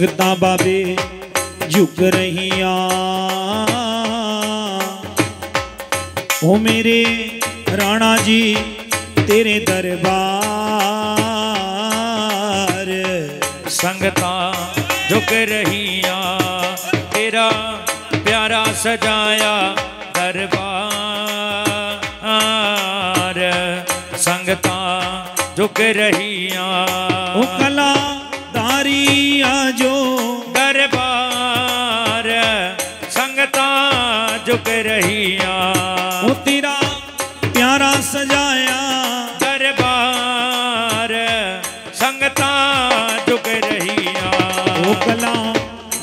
ਸੰਗਤਾਂ ਬਾਬੇ ਝੁਕ ਰਹੀਆਂ ਓ ਮੇਰੇ ਰਾਣਾ ਜੀ ਤੇਰੇ ਦਰਬਾਰ ਸੰਗਤਾਂ ਝੁਕ ਰਹੀਆਂ ਤੇਰਾ ਪਿਆਰਾ ਸਜਾਇਆ ਦਰਬਾਰ ਸੰਗਤਾਂ ਝੁਕ ਰਹੀਆਂ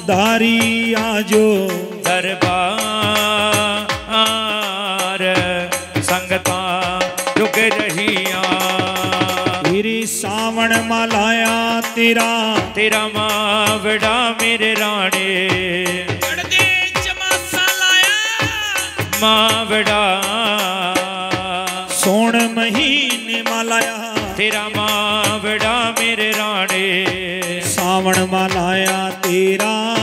धारी आजो। दरबार संगता झुक रही मेरी सावण मालाया तेरा। तेरा मावड़ा मेरे राणे। मावड़ा। सोण महीने मालाया। तेरा मावड़ा मेरे राणे। सावण मालाया तेरा।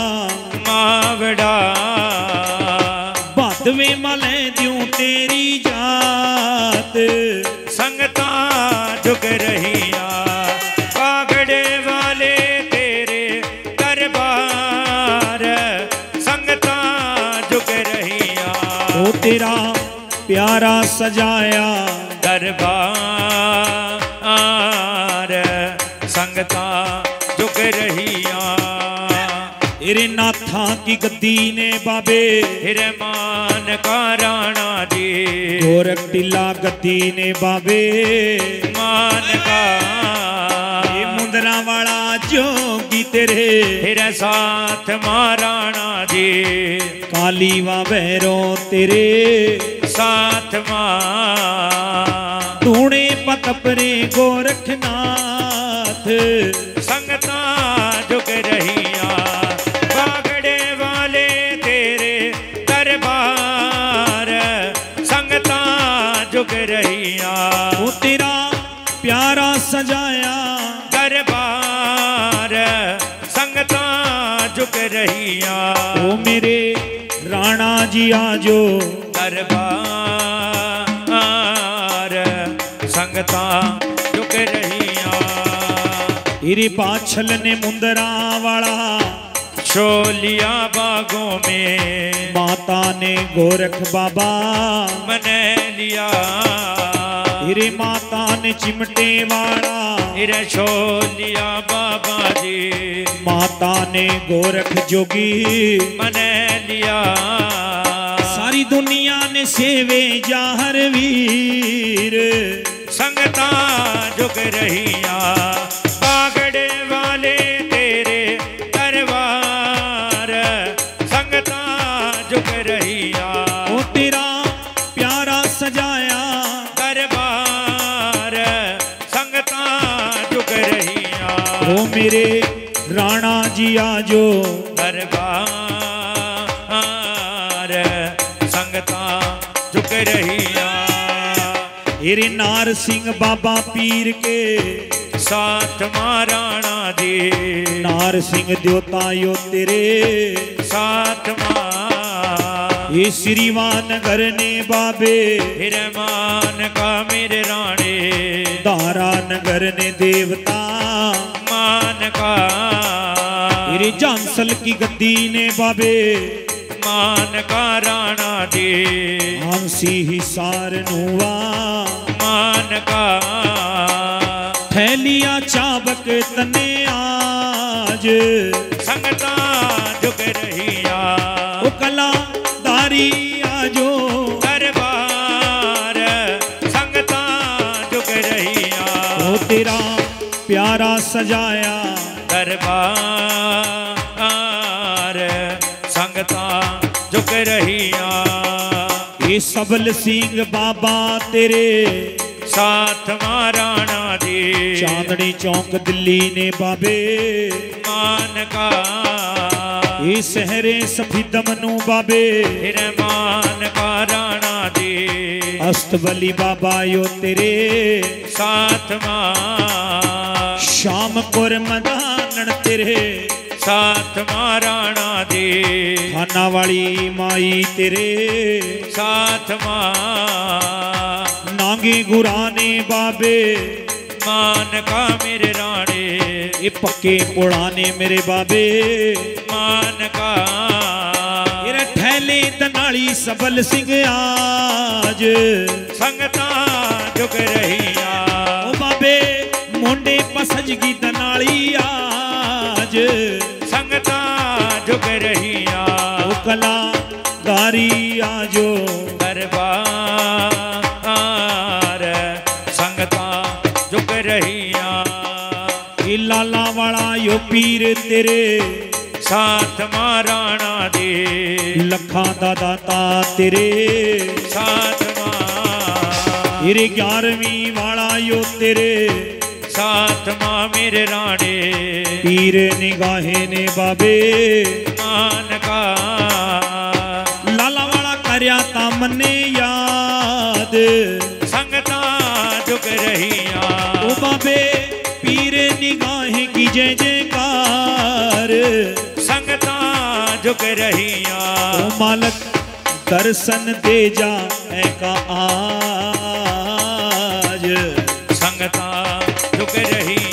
लाड़ा बादवे मले दू तेरी जात। संगता जुग रही वाले तेरे दरबार। जुग तेरा प्यारा सजाया दरबार। की गद्दी ने बाबे। रहमान का राणा दे। गोरख टिल्ला गद्दी ने बाबे। मान का। मुंदरा वाला जोगी तेरे। तेरे साथ माराणा दे। काली वा भैरो तेरे। साथ माँ। तूने पतपरे गोरखनाथ। संगता झुक रही दरबारा सजाया। दरबार संगता झुक रही ओ मेरे राणा जी आजो। दरबार संगता झुक रहिया। इरी पाछल ने मुंदरा वाला। छोलिया बागों में माता ने गोरख बाबा। मने लिया। हिरे माता ने चिमटे वाला हिरे छोलिया बाबा जी। माता ने गोरख जोगी। मने लिया। सारी दुनिया ने सेवे जाहर वीर। संगता जुग रही मेरे राणा जी आजो दरबार। संगता झुक रही हिरे नार सिंह बाबा पीर के साथ महाराणा दे नार सिंह द्योतायो तेरे साथ ये श्रीमान करने बाबे। हिरमान का मेरे राणे। धारा नगर ने देवता। मान का तेरे झांसल की गद्दी ने बाबे। मान का राणा दे। आंसी ही सार नुआ मान का थैलिया चाबक तने आज। संगता झुक रही वो कला दारी आजो। दरबार संगता झुक रही तेरा ਸੰਗਤਾਂ ਝੁਕ ਰਹੀਆਂ ਉਹ ਤੇਰਾ ਪਿਆਰਾ ਸਜਾਇਆ ਦਰਬਾਰ ਸੰਗਤਾਂ ਝੁਕ ਰਹੀਆਂ ਇਹ ਸਬਲ ਸਿੰਘ ਬਾਬਾ ਤੇਰੇ ਸਾਥ ਮਾਰਾਣਾ ਦੀ ਚਾਂਦਣੀ ਚੌਂਕ ਦਿੱਲੀ ਨੇ ਬਾਬੇ ਮਾਨ ਕਾ ਇਹ ਸਹਰੇ ਸਫੀਦਮ ਨੂੰ ਬਾਬੇ ਹਿਰਮਾਨ ਕਾ ਰਾਣਾ ਦੀ अस्त बलि बाबा यो तेरे साथ श्यामपुर श्याम पुर मदानन तेरे साथ माराणा दे। खाना वाली माई तेरे साथ माँ नांगी गुराने बाबे। मान का मेरे राणे। ये पक्के पुराने मेरे बाबे। मान का ਕਾ ਇਹ ਠਹਿਲੇ ਤਨਾਲੀ ਸਬਲ ਸਿੰਘ ਆਜ ਸੰਗਤਾਂ ਝੁਕ ਰਹੀਆਂ ਓ ਬਾਬੇ ਮੁੰਡੇ ਪਸਜਗੀ ਤਨਾਲੀ ਆਜ ਸੰਗਤਾਂ ਝੁਕ ਰਹੀਆਂ ਓ ਕਲਾ ਗਾਰੀ ਆਜੋ ਦਰਬਾਰ ਸੰਗਤਾਂ ਝੁਕ ਰਹੀਆਂ ਇਹ ਲਾਲਾ ਵਾਲਾ ਯੋ ਪੀਰ ਤੇਰੇ ਸਾਥ ਮਹਾਰਾਣਾ ਦੇ ਲੱਖਾਂ ਦਾ ਦਾਤਾ ਤੇਰੇ ਸਾਥ ਮਾ ਤੇਰੇ 11ਵੀਂ ਵਾਲਾ ਯੋ ਤੇਰੇ ਸਾਥ ਮਾ ਮੇਰੇ ਰਾਣੇ ਪੀਰ ਨਿਗਾਹੇ ਨੇ ਬਾਬੇ ਮਾਨ ਕਾ ਲਾਲਾ ਵਾਲਾ ਕਰਿਆ ਤਾਂ ਮੰਨੇ ਯਾਦ ਸੰਗਤਾਂ ਝੁਕ ਰਹੀਆਂ ਓ ਬਾਬੇ ਪੀਰ ਨਿਗਾਹੇ ਕੀ ਜੈ ਜੈਕਾਰ ना झुक रही मालक दर्शन दे जा का आज। संगता झुक रही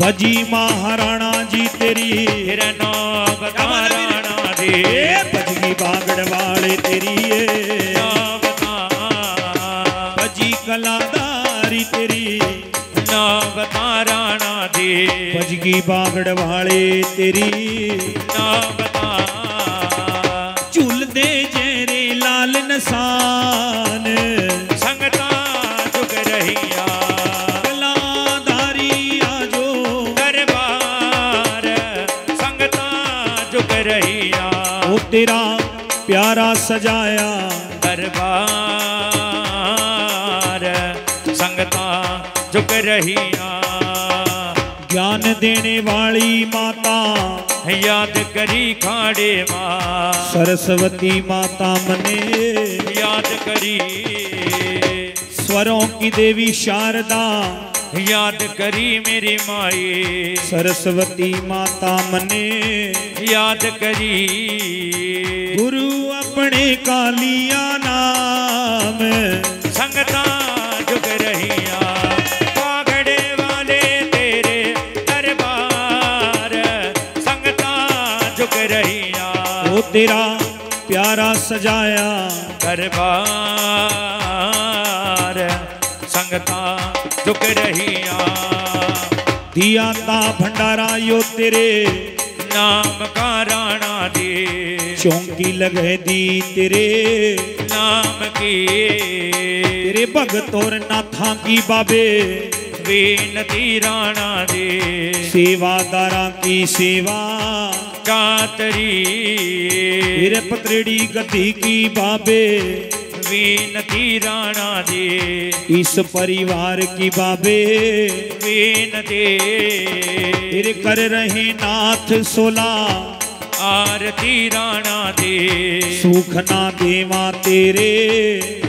भजी महाराणा जी तेरी। हिरनो राणा दे। भजगी बागड़ वाले तेरी। की बागड़ वाले तेरी ना बता झूलदे जेरे लाल नसान तेरा प्यारा सजाया दरबार। संगता झुक रहिया। दान देने वाली माता याद करी खाड़े माँ। सरस्वती माता मने। याद करी। स्वरों की देवी शारदा। याद करी मेरी माए। सरस्वती माता मने। याद करी। गुरु अपने कालिया नाम। संगता तेरा प्यारा सजाया दरबार। संगता झुक रही दिया ता भंडारा, यो तेरे नाम का राणा दे। चौंकी लग दी तेरे नाम की। तेरे भगत और नाथा की बाबे। बेनती राणा दे सेवा दारा की सेवा कातरी तेरे पतरेड़ी गति की बाबे बेनती राणा दे इस परिवार की बाबे बेन दे तेरे कर रहे नाथ सोला आरती राणा दे। सुख ना देवा तेरे।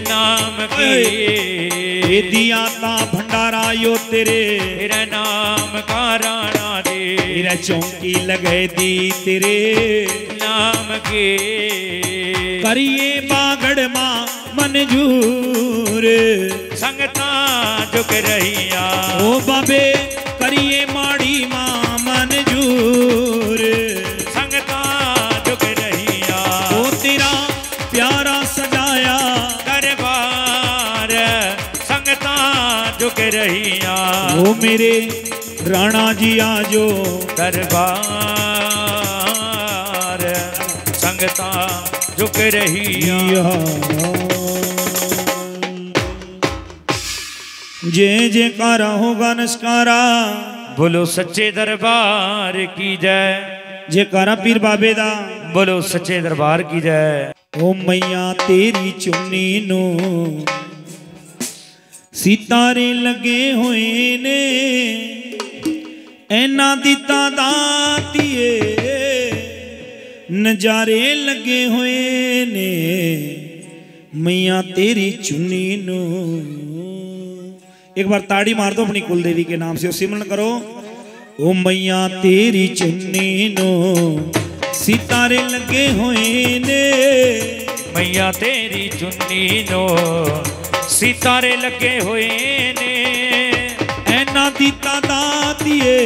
नाम के दिया ता भंडारा यो तेरे। तेरा नाम का राणा दे। तेरा चौकी लगे दी तेरे। नाम के। करिए बागड़ माँ मंजूर। संगता झुक रही ओ बाबे करिए माड़ी माँ ਕੇ ਰਹੀਆਂ। ਮੇਰੇ ਰਾਣਾ ਜੀ ਆਜੋ ਦਰਬਾਰ ਸੰਗਤਾਂ ਝੁਕ ਰਹੀਆਂ। ਜੇ ਜੇ ਜੇਕਾਰਾ ਹੋਗਾ ਨਸਕਾਰਾ ਬੋਲੋ ਸੱਚੇ ਦਰਬਾਰ ਕੀ ਜੈ। ਜੇਕਾਰਾ ਪੀਰ ਬਾਬੇ ਦਾ ਬੋਲੋ ਸੱਚੇ ਦਰਬਾਰ ਕੀ ਜੈ। ਓ ਮਈਆ ਤੇਰੀ ਚੁੰਨੀ ਨੂੰ ਸਿਤਾਰੇ ਲੱਗੇ ਹੋਏ ਨੇ। ਇਹਨਾਂ ਦੀ ਦਾਤੀਏ ਨਜ਼ਾਰੇ ਲੱਗੇ ਹੋਏ ਨੇ। ਮੀਆਂ ਤੇਰੀ ਚੁੰਨੀ ਨੂੰ ਇੱਕ ਵਾਰ ਤਾੜੀ ਮਾਰ ਦੋ ਆਪਣੀ ਕੁਲ ਦੇਵੀ ਕੇ ਨਾਮ ਸੇ ਸਿਮਰਨ ਕਰੋ। ਓ ਮਈਆਂ ਤੇਰੀ ਚੁੰਨੀ ਨੂੰ ਸਿਤਾਰੇ ਲੱਗੇ ਹੋਏ ਨੇ। ਮਈਆਂ ਤੇਰੀ ਚੁੰਨੀ ਨੂੰ ਸਿਤਾਰੇ ਲੱਗੇ ਹੋਏ ਨੇ। ਇਹਨਾਂ ਦੀ ਤਾਦਾਤੀਏ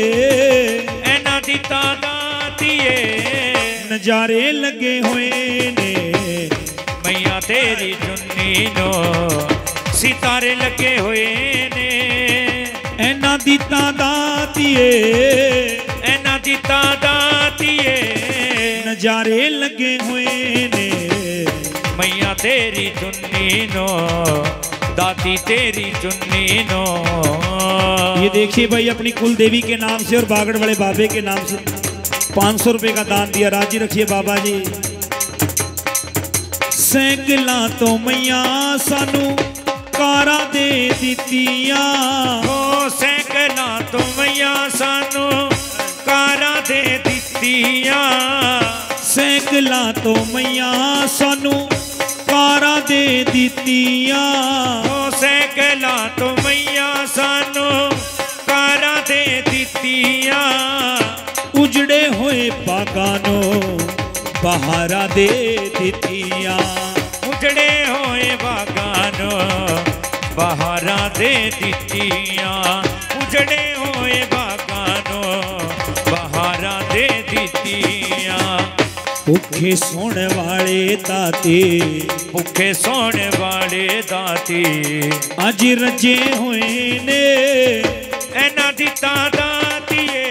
ਇਹਨਾਂ ਦੀ ਤਾਦਾਤੀਏ ਨਜ਼ਾਰੇ ਲੱਗੇ ਹੋਏ ਨੇ। ਮਈਆ ਤੇਰੀ ਚੁੰਨੀ ਨੂੰ। ਸਿਤਾਰੇ ਲੱਗੇ ਹੋਏ ਨੇ। ਇਹਨਾਂ ਦੀ ਤਾਦਾਤੀਏ ਇਹਨਾਂ ਦੀ ਤਾਦਾਤੀਏ ਨਜ਼ਾਰੇ ਲੱਗੇ ਹੋਏ ਨੇ। ਮਈਆ ਤੇਰੀ ਚੁੰਨੀ ਨੂੰ। ਦਾਤੀ तेरी चुन्नी नो ये देखिए भाई अपनी कुल देवी के नाम से और बागड़ वाले बाबे के नाम से पाँच सौ रुपये का दान दिया। राज़ी रखिए बाबा जी। सैकला तो मैया सानू कारा दे दितिया। ओ सैकला तो मैया सानू कारा दे दितिया। सैकला तो मैया सानू कारा दे दितिया ओ सैकला तो मैया सानू कारा दे दितिया उजड़े हुए बागानो बहारा दे दितिया उजड़े होए बागानो बहारा दे दितिया उजड़े होए बागानो भुखे सोने वाले ताते भुखे सोने वाले दाती अज रजे हुए ने एना दिता दातीए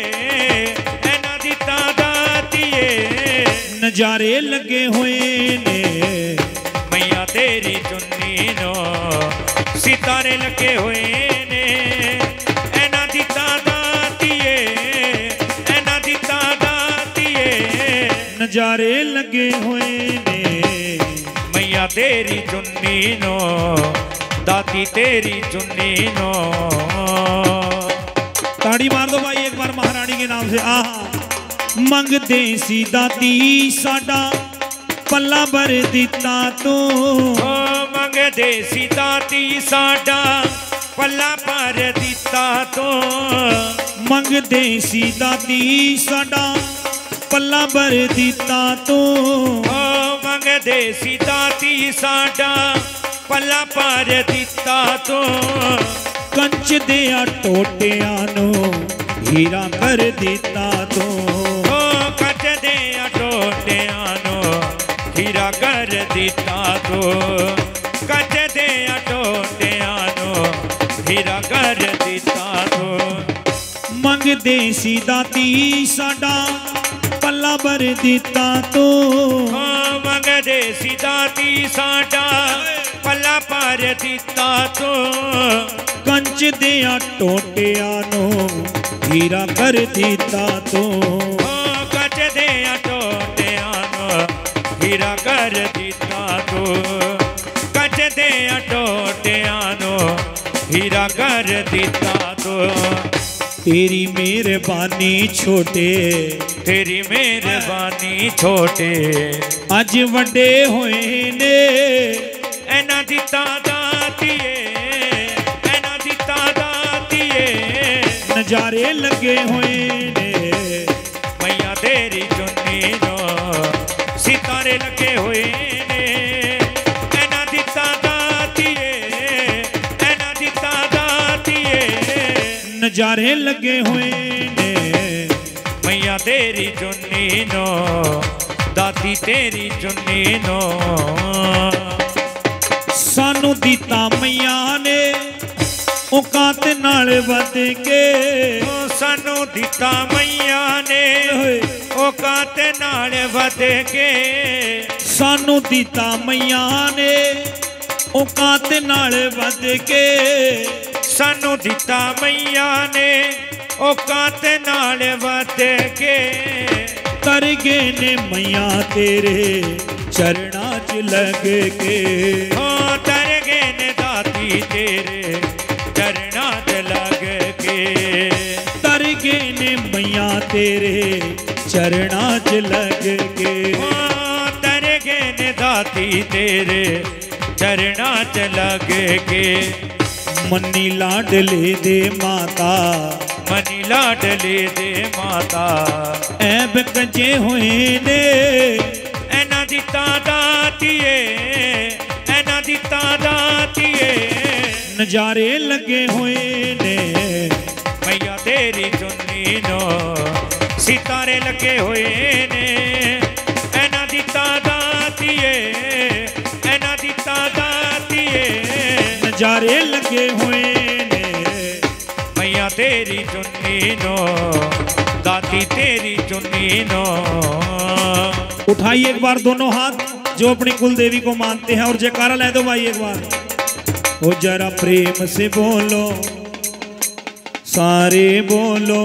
एना दिता दातीए नजारे लगे हुए ने मैया तेरी चुन्नी नो सितारे लगे हुए ने एना नजारे लगे हुए ने मैया तेरी चुन्नी नो दादी तेरी चुन्नी नो ताड़ी मार दो भाई एक बार महारानी के नाम से आहा मंगते सी दादी साडा पल्ला भर दिता तू तो। मंगते सी दादी साडा पल्ला भर दिता तू तो। मंगते सी दादी साडा ਪੱਲਾ ਭਰ ਦਿੱਤਾ ਤੂੰ। ਓ ਮੰਗਦੇ ਸੀ ਦਾਤੀ ਸਾਡਾ ਪੱਲਾ ਪਰ ਦਿੱਤਾ ਤੂੰ। ਕੰਚ ਦੇ ਆ ਟੋਟਿਆਂ ਨੂੰ ਹੀਰਾ ਕਰ ਦਿੱਤਾ ਤੂੰ। ਓ ਕੱਚ ਦੇ ਟੋਟਿਆਂ ਨੂੰ ਹੀਰਾ ਕਰ ਦਿੱਤਾ ਤੂੰ। ਕੱਚ ਦੇ ਟੋਟਿਆਂ ਨੂੰ ਹੀਰਾ ਕਰ ਦਿੱਤਾ ਤੂੰ। ਮੰਗਦੇ ਸੀ ਦਾਤੀ ਸਾਡਾ ਪੱਲਾ ਭਰ ਦਿੱਤਾ ਤੂੰ ਓ ਮੰਗਦੇ ਸੀ ਦਾਤੀ ਸਾਡਾ ਪੱਲਾ ਪਰ ਦਿੱਤਾ ਤੂੰ ਕੰਚ ਦੇ ਆ ਟੋਟਿਆਂ ਨੂੰ ਹੀਰਾ ਕਰ ਦਿੱਤਾ ਤੂੰ ਓ ਕੱਚ ਦੇ ਟੋਟਿਆਂ ਨੂੰ ਹੀਰਾ ਕਰ ਦਿੱਤਾ ਤੂੰ ਕੱਚ ਦੇ ਟੋਟਿਆਂ ਨੂੰ ਹੀਰਾ ਕਰ ਦਿੱਤਾ ਤੂੰ तेरी मेहरबानी छोटे। तेरी मेहरबानी छोटे। अज वे हुए ने। एना दिता दातिए एना दिता दातिए नजारे लगे हुए ने। मैया तेरी चुन्नी नो सितारे लगे हुए ਨਜ਼ਾਰੇ ਲੱਗੇ ਹੋਏ ਨੇ। ਮਈਆ ਤੇਰੀ ਚੁੰਨੀ ਨੂੰ ਦਾਤੀ ਤੇਰੀ ਚੁੰਨੀ ਨੂੰ। ਸਾਨੂੰ ਦਿੱਤਾ ਮਈਆਂ ਨੇ ਔਕਾਤ ਨਾਲ ਵੱਧ ਕੇ। ਉਹ ਸਾਨੂੰ ਦਿੱਤਾ ਮਈਆਂ ਨੇ ਔਕਾਤ ਨਾਲ ਵਧ ਕੇ। ਸਾਨੂੰ ਦਿੱਤਾ ਮਈਆਂ ਨੇ ਔਕਾਤ ਨਾਲ ਵੱਧ ਕੇ। ਸਾਨੂੰ ਦਿੱਤਾ ਮਈਆਂ ਨੇ ਔਕਾਤ ਨਾਲ ਵਧ ਕੇ ਕਰ ਗਏ ਨੇ ਮਈਆਂ ਤੇਰੇ ਚਰਣਾ 'ਚ ਲੱਗ ਕੇ ਹੋ ਤਰ ਗਏ ਨੇ ਦਾਤੀ ਤੇਰੇ ਚਰਨਾਂ ਤੇ ਲੱਗ ਕੇ ਤਰ ਗਏ ਨੇ ਮਈਆਂ ਤੇਰੇ ਚਰਣਾ 'ਚ ਲੱਗ ਕੇ ਹੋ ਤਰ ਗਏ ਨੇ ਦਾਤੀ ਤੇਰੇ ਚਰਨਾਂ ਚ ਲੱਗ ਕੇ ਮੰਨੀ ਲਾਡਲੇ ਦੇ ਮਾਤਾ। ਮਨੀ ਲਾਡਲੇ ਦੇ ਮਾਤਾ। ਐਬ ਕੱਜੇ ਹੋਏ ਨੇ। ਇਹਨਾਂ ਦੀ ਤਾਂ ਦਾਤੀਏ ਇਹਨਾਂ ਦੀ ਤਾਂ ਦਾਤੀਏ ਨਜ਼ਾਰੇ ਲੱਗੇ ਹੋਏ ਨੇ। ਮਈਆ ਤੇਰੀ ਚੁੰਨੀ ਨੂੰ। ਸਿਤਾਰੇ ਲੱਗੇ ਹੋਏ ਨੇ। जारे लगे हुए ने। मैया तेरी चुनी नो, दादी तेरी चुनी नो। उठाइए एक बार दोनों हाथ, जो अपनी कुल देवी को मानते हैं, और जयकारा ले दो भाई एक बार। ओ जरा प्रेम से बोलो, सारे बोलो,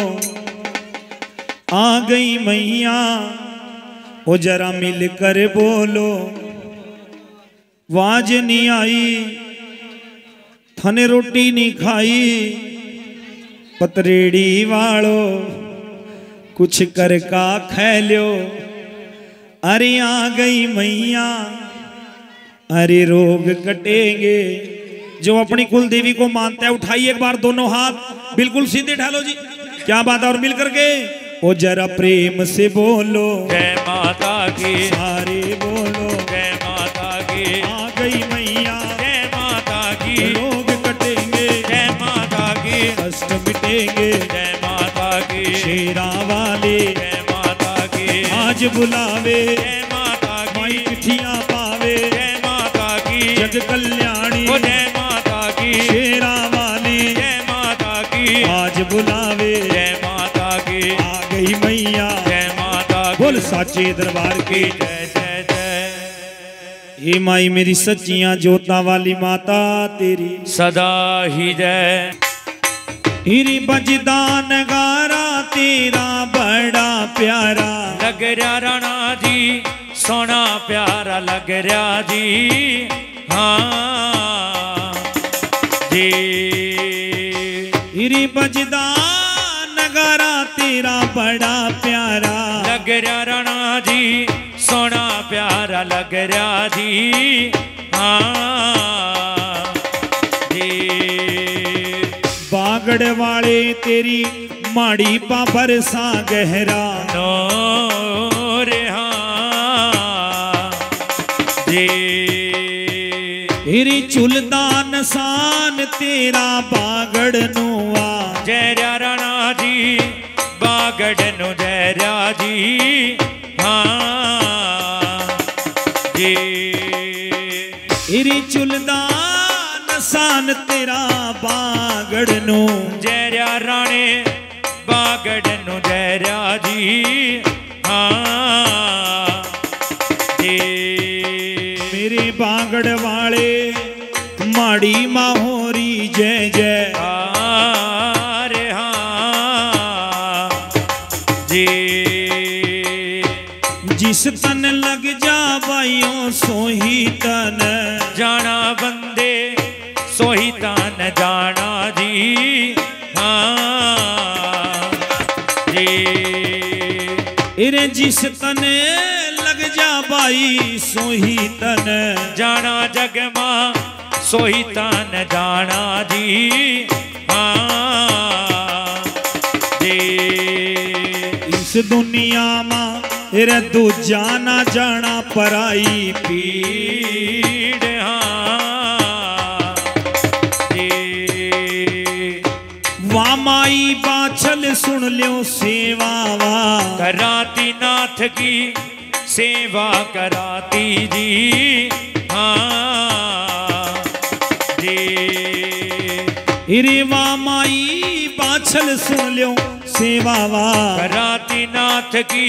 आ गई मैया। ओ जरा मिलकर बोलो, वाज नहीं आई थने रोटी नहीं खाई। पतरेड़ी वालो कुछ कर का खैल्यो। अरे आ गई मैया अरे रोग कटेंगे। जो अपनी कुल देवी को मानता है उठाइए एक बार दोनों हाथ। बिल्कुल सीधे ढालो जी। क्या बात है? और मिल करके ओ जरा प्रेम से बोलो। जय माता की। सारे बोलो। मिटेंगे जय माता की। शेरा वाले जय माता की। आज बुलावे। जय माता की। चिट्ठियाँ पावे। जय माता की। जग कल्याणी। जय माता की। शेरा वाली जय माता की। आज बुलावे। जय माता की। आ गई मैया। जय माता बोल साचे दरबार की। जय जय जय ये माई मेरी सच्चियाँ जोता वाली माता तेरी। सदा ही जय। हिरी बजदा नगारा तेरा बड़ा प्यारा। लग रहा राणा जी सोना प्यारा लग रहा जी। हाँ जी। हिरी बजदा नगारा तेरा बड़ा प्यारा। लग रहा राणा जी सोना प्यारा लग रहा जी। हाँ। बागड़ वाले तेरी माड़ी पा बरसा गहरा नूर हाँ। जी हिरी चुलदा तेरा बागड़ नुआ जय राणा जी, बागड़ नु जय रा जी बागड़ नु जय रा राणे बागड़ नु जय रा जी हाँ जी मेरे बागड़ वाले माड़ी माहोरी जय जय रे हाँ जी जिस तन लग जा बाइयों सोही तन जाना बंदे हाँ। इरे जिस तन लग जा बाई सोही तन। जाना जग माँ सोही तन जाना जी। हाँ। जी इस दुनिया मा इरे दूजा ना जाना पराई पीड़ हाँ। माई बाछल सुन लियो सेवा वा। कराती नाथ की सेवा कराती जी। हाँ जी इरे वा माई बाछल सुन लियो सेवा वा। कराती नाथ की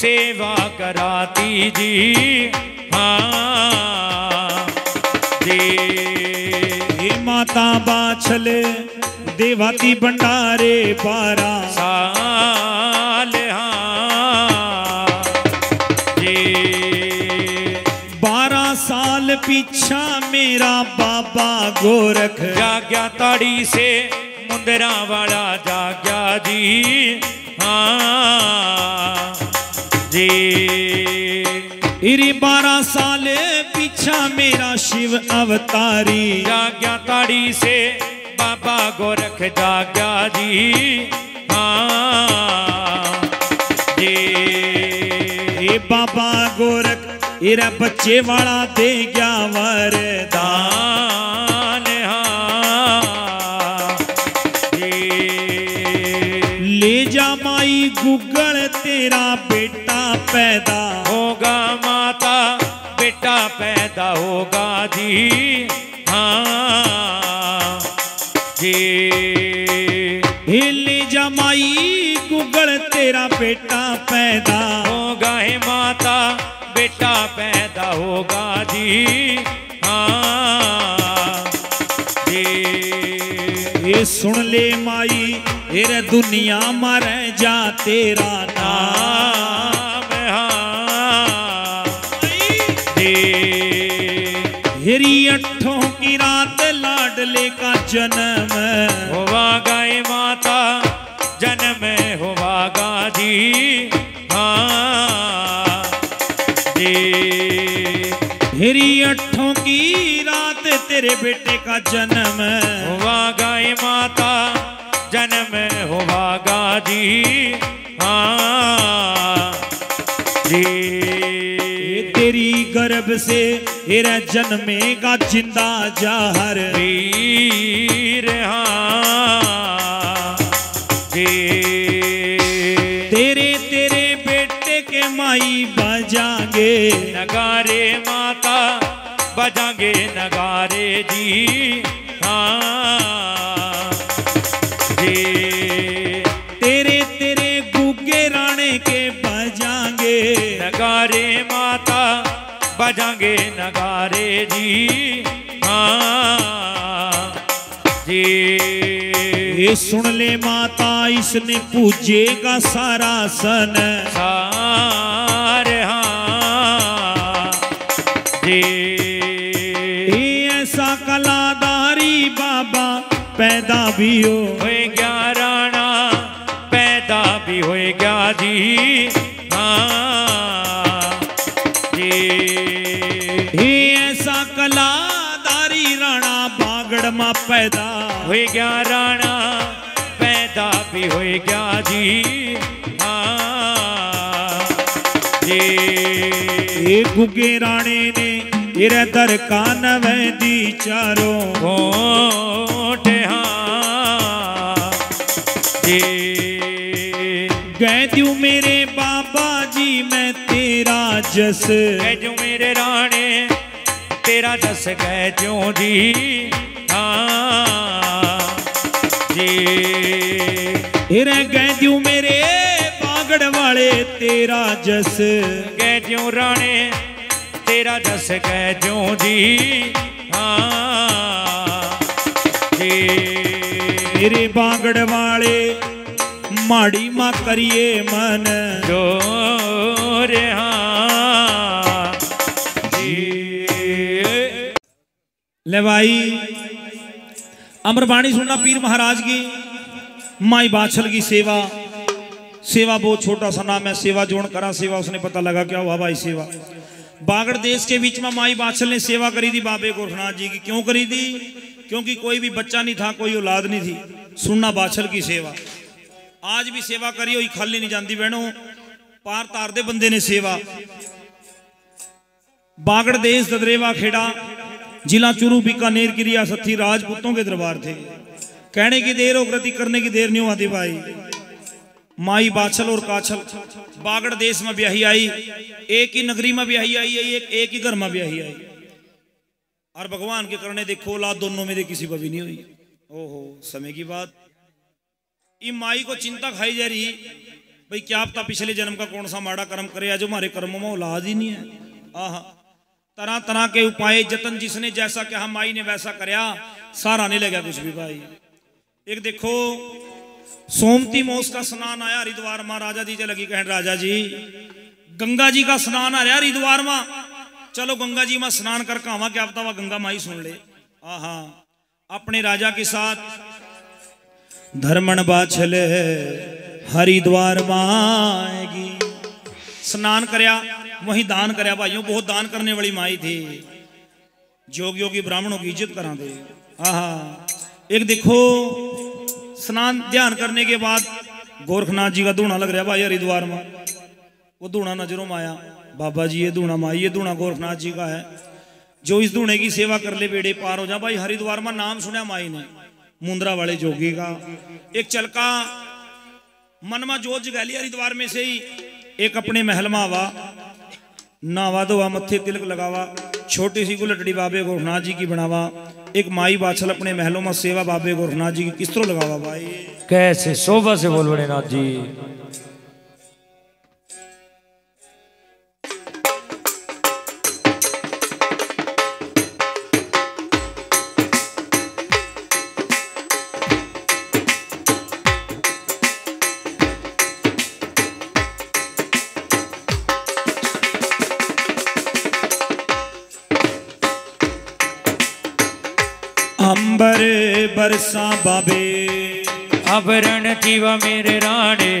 सेवा कराती जी। हाँ जी हे माता बाछल देवाती भंडारे पारा। साल हाँ। जी बारह साल पीछा मेरा बाबा गोरख। जाग्या ताड़ी से मुंदरा वाला जाग्या जी। हाँ। जी इरी बारह साल पीछा मेरा शिव अवतारी। जाग्या ताड़ी से बाबा गोरख जागा जी। हाँ। बाबा गोरख इरा बच्चे वाला दे गया वरदान। हाँ। ले जा माई गुगल, तेरा बेटा पैदा होगा, माता, बेटा पैदा होगा जी। हाँ। हिल जमाई गुगल तेरा बेटा पैदा होगा है माता, बेटा पैदा होगा जी। हाँ ये सुन ले माई तेरे दुनिया मर जा तेरा नाम। हाँ, हेरी अठों की रात लाडले का जन्म हेरी अठों की रात तेरे बेटे का जन्म। हुआ गाय माता जन्म हुआ जी हाँ जी। तेरी गर्भ से हेरा जन्मेगा ज़िंदा जहर। वीर हाँ जी। तेरे तेरे बेटे के माई बजाएँगे नगारे बजाएँगे नगारे जी। हाँ। जी। तेरे तेरे गुगे राणे के बजाएँगे नगारे माता बजाएँगे नगारे जी। हाँ। जी। ये सुन ले माता इसने पूजेगा सारा सन। सारे हाँ। जी। पैदा भी हो। होए गया राणा पैदा भी होए गया जी। हाँ जी। ऐसा कलादारी राणा बागड़ मा पैदा। हो गया राणा पैदा भी हो गया जी। हाँ जी। ये गुगे राणे ने इरे दर कानव दी चारों। हाँ जी गए द्यू मेरे बाबा जी मैं तेरा जस कह जो मेरे राणे तेरा दस कह जो जी हाँ जी इरे गए द्यू मेरे बागड़ वाले तेरा जस कह जो राणे तेरा दस कह जो जी हाँ जी मेरे बागड़ वाले माड़ी माँ करिए मन। ज़ोर हाँ ले भाई अमरबाणी सुनना पीर महाराज की। माई बाछल की सेवा। सेवा बहुत छोटा सा नाम है सेवा जोड़ करा सेवा उसने पता लगा क्या हुआ भाई सेवा। बागड़ देश के बीच में माई बाछल ने सेवा करी थी बाबे गोरखनाथ जी की। क्यों करी थी? क्योंकि कोई भी बच्चा नहीं था, कोई औलाद नहीं थी। सुनना बाछल की सेवा। आज भी सेवा करी हुई खाली नहीं जाती बहनों। पार तार दे बंदे ने सेवा। बागड़ देश ददरेवा खेड़ा, जिला चुरू बीकानेर की रियासत थी राजपूतों के दरबार थे। कहने की देर हो कृति करने की देर नहीं होती भाई माई बाछल और काछल, बागड़ देश में ब्याही आई, एक ही नगरी में ब्याही आई है एक एक ही घर में ब्याही आई। और भगवान के करने देखो औलाद दोनों में से किसी पर भी नहीं हुई। ओहो, समय की बात। ये माई को चिंता खाई जा रही, भाई क्या आपका पिछले जन्म का कौन सा माड़ा कर्म करे, आज हमारे कर्मों में औलाद ही नहीं है। आहा तरह तरह के उपाय, जतन जिसने जैसा कहा, माई ने वैसा करया सारा नहीं लगा कुछ भी भाई। एक देखो, सोमती मोस का स्नान आया हरिद्वार में, राजा जी लगी कहन राजा जी, गंगा जी का स्नान आ रहा हरिद्वार में चलो गंगा जी, में स्नान कर आवा क्या पता वह गंगा माई सुन ले। आहा, अपने राजा के साथ। धर्मन बाछल हरिद्वार माएगी। स्नान करया, वही दान करया भाइयों, बहुत दान करने वाली माई थी। जोगियों की, ब्राह्मणों की इज़्ज़त करा दे। आहा, एक देखो, स्नान, ध्यान करने के बाद गोरखनाथ जी का धूना लग रहा भाई हरिद्वार में। वो धूना नज़रों में आया। बाबा जी, ये धूना माई, ये धूना गोरखनाथ जी का है। जो इस धूने की सेवा कर ले बेड़े पार हो जा भाई हरिद्वार में नाम सुना माई ने, मुंद्रा वाले जोगी का। एक चलका, मन में जोत जगा लिया हरिद्वार में से ही, एक अपने महल में आवा नावा धोवा, मत्थे तिलक लगावा, छोटी सी गुलटड़ी बाबे गोरखनाथ जी की बनावा, एक माई बाछल अपने महलों में सेवा बाबे गोरखनाथ जी की किस तरह लगावा, भाई। कैसे शोभा से बोल बड़े नाथ जी। बरसा बाबे। अबरण जीव मेरे राणे,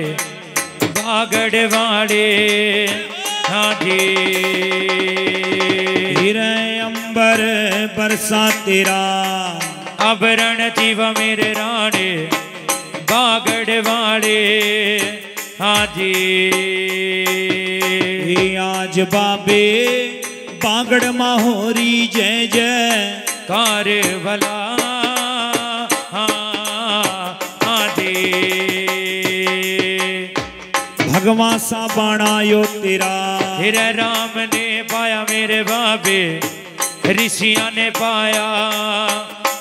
बागड़ वाड़े। हाँ हिरय अंबर, बरसा तेरा। अबरण जीव मेरे राणे, बागड़ जी हे आज बाबे, बागड़ माहोरी जय जय। कार भला भगवान सा बाणायो तेरा। फिर राम ने पाया मेरे बाबे ऋषिया ने पाया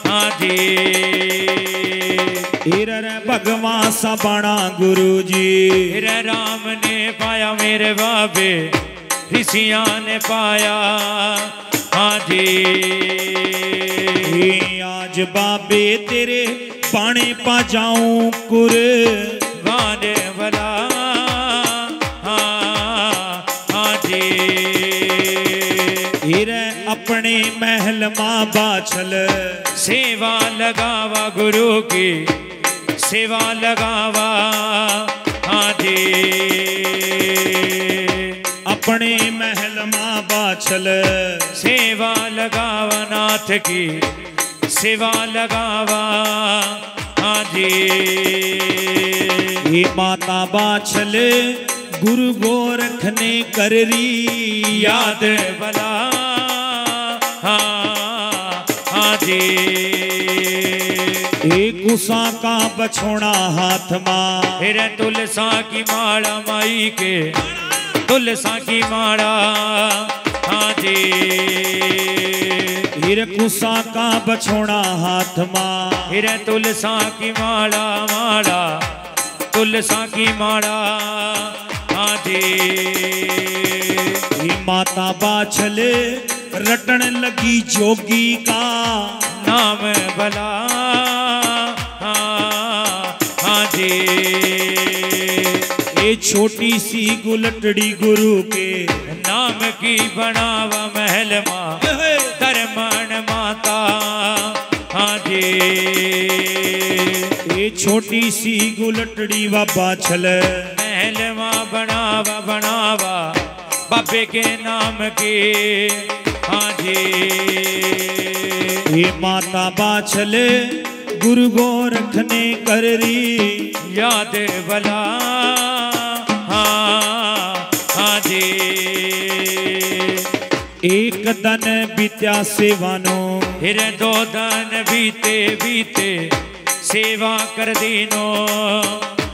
हाँ जी हिरर भगवान सा बाणा गुरु जी फिर राम ने पाया मेरे बाबे ऋषिया ने पाया हाँ जी आज बाबे तेरे पाने पा जाऊँ कुर। वाने भला। हाँ हाँ अपने महल माँ बाछल। सेवा लगावा गुरु की। सेवा लगावा हाँ जी अपने महल माँ बाछल। सेवा लगावा नाथ की सेवा लगावा हाँ जी हे माता बाछल गुरु गोरख ने कररी। याद याद भला हाँ हाँ जी एक उषा का बछोड़ा हाथ माँ। फिर तुलसा की माला माई के तुलसा की माड़ा हाँ जी। हिर कुसा का बछोड़ा हाथ माँ। फिर तुलसा की माड़ा माड़ा तुलसा की माड़ा हाँ जी। माता बाछल रटन लगी जोगी का। नाम भला। छोटी सी गुलटड़ी गुरु के नाम की बनावा महल माँ। धर्मण माता हाँ जी ये छोटी सी गुलटड़ी बाबा बाछल महल माँ बनावा बनावा बाबे के नाम के हाँ जी ये माता बाछल गुरु गोरख ने कररी याद भला हाँ हाँ जी एक दन बीत्या सेवानो फिर दो दन बीते बीते सेवा कर दीनो।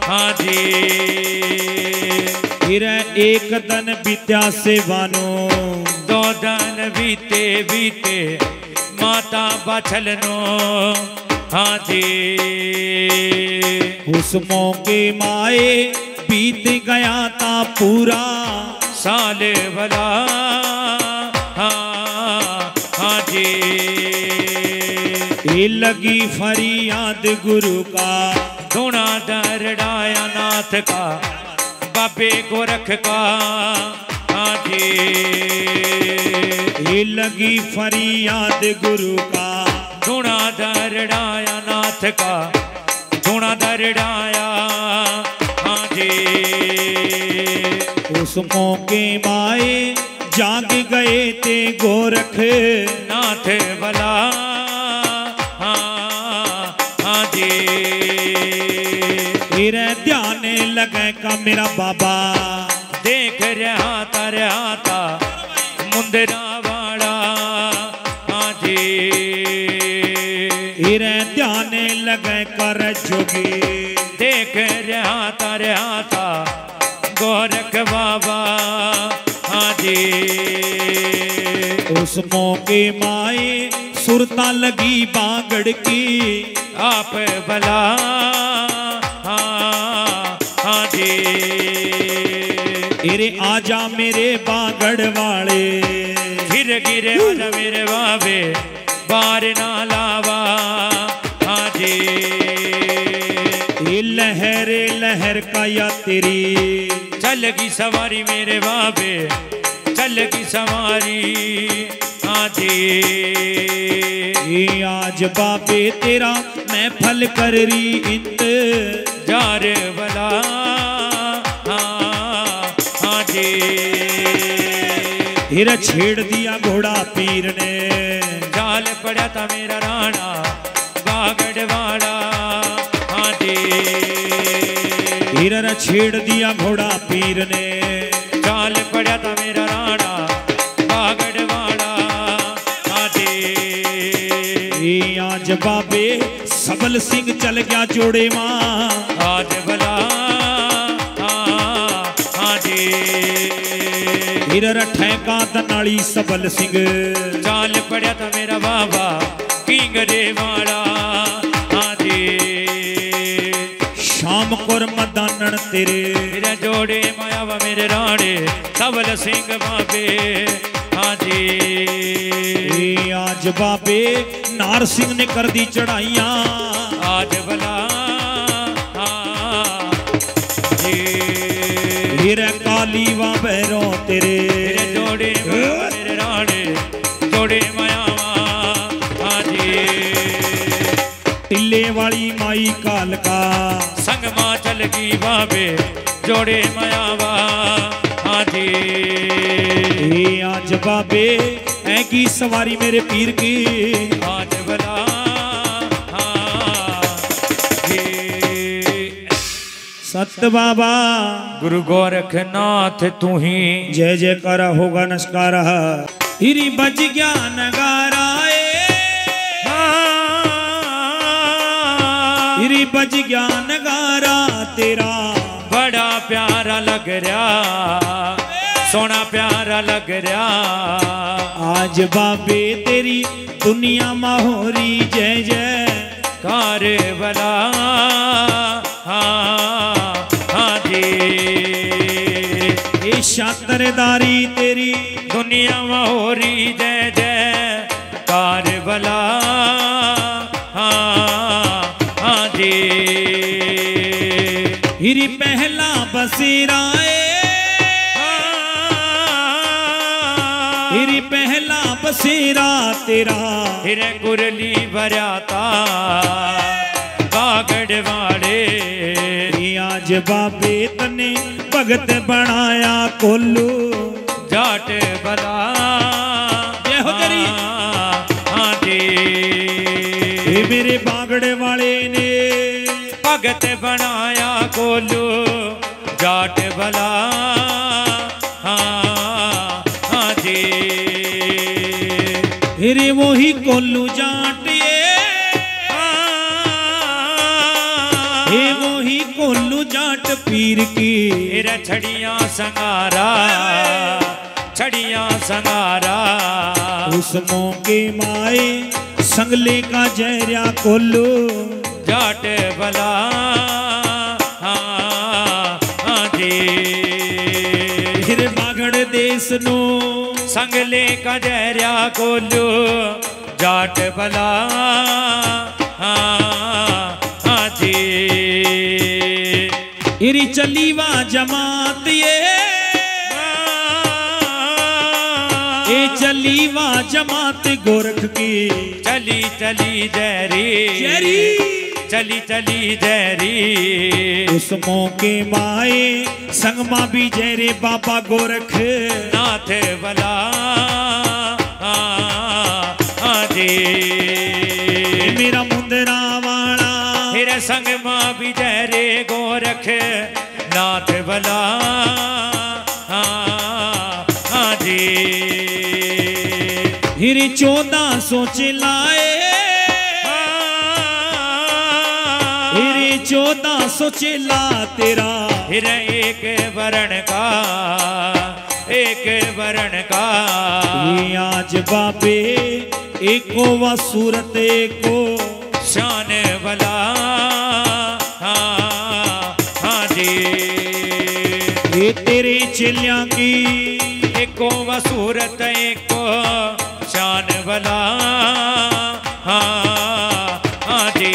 हाँ जी फिर एक दन बीत्या सेवानो दो दन बीते बीते माता बछलनो। हाँ जी उस मौके माए बीत गया था पूरा, साल भला हाँ हाँ जी ये लगी फरियाद गुरु का, धुना दरड़ाया नाथ का, बाबे गोरख का। हाँ जी ये लगी फरियाद गुरु का, धुना दरड़ाया नाथ का, धुना दरड़ाया उस मौके माए जाग गए ते गोरख। नाथ भला। हाँ हाँ जी। तेरे ध्यान लगे का मेरा बाबा। देख रहा था रहा था मुंदरा वाड़ा। हाँ जी। तेरे ध्यान लगे कर जोगी। देख रहा था रहा था उस मौके माए, सुरता लगी बागड़ की। आप भला हाँ हाँ जी आजा मेरे बागड़ वाले। गिरे वाला मेरे बाबे बार ना लावा हाँ ये लहर लहर का या तेरी। चल की सवारी मेरे बाबे चल की सवारी जी ये आज बाबे तेरा मैं फल कर रही इंत। जार भला हाँ हाँ छेड़ दिया घोड़ा पीर ने जाल पड़ा था मेरा राणा बागड़ वाला हाँ जी हिर छेड़ दिया घोड़ा पीर ने जाल पड़ा था ये आज बाबे सबल सिंह चल गया जोड़े माँ आज भला हाँ हाँ जी हिर ठैका दनाली सबल सिंह चाल पड़ा था मेरा बाबा किंगरे वाला हाँ जी शाम कोर मदानन तेरे मेरे जोड़े मायावा मेरे राणे सबल सिंह बाबे हाँ जी ये आज बाबे नार सिंह ने कर दी चढ़ाइयाँ आज भला हाँ जी हिर काली वा भैरों तेरे मेरे जोड़े मायावा मेरे राणे जोड़े मायावा हाँ जी टिल्ले वाली माई काल का संग माँ चल गई बाबे जोड़े मायावा हाँ जी आज बाबे है की सवारी मेरे पीर की आज भला हाँ सत बाबा। गुरु गोरखनाथ तू ही। जय जय जयकारा होगा नस्कारा हिरी बज गया नगाराए हिरी बज गया नगारा तेरा बड़ा प्यारा लग रहा। सोना प्यारा लग रहा। आज बाबे तेरी दुनिया माहोरी जय जय। कार भला हाँ हाँ जी। शातरदारी तेरी दुनिया में रही जय जय। कार भला हाँ हाँ जी। हिरी पहला बसेराए पहला बसेरा तेरा फिर कुरली भराता बागड़ वाड़े ये आज बाबे तने भगत बनाया कोल्लू जाट भला जय हो तेरी। हाँ जी ये मेरे बागड़े वाले हिरे वही कोल्लू जाट। ये हे वही कोल्लू जाट पीर की। फिर छड़िया संगारा छड़िया संगारा। उस मौके माए संगले का जहरिया कोल्लू जाट भला संगले कजरिया कोलो कोलू जाट भला। हाँ हाँ जी। इरी चली वा जमात ये। चली वा जमात गोरख की। चली चली जहरी जरी। चली चली जहरी उस मौके माए संगमा भी जयरे बाबा गोरख। नाथ हाँ हाँ जी। ये मेरा मुंदरा वाला। फिर संग माँ भी जहरे गोरख। नाथ भला हाँ हाँ जी। हिरे चौदह सौ चिल्लाए। हिरे चौदह सौ चिल्ला तेरा। फिर एक वरण का एक वरण का। ये आज बाबे एको व सूरत एको। शान भला हाँ हाँ जी। ये तेरे चिल्लियाँ की एको व सूरत एको। भला हाँ जी।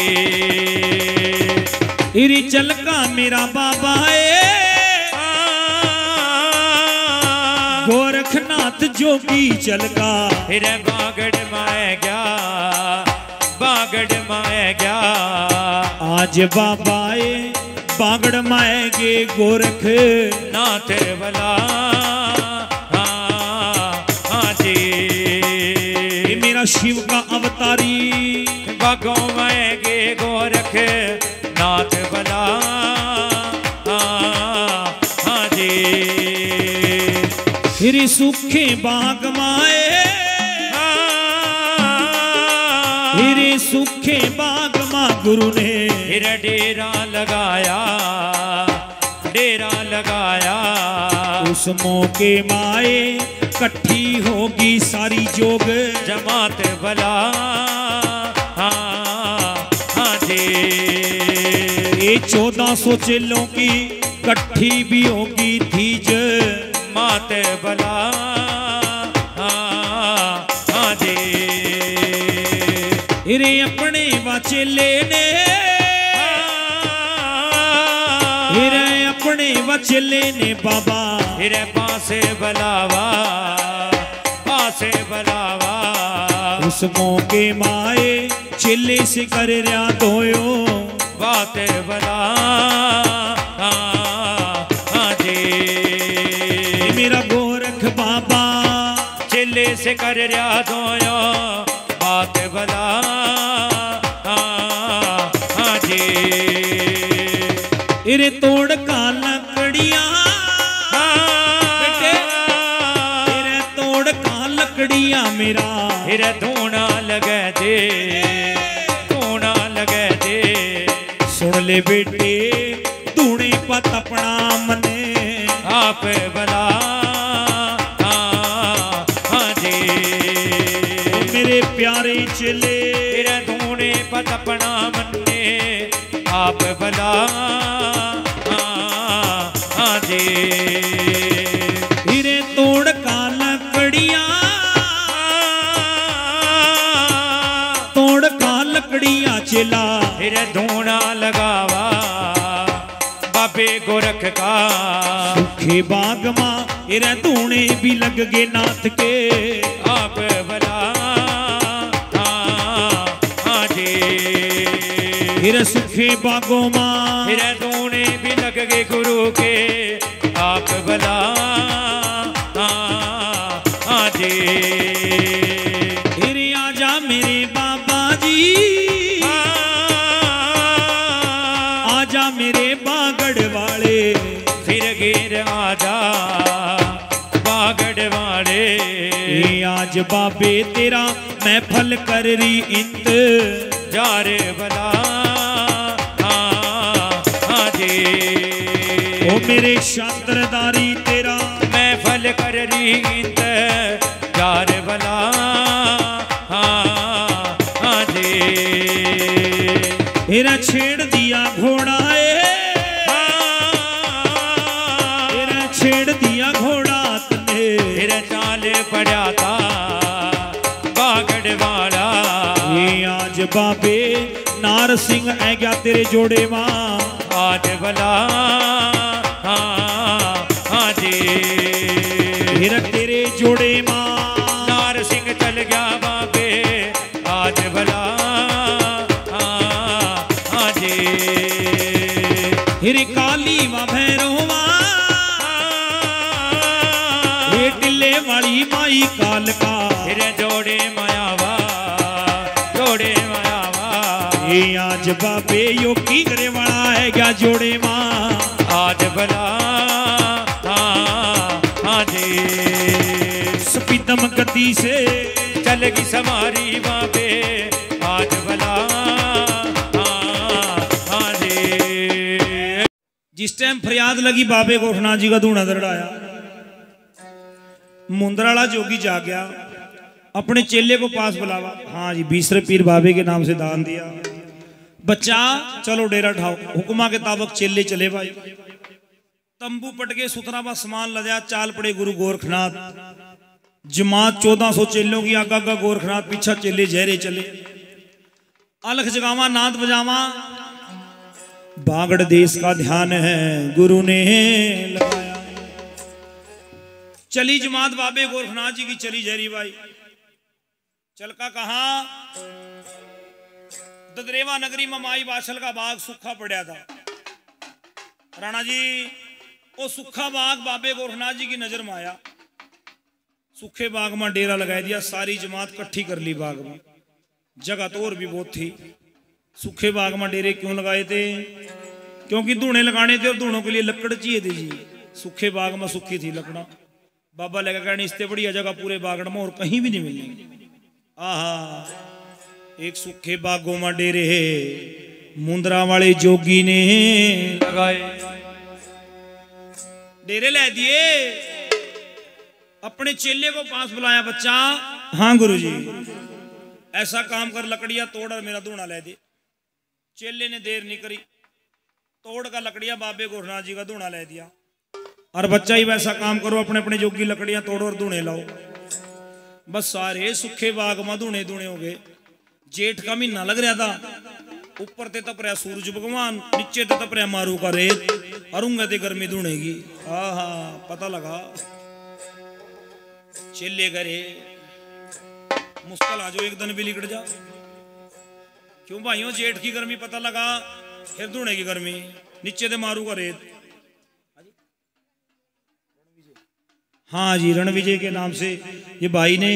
हिरी चलका मेरा बाबा है गोरखनाथ जोगी चलका। फिर बागड़ माए गया बागड़ माए गया। आज बाबा है बागड़ माएगे गोरख नाथ भला शिव का अवतारी। बागों माएगे गोरख नाथ भला हाँ हाँ जी। हिरी सूखे बाग माए। हिरी सूखे बाग माँ गुरु ने। फिर डेरा लगाया डेरा लगाया। उस मौके माए कट्ठी होगी सारी जोग। जमात भला हाँ हाँ जी। ये चौदह सौ चेलों की कट्ठी भी होगी धीज। मात भला हाँ हाँ जी। हिरे अपने वचेले ने अपने वचेले ने बाबा। फिर पासे बलावा पासे बलावा। उस मौके माए चेले से कर रहा दोयो बात बला हाँ हाँ जी। मेरा गोरख बाबा। चिल्ले से कर रहा दोयो बात बला हाँ हाँ जी। इरे तोड़ का मेरा धूना लगे दे धूना लगे दे। सुन ले बेटे तूने पत अपना मने। आप बला हाँ हाँ जी मेरे प्यारे चले तेरे धूने पत अपना मन्ने आप बला। फिर धूना लगावा बाबे गोरख का। सूखे बाग माँ इरे तूने भी लग गए नाथ के। आप बला हाँ हाँ हिरे सूखे बागों माँ फिर दूने भी लग गए गुरु के। आप बला बाबे तेरा, मैं फल कर रही इंत जार बला हाँ जी। ओ मेरे शास्त्रदारी तेरा, मैं फल कर रीत जार बला हाँ हाँ जी। मेरा छेड़ बाबे नार सिंह, ऐ गया तेरे जोड़े माँ। आज भला हाँ जी फिर तेरे जोड़े माँ। नार सिंह चल गया बाबे आज भला हाँ जी फिर काली व भैरवा ये टिल्ले वाली माई काल जोड़े माँ आज भला हाँ स्पीतम गति से चलेगी सवारी बाबे, आज भला जिस टाइम फरियाद लगी बाबे गोरखनाथ जी का धूना दरड़ाया। मुंदराला जोगी जा गया, अपने चेले को पास बुलावा। हाँ जी, बीसरे पीर बाबे के नाम से दान दिया। बच्चा, चलो डेरा ठाओ। हुक्मा के ताबक चेले चले भाई। तंबू पटके सुथरा बा सामान लदया, चाल पड़े गुरु गोरखनाथ। जमात चौदह सौ चेलों की आगा आगा गोरखनाथ, पीछा चेले जहरे चले। अलख जगावा, नाद बजावा। बागड़ देश का ध्यान है, गुरु ने चली जमात बाबे गोरखनाथ जी की चली जहरी भाई। चल का कहा ददरेवा नगरी में माई बाछल का बाग सूखा पड़ा था। राणा जी, वो सूखा बाग बाबे गोरखनाथ जी की नज़र में आया। सूखे बाग में डेरा लगा दिया, सारी जमात इकट्ठी कर ली बाग में। जगह तो और भी बहुत थी। सूखे बाग में डेरे क्यों लगाए थे? क्योंकि धूने लगाने थे और धूनों के लिए लकड़ चाहिए थी जी। सूखे बाग में सूखी थी लकड़ा। बाबा लगा कहने इससे बढ़िया जगह पूरे बागड़ में और कहीं भी नहीं मिलनी। आहा एक सूखे बागों में डेरे मुंदरा वाले जोगी ने लगाए। डेरे ले दिए। अपने चेले को पास बुलाया, बच्चा। हाँ गुरु जी ऐसा काम कर, लकड़ियाँ तोड़ और मेरा धूना ले दे। चेले ने देर नहीं करी। तोड़ का लकड़ियाँ बाबे गोरखनाथ जी का धूना ले दिया। और बच्चा ही वैसा काम करो अपने अपने जोगी लकड़ियाँ तोड़ो और धूने लाओ। बस सारे सूखे बाग में धूने हो गए। जेठ का महीना लग रहा था। ऊपर ते तप रहा सूरज भगवान, नीचे ते तप रहा मारू का रेत अरुंगा ते गर्मी धुनेगी। हाँ हाँ पता लगा। चेले करे, मुश्किल आ जाओ, एक दिन भी लिकट जा। क्यों भाइयों, जेठ की गर्मी पता लगा, फिर धुने गर्मी, नीचे ते मारू का रेत। हाँ जी, रणविजय के नाम से ये भाई ने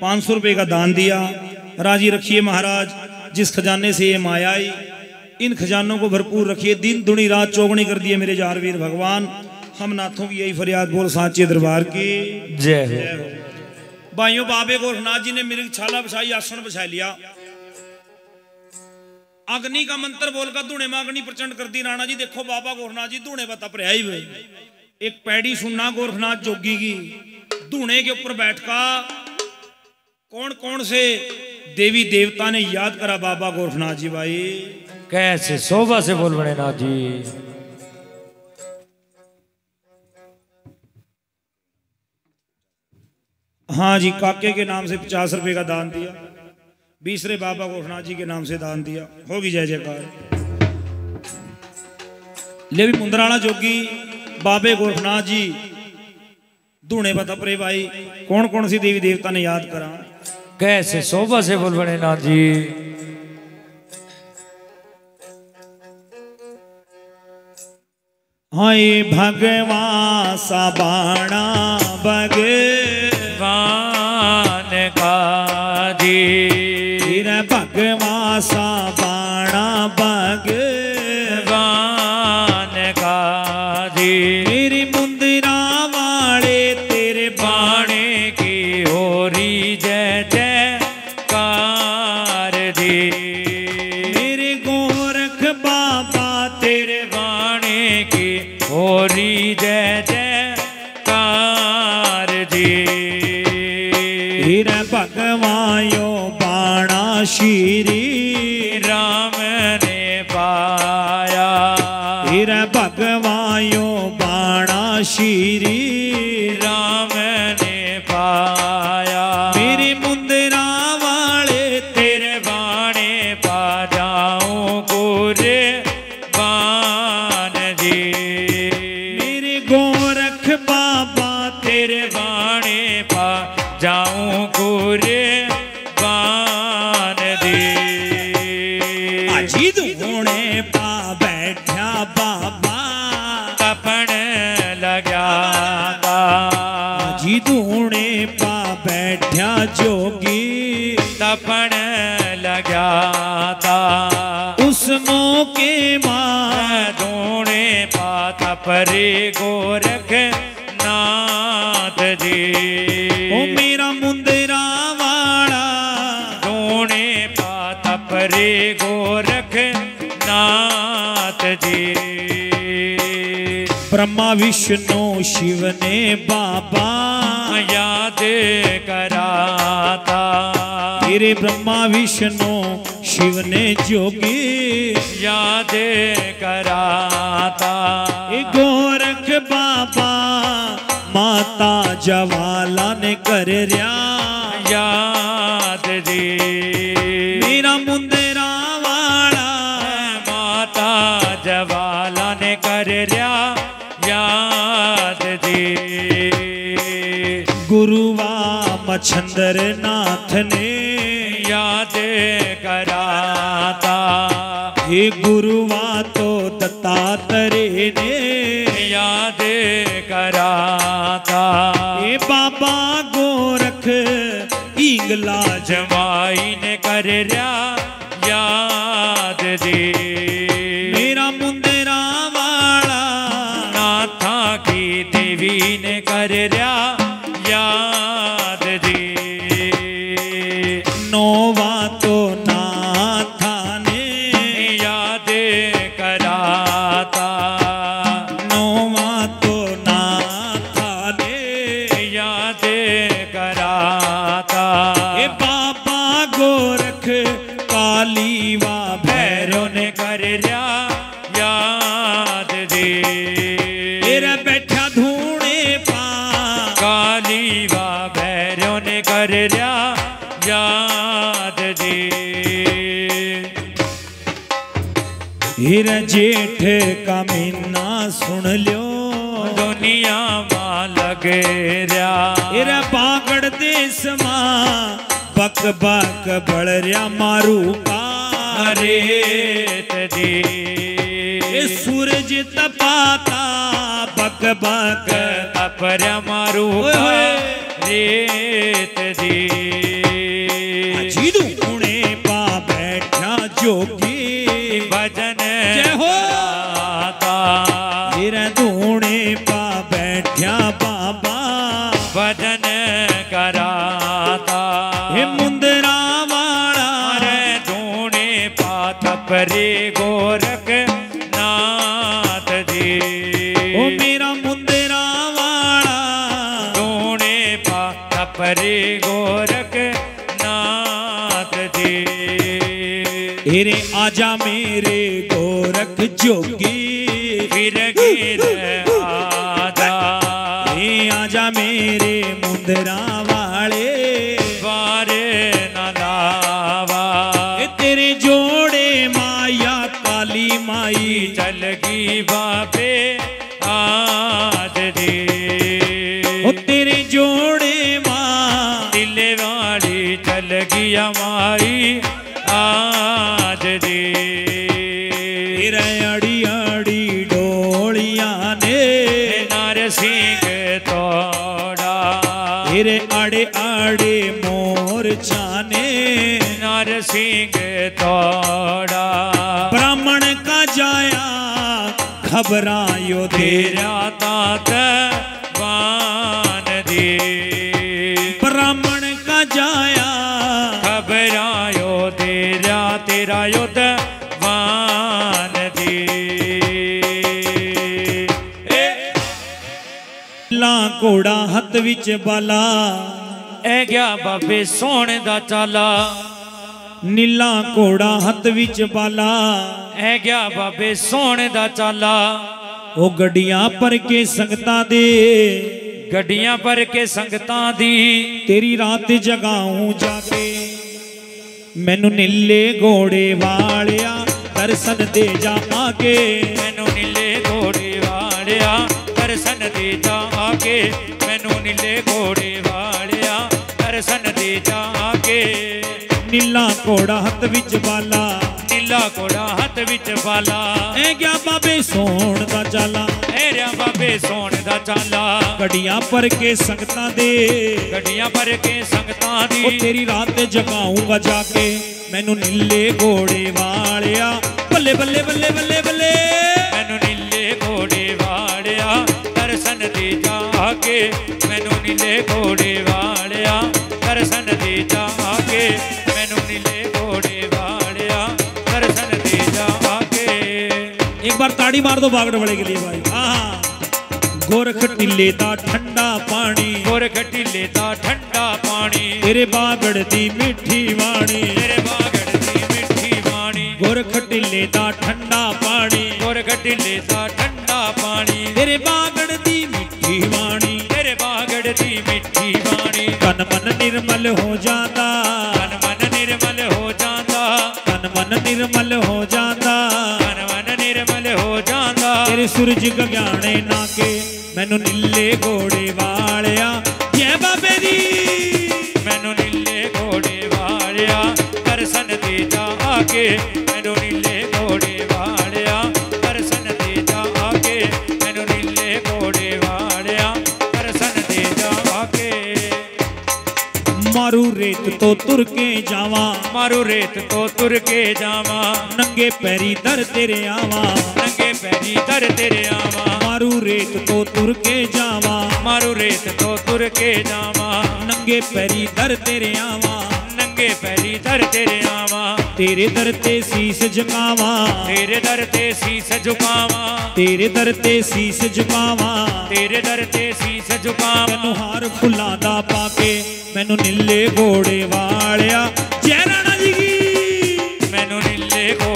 पाँच सौ रुपये का दान दिया। राज़ी रखिए महाराज जिस खजाने से ये माया आई इन खजानों को भरपूर रखिए। दिन दुनी रात चौगनी कर दिए मेरे जारवीर भगवान। हम नाथों की यही फरियाद बोल सांचे दरबार की। जय हो। भाइयों बाबे गोरखनाथ जी ने मिर्ग छाला बिछाई आसन बिछा लिया। अग्नि का मंत्र बोलकर धूणे में अग्नि प्रचंड कर दी। राणा जी देखो बाबा गोरखनाथ जी धूणे में तप रहा ही एक पैड़ी सुनना गोरखनाथ जोगी की। धूणे के ऊपर बैठका कौन कौन से देवी देवता ने याद करा बाबा गोरखनाथ जी भाई। कैसे शोभा से बोल बने नाथ जी। हाँ जी काके के नाम से पचास रुपए का दान दिया। बीसरे बाबा गोरखनाथ जी के नाम से दान दिया। होगी जय जयकार। ले भी मुंदराला जोगी बाबे गोरखनाथ जी। धूणे बतपरे भाई कौन कौन सी देवी देवता ने याद करा? कैसे शोभा से बोल बने नाथ जी। हाय भगवा भगवान सा बगे। परे गोरख नाथ जी ओ मेरा मुंदेरा वाला सोने पात परे गोरख नाथ जी ब्रह्मा विष्णु शिव ने बाबा। याद कराता। तेरे ब्रह्मा विष्णु शिव ने जोगी याद कराता। गोरख बाबा माता जवाला ने कर रिया याद जी मेरा मुंदेरा वाला माता जवाला ने कर रिया याद दे। गुरुवा मछंदर नाथ ने कराता। हे गुरुवा तो दत्तात्रेय, ने याद कराता। हे बाबा गोरख इंगला जमाई ने कर रिया। बक बड़रिया मारू पारे दे सूरज तपाता बक बक तपरिया मारू। रेत दे जी धूणे पा बैठा जोगी गोरख जोगी सिंगे तोड़ा ब्राह्मण का जाया घबरायो तेरा तात दे। ब्राह्मण का जाया घबरायो तेरा तेरा युद्ध बान घोड़ा हथ विच बाला। ए गया बाबे सोने का चाला। ਨੀਲਾ ਘੋੜਾ ਹੱਥ ਵਿੱਚ ਬਾਲਾ। ਇਹ ਗਿਆ ਬਾਬੇ ਸੋਹਣੇ ਦਾ ਚਾਲਾ। ਉਹ ਗੱਡੀਆਂ ਭਰ ਕੇ ਸੰਗਤਾਂ ਦੇ। ਗੱਡੀਆਂ ਭਰ ਕੇ ਸੰਗਤਾਂ ਦੀ। ਤੇਰੀ ਰਾਤ ਜਗਾਉਂ ਜਾ ਕੇ। ਮੈਨੂੰ ਨੀਲੇ ਘੋੜੇ ਵਾਲਿਆ ਦਰਸ਼ਨ ਦੇ ਜਾ ਆ ਕੇ ਮੈਨੂੰ ਨੀਲੇ ਘੋੜੇ ਵਾਲਿਆ ਦਰਸ਼ਨ ਦੇ ਜਾ ਆ ਕੇ ਨੀਲਾ ਘੋੜਾ ਹੱਥ ਵਿੱਚ ਬਾਲਾ। ਨੀਲਾ ਘੋੜਾ ਹੱਥ ਵਿੱਚ ਬਾਲਾ। ਐ ਗਿਆ ਬਾਬੇ ਸੋਣ ਦਾ ਚਾਲਾ। ਐਰਿਆ ਬਾਬੇ ਸੋਹਣ ਦਾ ਚਾਲਾ। ਗੱਡੀਆਂ ਭਰ ਕੇ ਸੰਗਤਾਂ ਦੇ। ਗੱਡੀਆਂ ਭਰ ਕੇ ਸੰਗਤਾਂ ਉਹ ਦੀ ਤੇਰੀ ਰਾਤ ਤੇ ਜਗਾਉਂਗਾ ਜਾ ਕੇ। ਮੈਨੂੰ ਨੀਲੇ ਘੋੜੇ ਵਾਲਿਆ। ਬੱਲੇ ਬੱਲੇ ਬੱਲੇ ਬੱਲੇ ਬੱਲੇ। ਮੈਨੂੰ ਨੀਲੇ ਘੋੜੇ ਵਾਲਿਆ। ਕੇ ਮੈਨੂੰ ਨੀਲੇ ਘੋੜੇ ਵਾਲਿਆ। एक बार ताड़ी मार दो बागड़ बड़े के लिए भाई। गोरख लेता ठंडा पानी। गोरख लेता ठंडा पानी। तेरे बागड़ दी मीठी वाणी। तेरे बागड़ दी मीठी वाणी। गोरख लेता ठंडा पानी। गोरख लेता ठंडा पानी। तेरे बागड़ दी मीठी वाणी। तेरे बागड़ दी मीठी वाणी। तन मन निर्मल हो जाता। तन मन निर्मल हो जाता। तन मन निर्मल हो जाता। ਜਾਂਦਾ ਸੂਰਜ ਗਗਿਆਣੇ ਨਾ ਕੇ ਮੈਨੂੰ ਨੀਲੇ ਘੋੜੇ ਵਾਲਿਆ। ਜੈ ਬਾਬੇ ਦੀ। ਮੈਨੂੰ ਨੀਲੇ ਘੋੜੇ ਵਾਲਿਆ। ਦਰਸ਼ਨ ਦੇ ਜਾ ਕੇ ਮੈਨੂੰ ਨੀਲੇ ਘੋੜੇ ਵਾਲਿਆ। ਦਰਸ਼ਨ ਦੇ ਜਾ ਕੇ ਮੈਨੂੰ ਨੀਲੇ ਘੋੜੇ ਵਾਲਿਆ। ਦਰਸ਼ਨ ਦੇ ਜਾ ਕੇ। ਮਾਰੂ ਰੇਤ ਤੋਂ ਤੁਰ ਕੇ ਜਾਵਾਂ। ਮਾਰੂ ਰੇਤ ਤੋਂ ਤੁਰ ਕੇ ਜਾਵਾਂ। ਨੰਗੇ ਪੈਰੀ ਦਰ ਤੇਰੇ ਆਵਾਂ। ਨੰਗੇ ਪੈਰੀ ਦਰ ਤੇਰੇ ਆਵਾਂ। ਮਾਰੂ ਰੇਤ ਤੋਂ ਤੁਰ ਕੇ ਜਾਵਾਂ। ਮਾਰੂ ਰੇਤ ਤੋਂ ਤੁਰ ਕੇ ਜਾਵਾਂ। ਨੰਗੇ ਪੈਰੀ ਦਰ ਤੇਰੇ ਆਵਾਂ। ਨੰਗੇ ਪੈਰੀ ਦਰ ਤੇਰੇ ਆਵਾਂ। ਤੇਰੇ ਦਰ ਤੇ ਸੀਸ ਝੁਕਾਵਾਂ ਤੇਰੇ ਦਰ ਤੇ ਸੀਸ ਝੁਕਾਵਾਂ ਤੇਰੇ ਦਰ ਤੇ ਸੀਸ ਝੁਕਾਵਾਂ ਤੇਰੇ ਦਰ ਤੇ ਸੀਸ ਝੁਕਾਵਾਂ ਮੈਨੂੰ ਹਾਰ ਫੁੱਲਾਂ ਦਾ ਪਾ ਕੇ, ਮੈਨੂੰ ਨੀਲੇ ਘੋੜੇ ਵਾਲਿਆ। ਜੈ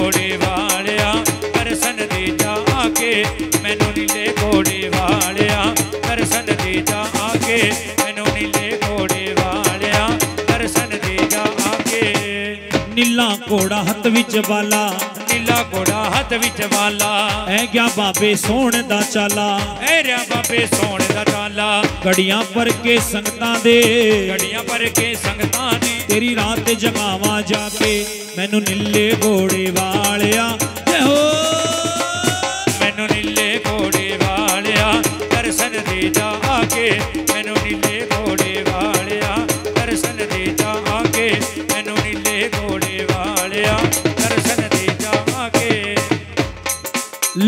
ਘੋੜੇ ਵਾਲਿਆ, ਦਰਸ਼ਨ ਦੇ ਜਾ ਕੇ ਮੈਨੂੰ ਨੀਲੇ ਘੋੜੇ ਵਾਲਿਆ, ਦਰਸ਼ਨ ਦੇ ਜਾ ਆ ਕੇ ਮੈਨੂੰ ਨੀਲੇ ਘੋੜੇ ਵਾਲਿਆ, ਦਰਸ਼ਨ ਦੇ ਜਾ ਕੇ। ਨੀਲਾ ਘੋੜਾ ਹੱਥ ਵਿੱਚ ਬਾਲਾ ਨੀਲਾ ਘੋੜਾ ਹੱਥ ਵਿੱਚ ਵਾਲਾ। ਐ ਗਿਆ ਬਾਬੇ ਸੋਹਣ ਦਾ ਚਾਲਾ। ਐ ਰਿਆ ਬਾਬੇ ਸੋਹਣ ਦਾ ਚਾਲਾ। ਗੜੀਆਂ ਪਰ ਕੇ ਸੰਗਤਾਂ ਦੇ। ਗੜੀਆਂ ਭਰ ਕੇ ਸੰਗਤਾਂ ਨੇ ਤੇਰੀ ਰਾਤ ਤੇ ਜਗਾਵਾਂ ਜਾ ਕੇ ਮੈਨੂੰ ਨੀਲੇ ਘੋੜੇ ਵਾਲਿਆ। ਜੈ ਹੋ ਮੈਨੂੰ ਨੀਲੇ ਘੋੜੇ ਵਾਲਿਆ ਦਰਸ਼ਨ ਦੇ ਜਾ ਕੇ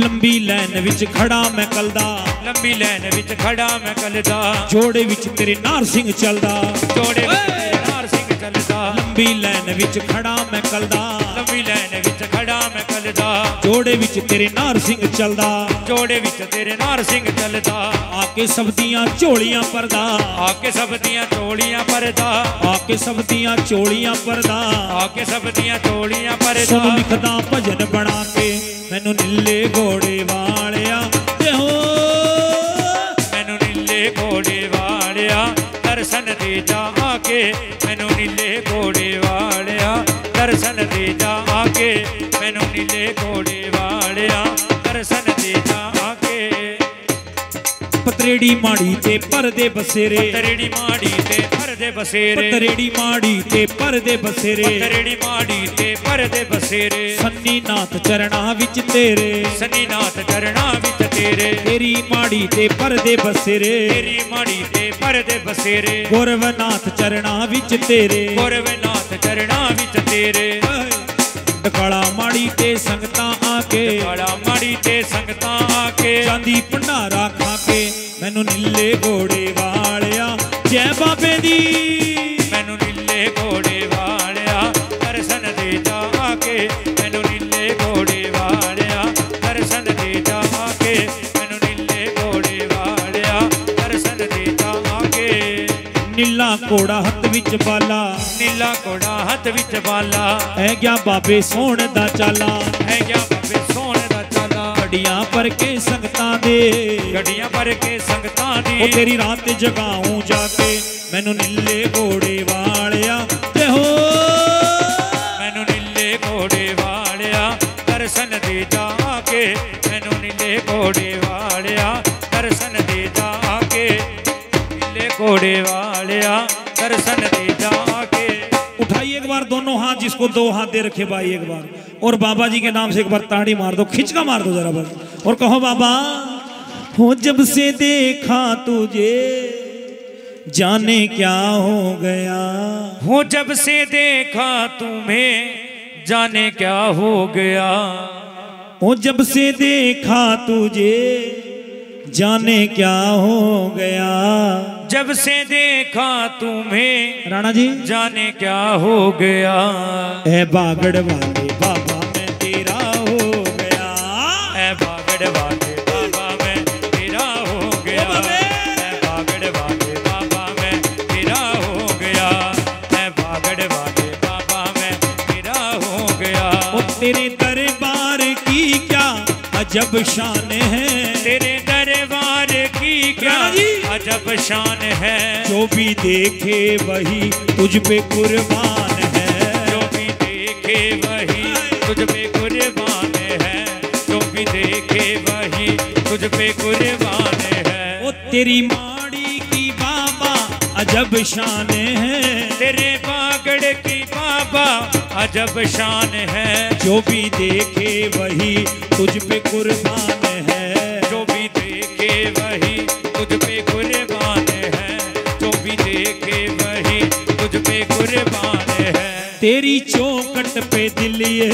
ਲੰਬੀ ਲਾਈਨ ਵਿੱਚ ਖੜਾ ਮੈਂ ਕਲਦਾ। ਲੰਬੀ ਲਾਈਨ ਵਿੱਚ ਖੜਾ ਮੈਂ ਕਲਦਾ। ਜੋੜੇ ਵਿੱਚ ਤੇਰੇ ਨਾਰ ਸਿੰਘ ਚੱਲਦਾ। ਜੋੜੇ ਵਿੱਚ ਤੇਰੇ ਨਾਰ ਸਿੰਘ ਚੱਲਦਾ। ਲੰਬੀ ਲਾਈਨ ਵਿੱਚ ਖੜਾ ਮੈਂ ਕਲਦਾ। ਲੰਬੀ ਲਾਈਨ ਵਿੱਚ ਖੜਾ ਮੈਂ ਕਲਦਾ। ਜੋੜੇ ਵਿੱਚ ਤੇਰੇ ਨਾਰ ਸਿੰਘ ਚੱਲਦਾ। ਜੋੜੇ ਵਿੱਚ ਤੇਰੇ ਨਾਰ ਸਿੰਘ ਚੱਲਦਾ। ਆ ਕੇ ਸਭ ਦੀਆਂ ਝੋਲੀਆਂ ਪਰਦਾ ਆ ਕੇ ਸਭ ਦੀਆਂ ਟੋਲੀਆਂ ਪਰਦਾ ਆ ਕੇ ਸਭ ਦੀਆਂ ਝੋਲੀਆਂ ਪਰਦਾ ਆ ਕੇ ਸਭ ਦੀਆਂ ਸੁਣ ਪਰਦਾ ਲਿਖਦਾ ਭਜਨ ਬਣਾ ਕੇ। ਮੈਨੂੰ ਨੀਲੇ ਘੋੜੇ ਵਾਲਿਆ, ਤੇ ਹੋ। ਮੈਨੂੰ ਨੀਲੇ ਘੋੜੇ ਵਾਲਿਆ, ਦਰਸ਼ਨ ਦੇ ਜਾ ਆ ਕੇ ਮੈਨੂੰ ਨੀਲੇ ਘੋੜੇ ਵਾਲਿਆ, ਦਰਸ਼ਨ ਦੇ ਜਾ ਕੇ ਪਤਰੇੜੀ ਮਾੜੀ ਤੇ ਪਰਦੇ ਬਸੇਰੇ। ਤਰੇੜੀ ਮਾੜੀ ਤੇ ਪਰਦੇ ਬਸੇਰੇ। ਪਤਰੇੜੀ ਮਾੜੀ ਤੇ ਪਰਦੇ ਬਸੇਰੇ। ਤਰੇੜੀ ਮਾੜੀ ਤੇ ਪਰਦੇ ਬਸੇਰੇ। ਸੰਨੀ ਨਾਥ ਚਰਣਾ ਵਿੱਚ ਤੇਰੇ। ਸਨੀ ਨਾਥ ਚਰਣਾ ਵਿੱਚ ਤੇਰੇ। ਤੇਰੀ ਮਾੜੀ ਤੇ ਪਰਦੇ ਬਸੇਰੇ। ਤੇਰੀ ਮਾੜੀ ਤੇ ਪਰਦੇ ਬਸੇਰੇ। ਗੁਰਵਨਾਥ ਚਰਣਾ ਵਿੱਚ ਤੇਰੇ। ਗੁਰਵਨਾਥ ਚਰਣਾ ਵਿੱਚ ਤੇਰੇ। ਡਕਾਲਾ ਮਾੜੀ ਤੇ ਸੰਗਤਾਂ ਆ ਕੇ। ਕਾਲਾ ਮਾੜੀ ਤੇ ਸੰਗਤਾਂ ਆ ਕੇ। ਚਾਂਦੀ ਭੰਡਾਰਾ ਖਾ ਕੇ ਮੈਨੂੰ ਨੀਲੇ ਘੋੜੇ ਵਾਲਿਆ। ਜੈ ਬਾਬੇ ਦੀ। ਨੀਲਾ ਘੋੜਾ ਹੱਥ ਵਿੱਚ ਬਾਲਾ ਨੀਲਾ ਘੋੜਾ ਹੱਥ ਵਿੱਚ ਵਾਲਾ ਐ ਗਿਆ ਬਾਬੇ ਸੋਹਣ ਦਾ ਚਾਲਾ ਹੈ ਗਿਆ ਬਾਬੇ ਸੋਹਣੇ ਦਾ ਚਾਲਾ ਗੱਡੀਆਂ ਪਰ ਕੇ ਸੰਗਤਾਂ ਦੇ ਗੱਡੀਆਂ ਭਰ ਕੇ ਸੰਗਤਾਂ ਉਹ ਦੀ ਤੇਰੀ ਰਾਤ ਤੇ ਜਗਾਉਂ ਜਾ ਕੇ ਮੈਨੂੰ ਨੀਲੇ ਘੋੜੇ ਵਾਲਿਆ ਤੇ ਹੋ ਮੈਨੂੰ ਨੀਲੇ ਘੋੜੇ ਵਾਲਿਆ ਦਰਸ਼ਨ ਦੇ ਜਾ ਕੇ ਮੈਨੂੰ ਨੀਲੇ ਘੋੜੇ घोड़े वाले दर्शन दे जाके। उठाइए एक बार दोनों हाथ जिसको दो हाथ दे रखे भाई एक बार। और बाबा जी के नाम से एक बार ताड़ी मार दो खिंचका मार दो जरा बस। और कहो बाबा हो जब से देखा तुझे जाने क्या हो गया? हो जब से देखा तुम्हें जाने क्या हो गया? हो जब से देखा तुझे जाने क्या हो गया? जब से देखा तुम्हें राणा जी? जाने क्या हो गया? ए बागड़ वाले बाबा मैं तेरा हो गया। ऐ बागड़ वाले बाबा मैं तेरा हो गया। बागड़ वाले बाबा मैं तेरा हो गया। बागड़ वाले बाबा मैं तेरा हो गया। तेरे दरबार की क्या अजब शान है? जी। अजब शान है जो भी देखे वही तुझ पे कुर्बान है। जो भी देखे वही तुझ पे कुर्बान है। जो भी देखे वही तुझ पे कुर्बान है। वो तेरी माड़ी की बाबा अजब शान है। तेरे बागड़ की बाबा अजब शान है। जो भी देखे वही तुझ पे कुर्बान है तेरी चौकट पे दिलिए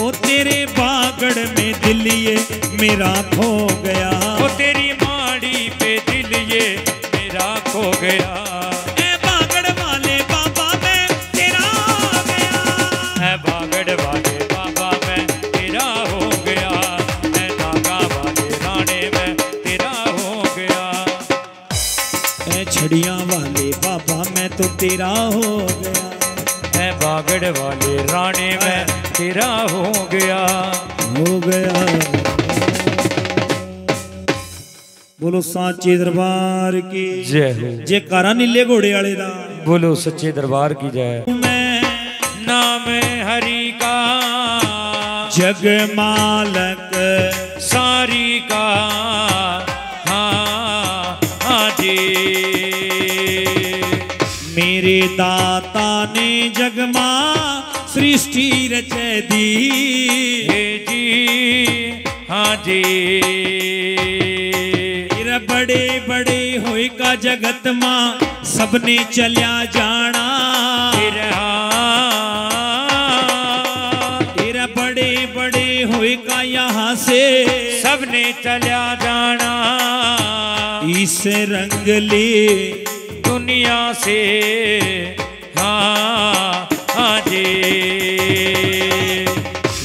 ओ तेरे बागड़ में दिलिए मेरा खो गया। ओ तेरी माड़ी पे दिलिए मेरा खो गया। बागड़ वाले राणे मैं तेरा हो गया। हो गया। बोलो साचे दरबार की। जय हो। जे कारा नीले घोड़े वाले दा। बोलो सच्चे दरबार की जय। मैं नाम हरि का। जग मालक सारी का। हाँ हाँ जी। मेरे दाता ने जगमा सृष्टि रचे दी हे जी हाँ जी। बड़े बड़े होए का जगत माँ सबने चलिया जाना हाँ। तेरा बड़े बड़े होए का यहाँ से सबने चलिया जाना इस रंग ले दुनिया से हाँ हाँ। जी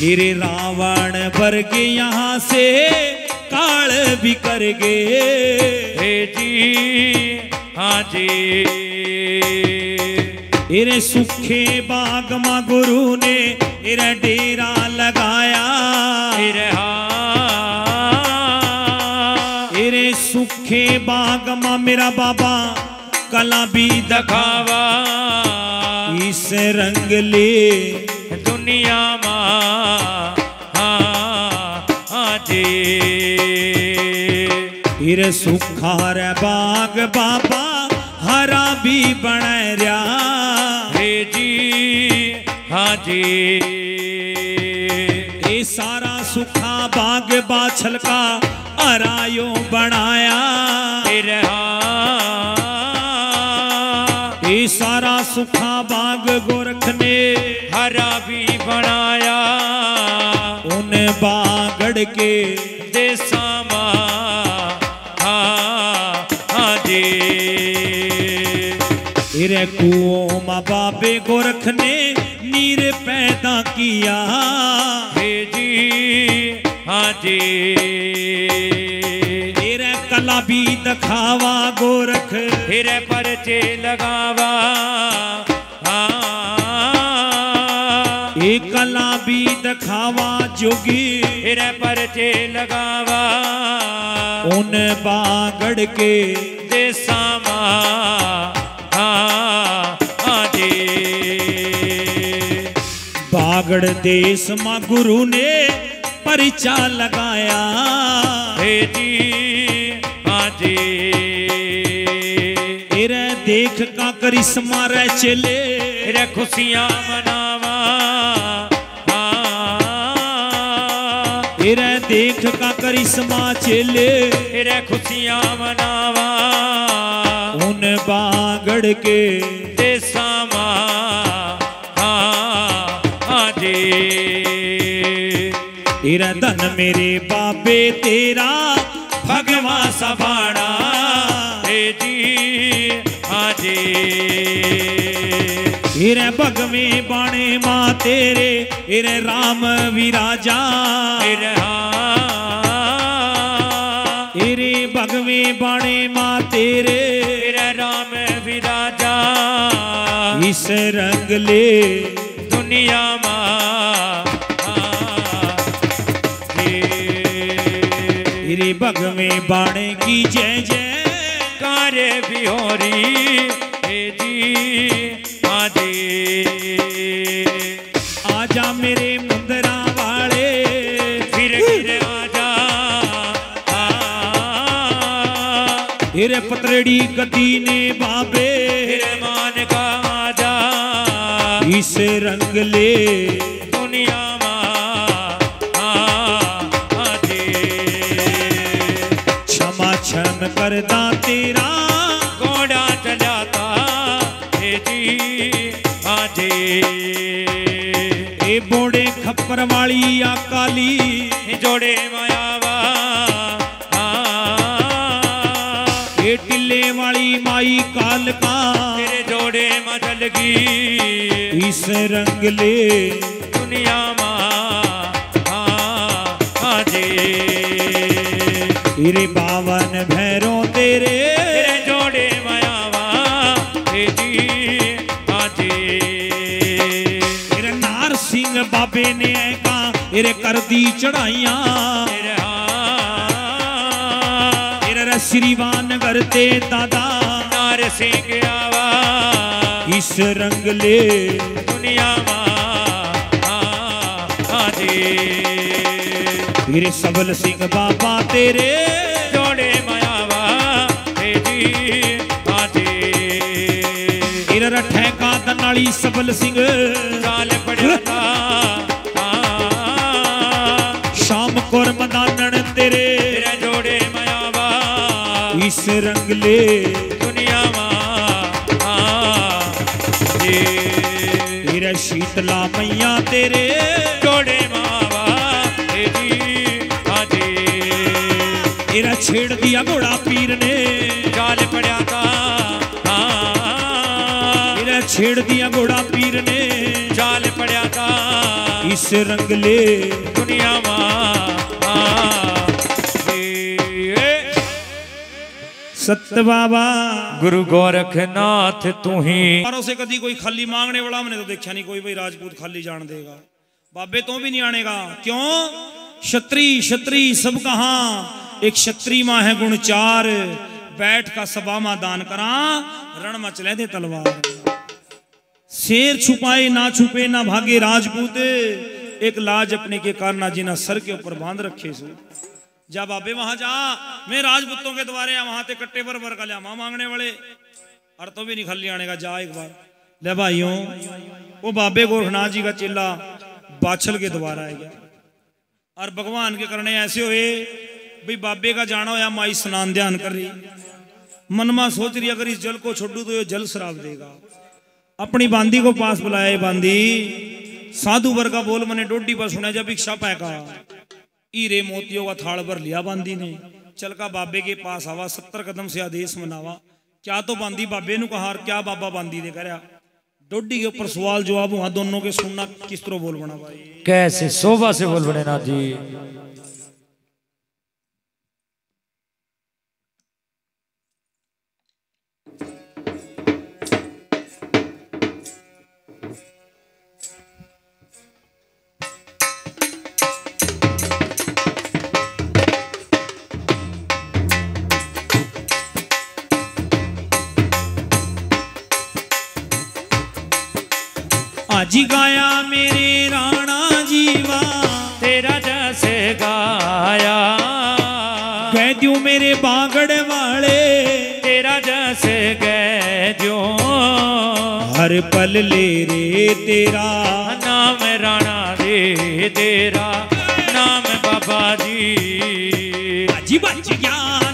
मेरे रावण वर्ग यहाँ से काल भी कर गए। हे जी हाँ जी। तेरे सुखे बाग माँ गुरु ने तेरा डेरा लगाया। हाँ। तेरे सुखे बाग माँ मेरा बाबा कला भी दखावा। इस रंग ले दुनिया माँ हाँ हाँ जी। तेरे सुखार बाग बाबा, हरा भी बन रहा हे जी हाँ जी। ये सारा सुखा बाग बाछल का अरायो बनाया। फिर सुखा बाग गोरख ने हरा भी बनाया। उन बागड़ के देसा कुओं माँ बाबे गोरख ने नीर पैदा किया। हे जी हाँ जी। भी दखावा गोरख। फिर परचे लगावा। हाँ। कला भी दखावा जोगी। फिर परचे लगावा। उन बागड़ के। देसा हाँ हाँ बागड़ देश माँ गुरु ने परिचा लगाया। हे जी। देख का करिश्मा रे चले। फिर खुशियाँ मनावा। हाँ तेरे देख का करिश्मा चले। फिर खुशियाँ मनावा। उन बागड़ के देसा माँ जी। धन मेरे बाबे तेरा भगवा सबाड़ा हीरे भगवे बाणे माँ तेरे हीरे राम विराजा। फिर हाँ। हीरे भगवे बाणे माँ तेरे फिर राम विराजा। इस रंग ले दुनिया माँ। हीरे भगवे बाणे की जय जय। कार्य बिहोरी हे जी हाँ आजा मेरे मुंदरा वाले फिर फिर आजा। हीरे पतरड़ी गदी ने बाबे मान का आजा। इस रंग ले दुनिया माँ क्षमा क्षम करदा तेरा। ए बोड़े खप्पर वाली, आ काली जोड़े मायावा। ए टिल्ले वाली माई काल का, तेरे जोड़े मचल गई इस रंग ले दुनिया माँ। जी। तेरे बावन भैरों तेरे सिंह बाबे ने का तेरे कर दी चढ़ाइयाँ। श्रीवान करते दादा। नार सिंह आवा, इस रंग ले दुनिया माँ। जी तेरे सबल सिंह बाबा तेरे जोड़े मायावा हे जी हाँ जी इस रंग ले दुनिया माँ हाँ जी तेरा शीतला मैया तेरे जोड़े मावा हे जी हाँ जी तेरा छेड़ दिया घोड़ा पीर ने काल पड़ा था हाँ। तेरा छेड़ दिया घोड़ा पीर ने चाल सत्य बाबा गुरु गोरखनाथ तू ही मारो से कभी कोई खाली मांगने वाला हमने तो देखा नहीं कोई भाई राजपूत खाली जान देगा। बाबे तो भी नहीं आनेगा। क्यों? क्षत्री क्षत्री सब कहा? एक क्षत्री माँ है गुण चार। बैठ का सभा माँ दान करा रण मचले दे तलवार। शेर छुपाए ना छुपे ना भागे राजपूत। एक लाज अपने के कारण जिना सर के ऊपर बाँध रखे सो। जा बाबे, वहाँ जा। मैं राजपूतों के द्वारे वहाँ कट्टे पर वर का लिया मांगने वाले। और तो भी नहीं खाली आने का, जा एक बार। ले भाइयों, वो बाबे गोरखनाथ जी का चिल्ला बाछल के द्वारा है गया। और भगवान के करने ऐसे हुए, भाई बाबे का जाना होया, माई स्नान ध्यान कर रही। मन में सोच रही, अगर इस जल को छोड़ू तो ये जल शराब देगा। अपनी बांदी को पास बुलाया बांदी। साधु वर का बोल, मैंने डोडी पर सुना जब भिक्षा पैका हीरे मोतियों का थाल भर लिया बांदी ने चल का बाबे के पास आवा सत्तर कदम से आदेश मनावा क्या तो बांदी बाबे नु कहा और क्या बाबा बांदी ने करया डोडी के ऊपर सवाल जवाब वहाँ दोनों के सुनना किस तरह बोल बना भाई कैसे शोभा से बोल बड़े नाथ जी गाया मेरे राणा जीवा तेरा जैसे गाया। कह दू मेरे बागड़ वाले, तेरा जैसे गए जो हर पल ले रे तेरा, नाम राणा दे तेरा, नाम बाबा जी। बच गया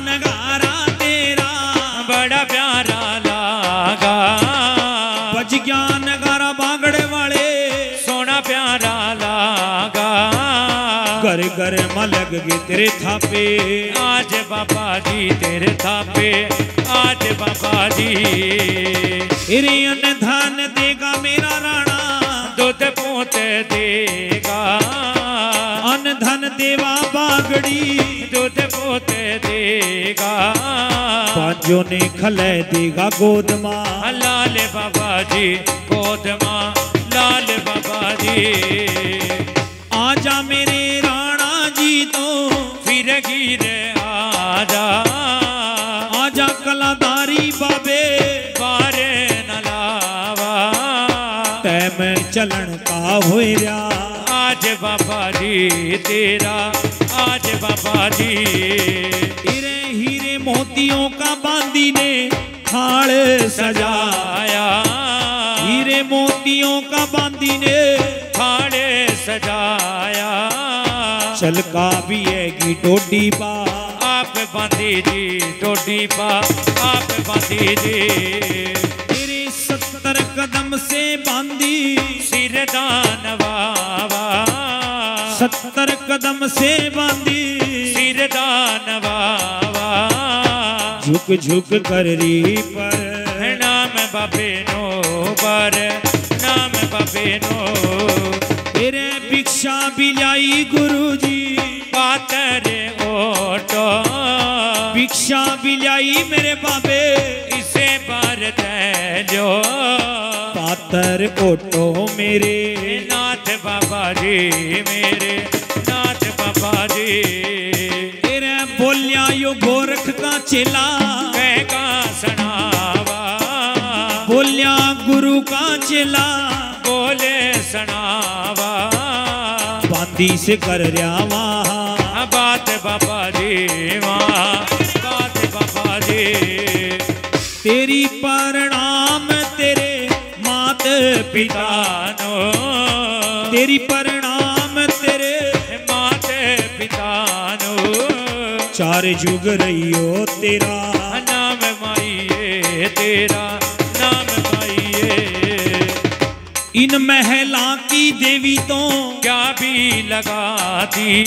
नगारा मलग गए तेरे थापे। आज बाबा जी तेरे थापे। आज बाबा जी। अन्न धन देगा मेरा राणा, दूध पोत देगा। अन्न धन देवा बागड़ी, दूध पोत देगा। बाजो ने खले देगा गोदमा। लाल बाबा जी गोदमा, लाल बाबा जी। आजा मेरे फिर गिर आजा। आजा कलादारी बाबे। बारे न लावा। टैम चलन का होए रहा आज बाबा जी तेरा आज बाबा जी। हीरे हीरे मोतियों का बांदी ने थाल सजाया। हीरे मोतियों का बांदी ने थाड़े सजाया। चलका भी है की डोडी पा। आप बांधी जी टोडी पा। आप बांधी जी। तेरे सत्तर कदम से बांदी सिर दान बाबा। सत्तर कदम से बांदी सिर दान बाबा। झुक झुक कर री पर। नाम बाबे नो पर नाम बाबे नो। तेरे भिक्षा बिलाई गुरु जी पातर ओटो। भिक्षा बिलाई मेरे बाबे इसे पर जो पातर ओटो मेरे। नाथ बाबा जी मेरे नाथ बाबा जी। तेरे बोलिया यो गोरख का चेला। कहेगा सनावा बोलिया गुरु का चेला। बांदी से कर रहा वहाँ बात बाबा जी माँ। बात बाबा जी तेरी प्रणाम तेरे मात पिता पितानो तेरी परिणाम तेरे मात पितानो चार जुग रहियो तेरा। नाम माइये तेरा। इन महला की देवी तो क्या भी लगा दी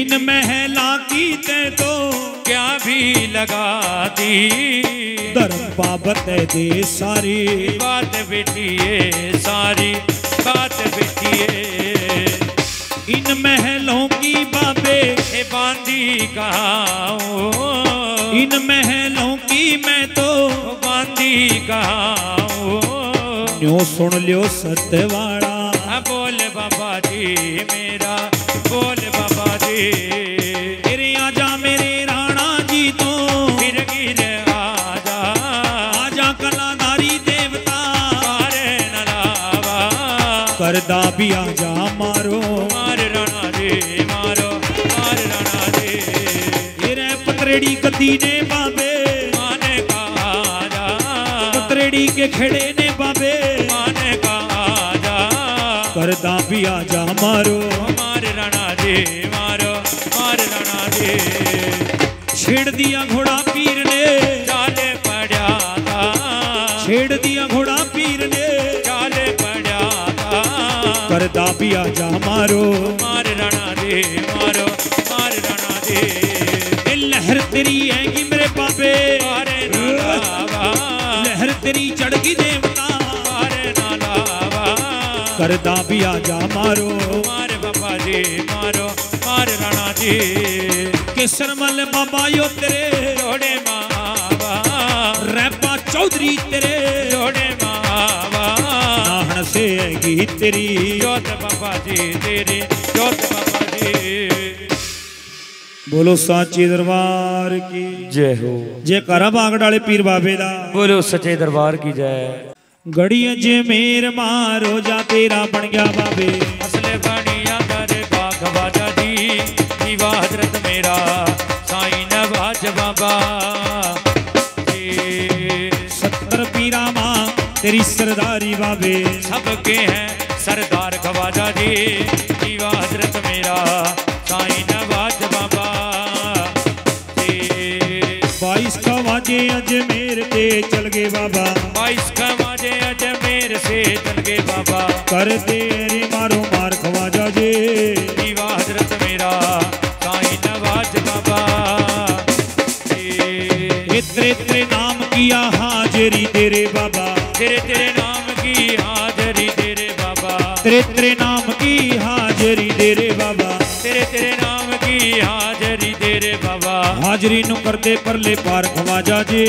इन महला की ते तो क्या भी लगा दी धर्म बाबत दे सारी। बात बेटिए सारी बात बेटिए इन महलों की बाबे बांधी कहाँ इन महलों की मैं तो बांधी कहाँ न्यो सुन लियो सत्यवाड़ा बोल बाबा जी मेरा बोल बाबा जी। तेरे आजा मेरे राणा जी तो। गिर गिर आजा। आजा कलाधारी देवता। मारे न लावा करदा भी आजा मारो। मार राणा जी मारो मार राणा जी। तेरे पतरेड़ी गद्दी ने बाबे पतरेड़ी के खेड़े ने बाबे माने का आजा। करदा भी आजा मारो। मार राणा जी मारो मार राणा जी। छेड़ दिया घोड़ा पीर ने। चाले पड़ा था। छेड़ दिया घोड़ा पीर ने। चाले पड़ा था। करदा भी आजा मारो। मार राणा जी मारो मार राणा ए लहर तेरी आएगी करदा भी आजा मारो मार बाबा जी मारो मार राणा जी केसरमल बाबा यो तेरे जोड़े मावा रैपा चौधरी तेरे जोड़े मावा नाहन से आएगी तेरी जोत बाबा जी तेरी जोत बाबा जी बोलो साची दरबार की जय हो जे करा बाग डाले पीर बाबे दा बोलो सच्चे दरबार की जय घड़ी जे मेर मारो जा तेरा बन गया बाबे। असले बनिया दर बाग बाजा जी दीवा हज़रत मेरा साईं नवाज़ बाबा। सत्तर पीरा माँ तेरी सरदारी बाबे। सबके हैं सरदार खवाजा जी दीवा हज़रत मेरा साईं नवाज़ बाबा। बाईस का वाजे अजमेर ते चल गए बाबा। बाईस घर तेरे मारो मार खवाजा जे दीवा हज़रत मेरा साईं नवाज़ बाबा। इतरे तेरे नाम किया हाजरी तेरे बाबा। तेरे तेरे नाम की हाजरी तेरे बाबा। तेरे तेरे नाम की हाजरी तेरे बाबा। तेरे तेरे नाम की हाजरी तेरे बाबा। हाजरी नु करते परले पार खवाजा जे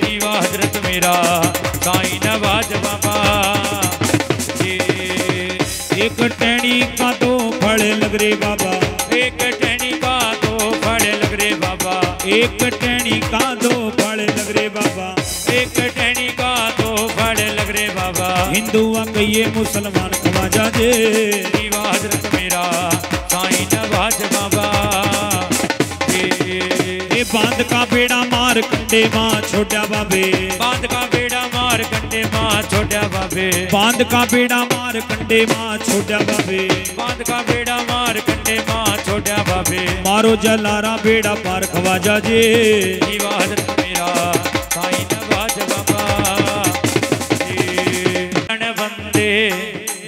दीवा हज़रत मेरा साईं नवाज़ बाबा। एक टहनी का दो फल लग रे बाबा। एक टहनी का दो फड़ लग रे बाबा। एक टहनी का दो फल लग रे बाबा। एक टहनी का दो फड़ लग रे बाबा। हिंदू कहिए मुसलमान खवाजा जी नीवा हज़रत मेरा साईं नवाज़ बाबा। ये बाँध का बेड़ा मार कंडे माँ छोटा बाबे। बाँध का माँ छोटा बाबे। बाँध का बेड़ा मार कंडे माँ छोटा बाबे। बाँध का बेड़ा मार कंडे माँ छोटा बाबे। मारो जलारा बेड़ा पार खवाजा जी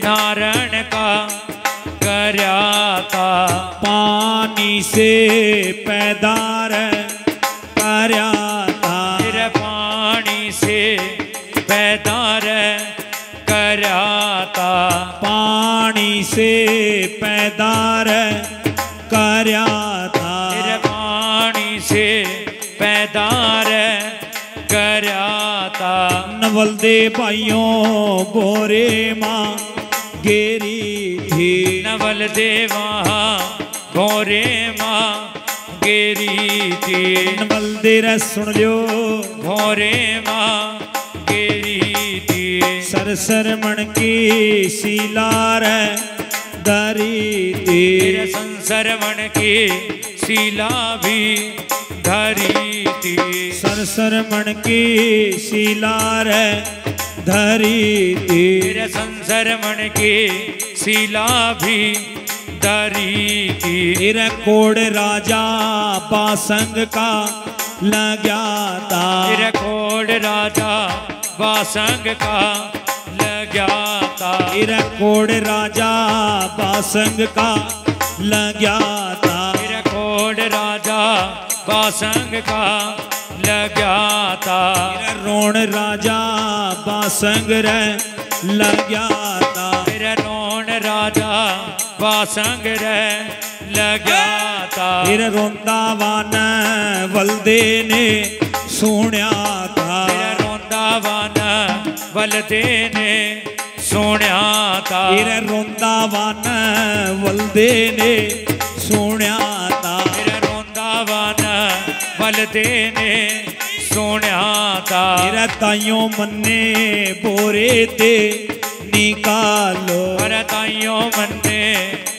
नारायण का करया पानी से पैदार करया था। पानी से पैदार पैदार करया था। पानी से पैदार कराता नवल दे भाइयों बोरे माँ गेरी थी। नवल देवा गोरे माँ गेरी थी। नवल दे रे सुन लियो। भोरे माँ गेरी थी। सर सर मन की सीलार दरी तेरे संसरवण की शिला भी धरी थी सर सर मन की सीलार धरी थी तेरे संसरवण की शिला भी धरी थी तेरा कोड राजा पासंग का लग्या था। कोड राजा वासंग का लग्या तेरा कोड राजा पासंग का लग्या था तेरे कोड राजा वासंग का लग्या था तेरा रोण राजा पासंग रे लग्या था तेरे रोण राजा वासंग रे लग्या था तेरा रोंदा वान वलदे ने सुनिया था तेरा रोंदा वन बलदे ने सुनिया तेरा रोंदा वान वलदे ने सुनिया तेरा रोंदा वन बलदे ने सुनिया तेरा ताइयों मन्ने बोरे ते निकालो पर ताइयों मन्ने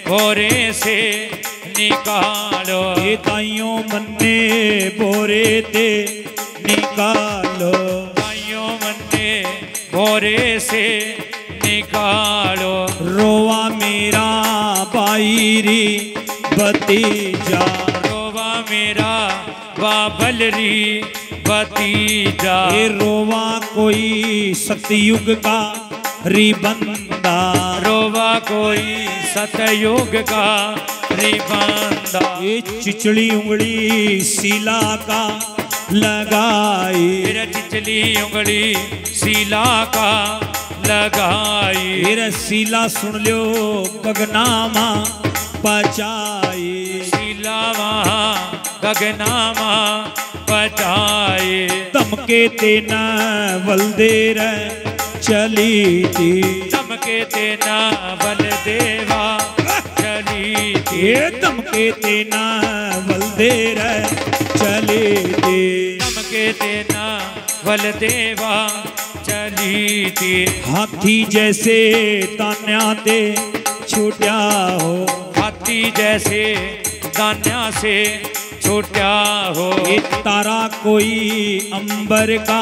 भोरे से निकालो ये ताइयों मन्ने बोरे ते निकालो ताइयों मन्ने भोरे से निकालो। रोवा मेरा बाईरी भतीजा। रोवा मेरा बाबलरी भतीजा। ये रोवा कोई सतयुग का रिबंदा। रोवा कोई सतयुग का रिबंदा। ये चिचड़ी उंगली सीला का लगाई। चिचली उंगली शिला का लगाई। मेरा सीला सुन लियो गगनामा पचाई शिला वहाँ गगनामा पचाए धमके ते न वलदे चली थी। चमके तेना बल देवा चली थी। धमके ते न चली थी। चमके तेना बल चली थी हाथी जैसे तान्या ते छूटा हो। हाथी जैसे दान्या से छूटा हो। ये तारा कोई अंबर का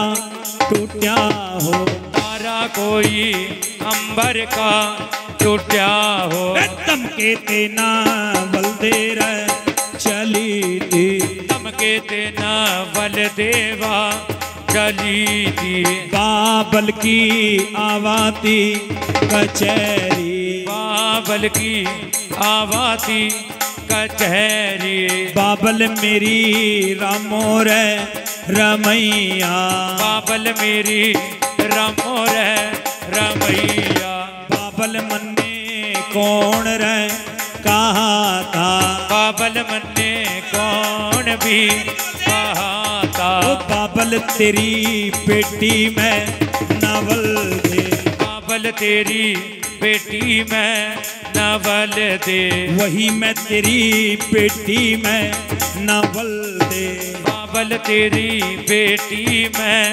टूटा हो। तारा कोई अंबर का टूटा हो। धमके ते न वलदे रे चली थी चमके तेना बल चली थी बाबल की आवाती कचहरी। बाबल की आवाती कचहरी। बाबल मेरी रामो रे रमैया। बाबल मेरी रमो रे रमैया। बाबल मन्ने कौन रे कहा था। बाबल मन्ने कौन भी कहा था। बाबल तेरी बेटी में नवल दे। बाबल तेरी बेटी में नवल दे। वही मैं तेरी बेटी में नवल दे। बाबल तेरी बेटी मैं,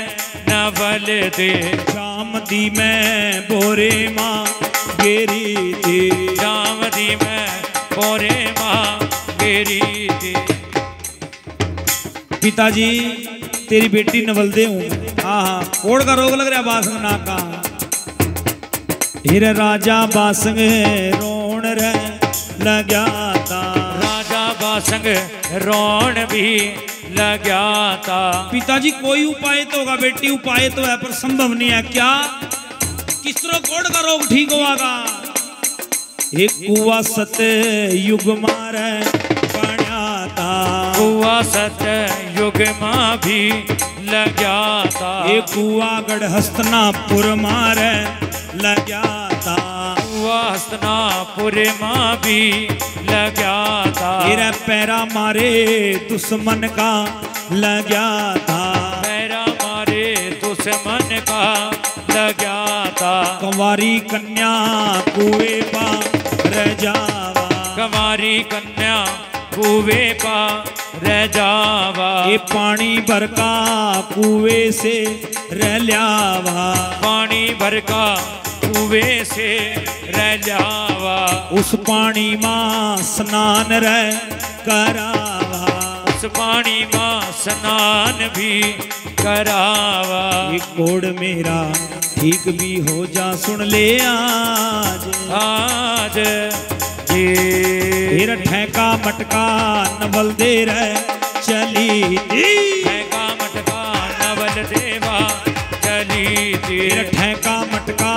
नवल दे शाम दी मैं, बोरे माँ गेरी दे। जाम दी मैं, बोरे माँ गेरी दे। पिताजी, तेरी बेटी नवलदे हूँ। हाँ हाँ कोड़ का रोग लग रहा बासंग नाक का। हिर राजा बासंग रोण रे लग्या बासंग रोण भी लग्या था। पिताजी कोई उपाय तो होगा बेटी? उपाय तो है पर संभव नहीं है। क्या? किस तरह कोड़ का रोग ठीक होगा? एक कुआ सत युग मारे था। हुआ सत युग माँ भी लग्या था। एक कुआ गढ़ हस्तनापुर मारे हुआ हस्तनापुर माँ भी लग्या था। तेरा पैरा मारे दुश्मन का लग्या था। पैरा मारे दुश्मन का लग्या था। कंवारी कन्या कुएँ पा रह जावा। कमारी कन्या कुएँ पा रह जावा। ये पानी भर का कुएँ से रह ल्यावा। पानी भर का कुएँ से रह जावा। उस पानी माँ स्नान रह करावा। उस पानी माँ स्नान भी करावा। ये कोड मेरा ठीक भी हो जा सुन ले आज। आज ये फिर ठेका मटका नवल दे रह चली थी का मटका नवल देवा चली तीर ठेका मटका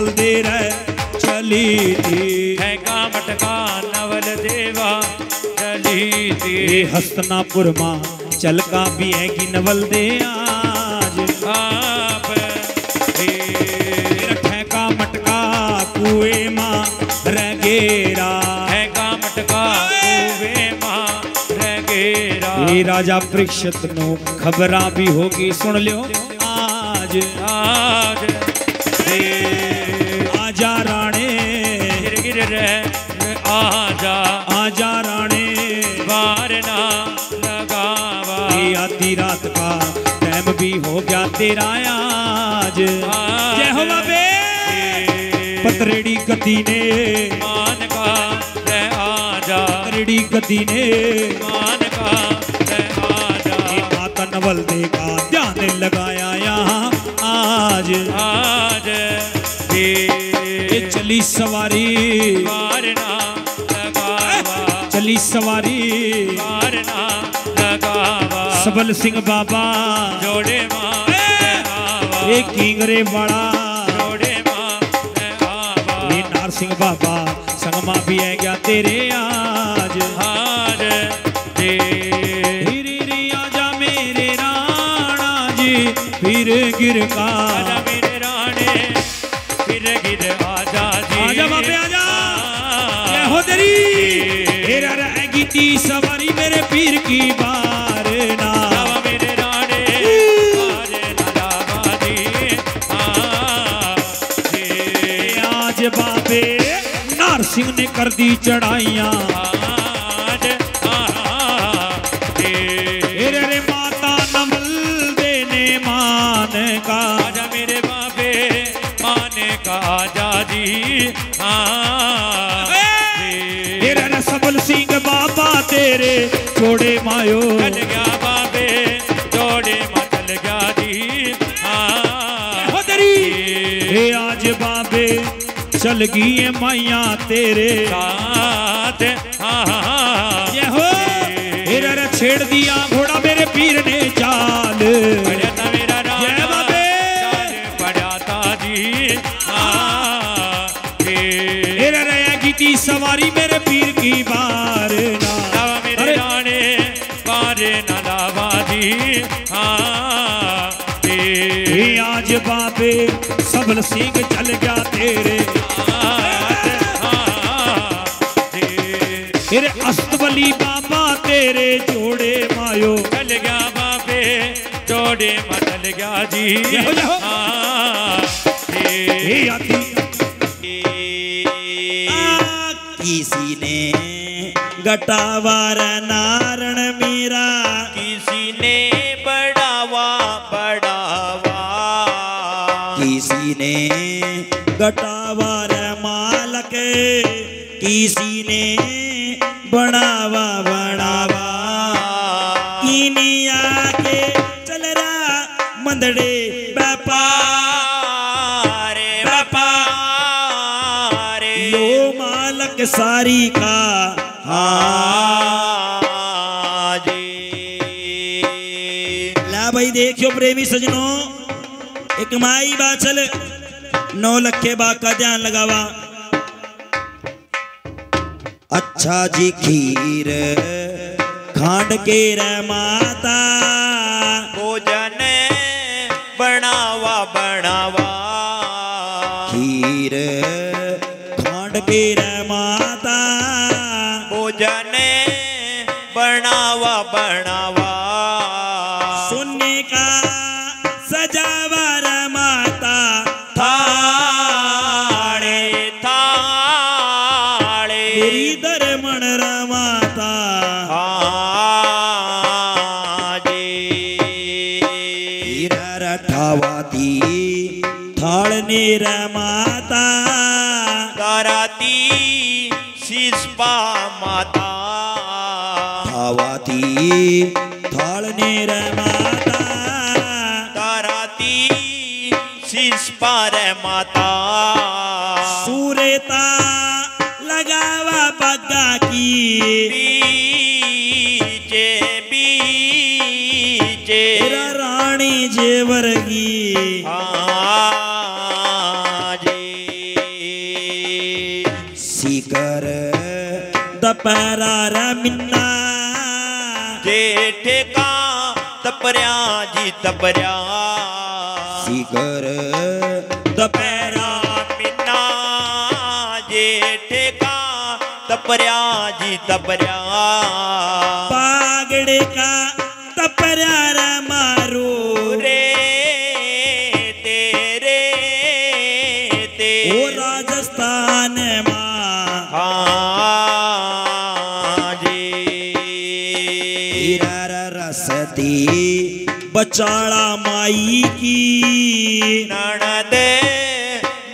नवल दे रह चली थी। है का मटका नवल देवा चली तीर हस्तनापुर माँ चल का भी है कि नवल दे आज। आप ठेका मटका कुएँ माँ है का मटका कुएँ माँ रगेरा ये राजा परीक्षित नो खबरा भी होगी सुन लियो आज। आज रे आजा। आजा राणे। वारना लगावा। आधी रात का टाइम भी हो गया तेरा आज। जय हो बाबे। पतरेड़ी गति ने। मान का रे आजा। पतरेड़ी गति ने। मान का रे आजा। ये माता नवल दे का ध्यान लगाया यहाँ आज। आज ये चली सवारी। लगावा। चली सवारी। लगावा। सबल सिंह बाबा। जोड़े माँ लगावा। किंगरे वाला। जोड़े माँ ये नार सिंह बाबा संगमा भी है क्या तेरे आज। हार दे। आजा मेरे राणा जी फिर गिर का। ती सवारी मेरे पीर की बार ना। मेरे राणे आजे बाबे नार सिंह ने कर दी चढ़ाइयाँ। चल गया बाबे जोड़े में चल गया हाँ हे आज बाबे चल गई माइया तेरे। साथ। हाँ ये हो रे छेड़ दिया घोड़ा मेरे पीर ने सिंह चल गया तेरे। जी फिर अस्तबली बाबा तेरे जोड़े मायो। चल गया बाबे जोड़े बदल गया जी। जाओ, जाओ। किसी ने गटावार गटावार मालक। किसी ने बढ़ावा बढ़ावा। इनिया के चल रहा मंदड़े व्यापार, रे बापा रे लो मालक सारी का ला भाई देखियो प्रेमी सजनों, एक माई बाचल नौ लखे बाग का ध्यान लगावा। अच्छा जी खीर खांड के रे माता। भोजन बनावा बनावा। खीर खांड के रे थाळने माता। कराती शिष्पा रे माता। सुरेता लगावा बग्गा की। बीचे बीचे। तेरा राणी जेवरगी जी सिकर दपहरा रे मिन्ना का तपरिया जी तपरिया। सिकर। दपहरा मिन्ना जेठ का तपरिया जी तपरिया। पागड़े का तपहरा बचाड़ा माई की। ननद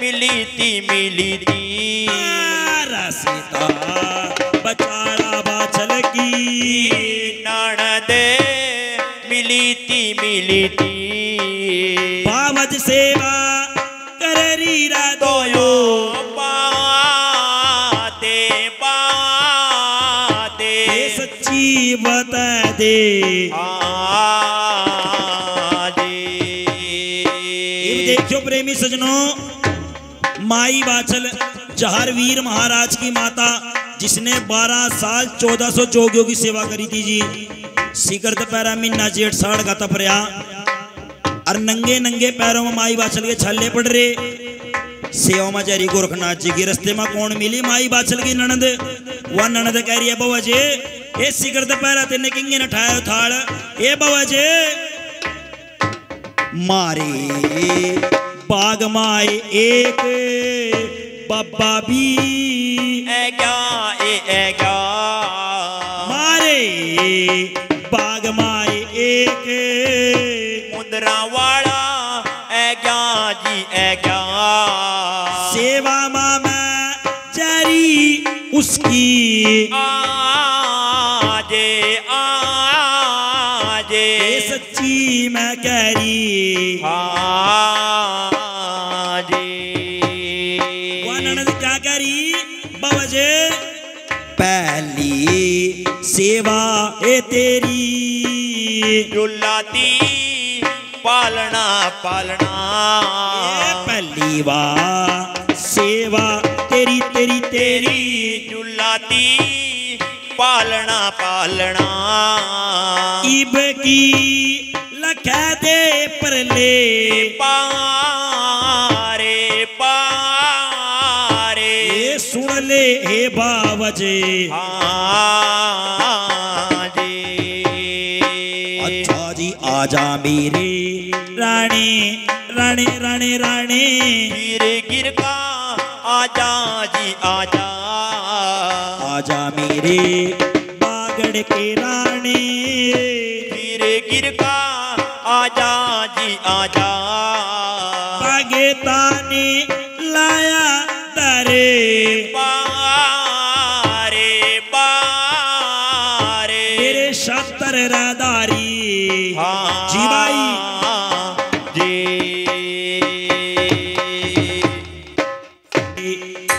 मिली थी मिली थी रसिता बचाड़ा बाछल की। ननद मिली थी मिली थी बावज सेवा कर रीरा दोयो सच्ची बता दे। ये सजनों माई बाचल जहर वीर महाराज की माता, जिसने 12 साल 1400 जोगियों की सेवा करी थी जी। सिकर पैरा मीना जेठ साढ़ का तपरिया और नंगे नंगे पैरों में माई बाचल के छल्ले पड़ रहे। सेवा में जारी गोरखनाथ जी की रस्ते में कौन मिली माई बाचल की ननद? वह ननद कह रही है, बाबा जी, ये सिकर पैरा तेने किंगे न ठाया थाल। ए बाबा जी, मारे बाग माए एक बाबा भी। ए क्या ए ए क्या? मारे बाग माए एक। मुंदरा वाला ए क्या जी ए क्या? सेवा मामा जारी उसकी। आजे आजे। सच्ची मैं कह रही। सेवा ए तेरी। जुलाती पालना पालना। बार सेवा तेरी तेरी तेरी। जुलाती पालना पालना। इब की लखा दे परले। पारे ले हे बाबजे हाँ जी अच्छा जी आजा मेरे। रानी रानी रानी रानी। गिर गिर का आजा जी आजा। आजा मेरे बागड़ के रानी। गिर गिर का शतर रादारी हाँ। जी भाई। जी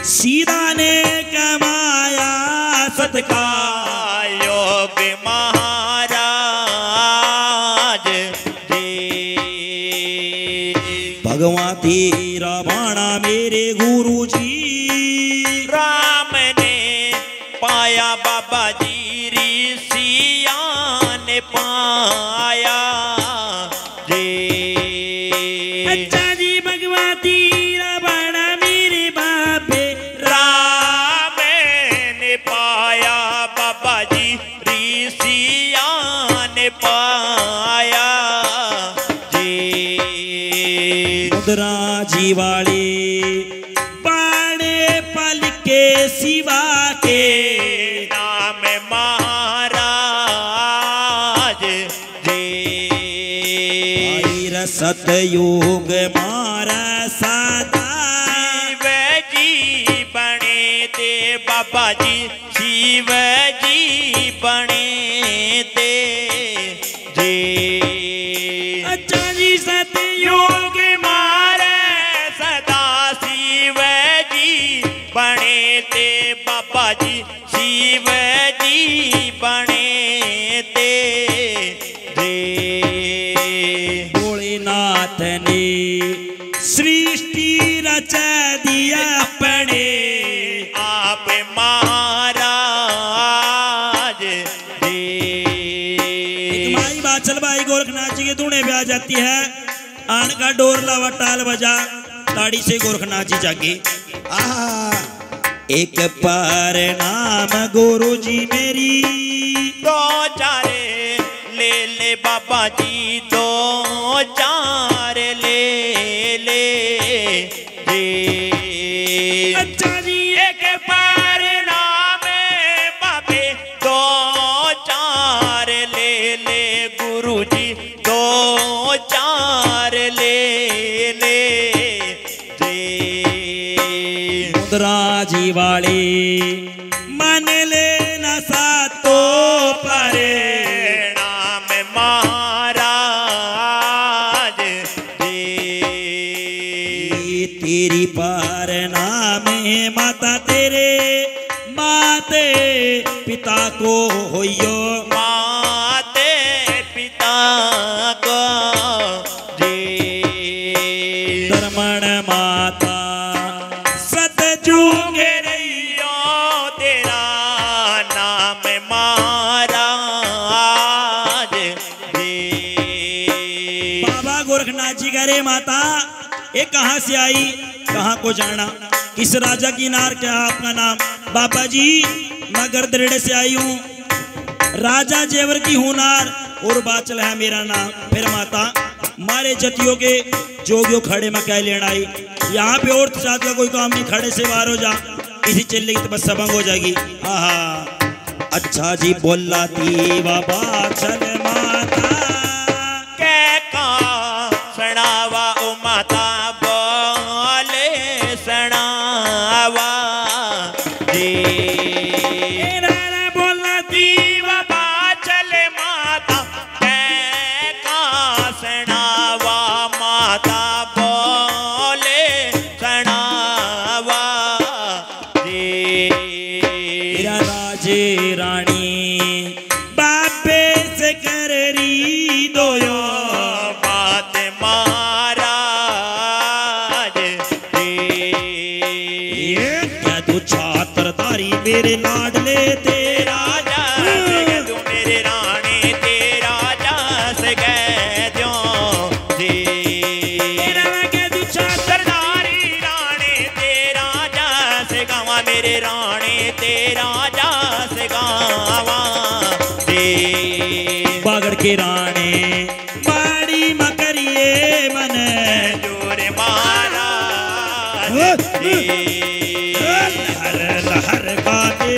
सीधा ने कमाया सदका योग महाराज। जी भगवान तेरा बाणा मेरे गुरु जी मुद्रा जी वाले बाणे पल के सिवा के। नाम महाराज जी। सतयोग मारा सादा शिव जी बने ते बाबा जी शिव जी बने ते। जी। अच्छा जी सतयोग जी बने ते भोलेनाथ ने सृष्टि रचा दिया अपने। आप महाराज बाई गोरखनाथ जी के धूने पे आ जाती है। आन का डोर लावा टाल बजा ताड़ी से गोरखनाथ जी जागे। आहा। एक पार नाम गुरु जी मेरी। दो चारे ले ले बाबा जी दो होइयो माते पिता को जी। धर्मण माता सतजुगे रैयो तेरा नाम महाराज जी। बाबा गोरखनाथ जी कह रहे माता ये कहाँ से आई कहाँ को जाना? किस राजा की नार क्या आपका नाम? बाबा जी मैं गर्दरेड़े से आई हूँ। राजा जेवर की होनार। और बाचल है मेरा नाम, फिर माता, मारे जतियों के जोगियों खड़े में कह लेना आई। यहाँ पे और चाहते का कोई काम नहीं, खड़े से बाहर हो जा। इसी चिल्ले की तो बस सबंग हो जाएगी। हाँ हाँ। अच्छा जी बोला थी बाबा, चल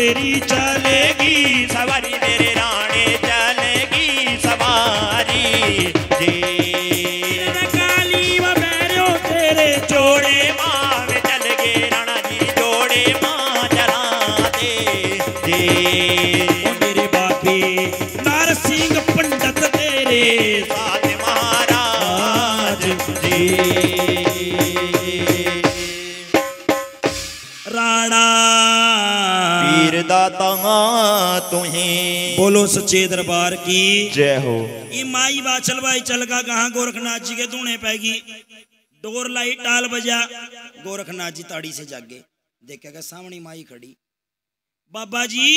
तेरी बोलो सच्चे दरबार की। जय हो। ये माई बाचल भाई चल का कहा गोरखनाथ जी के धूने पैगी। डोर लाई टाल बजा गोरखनाथ जी ताड़ी से जागे। देखेगा सामने माई खड़ी। बाबा जी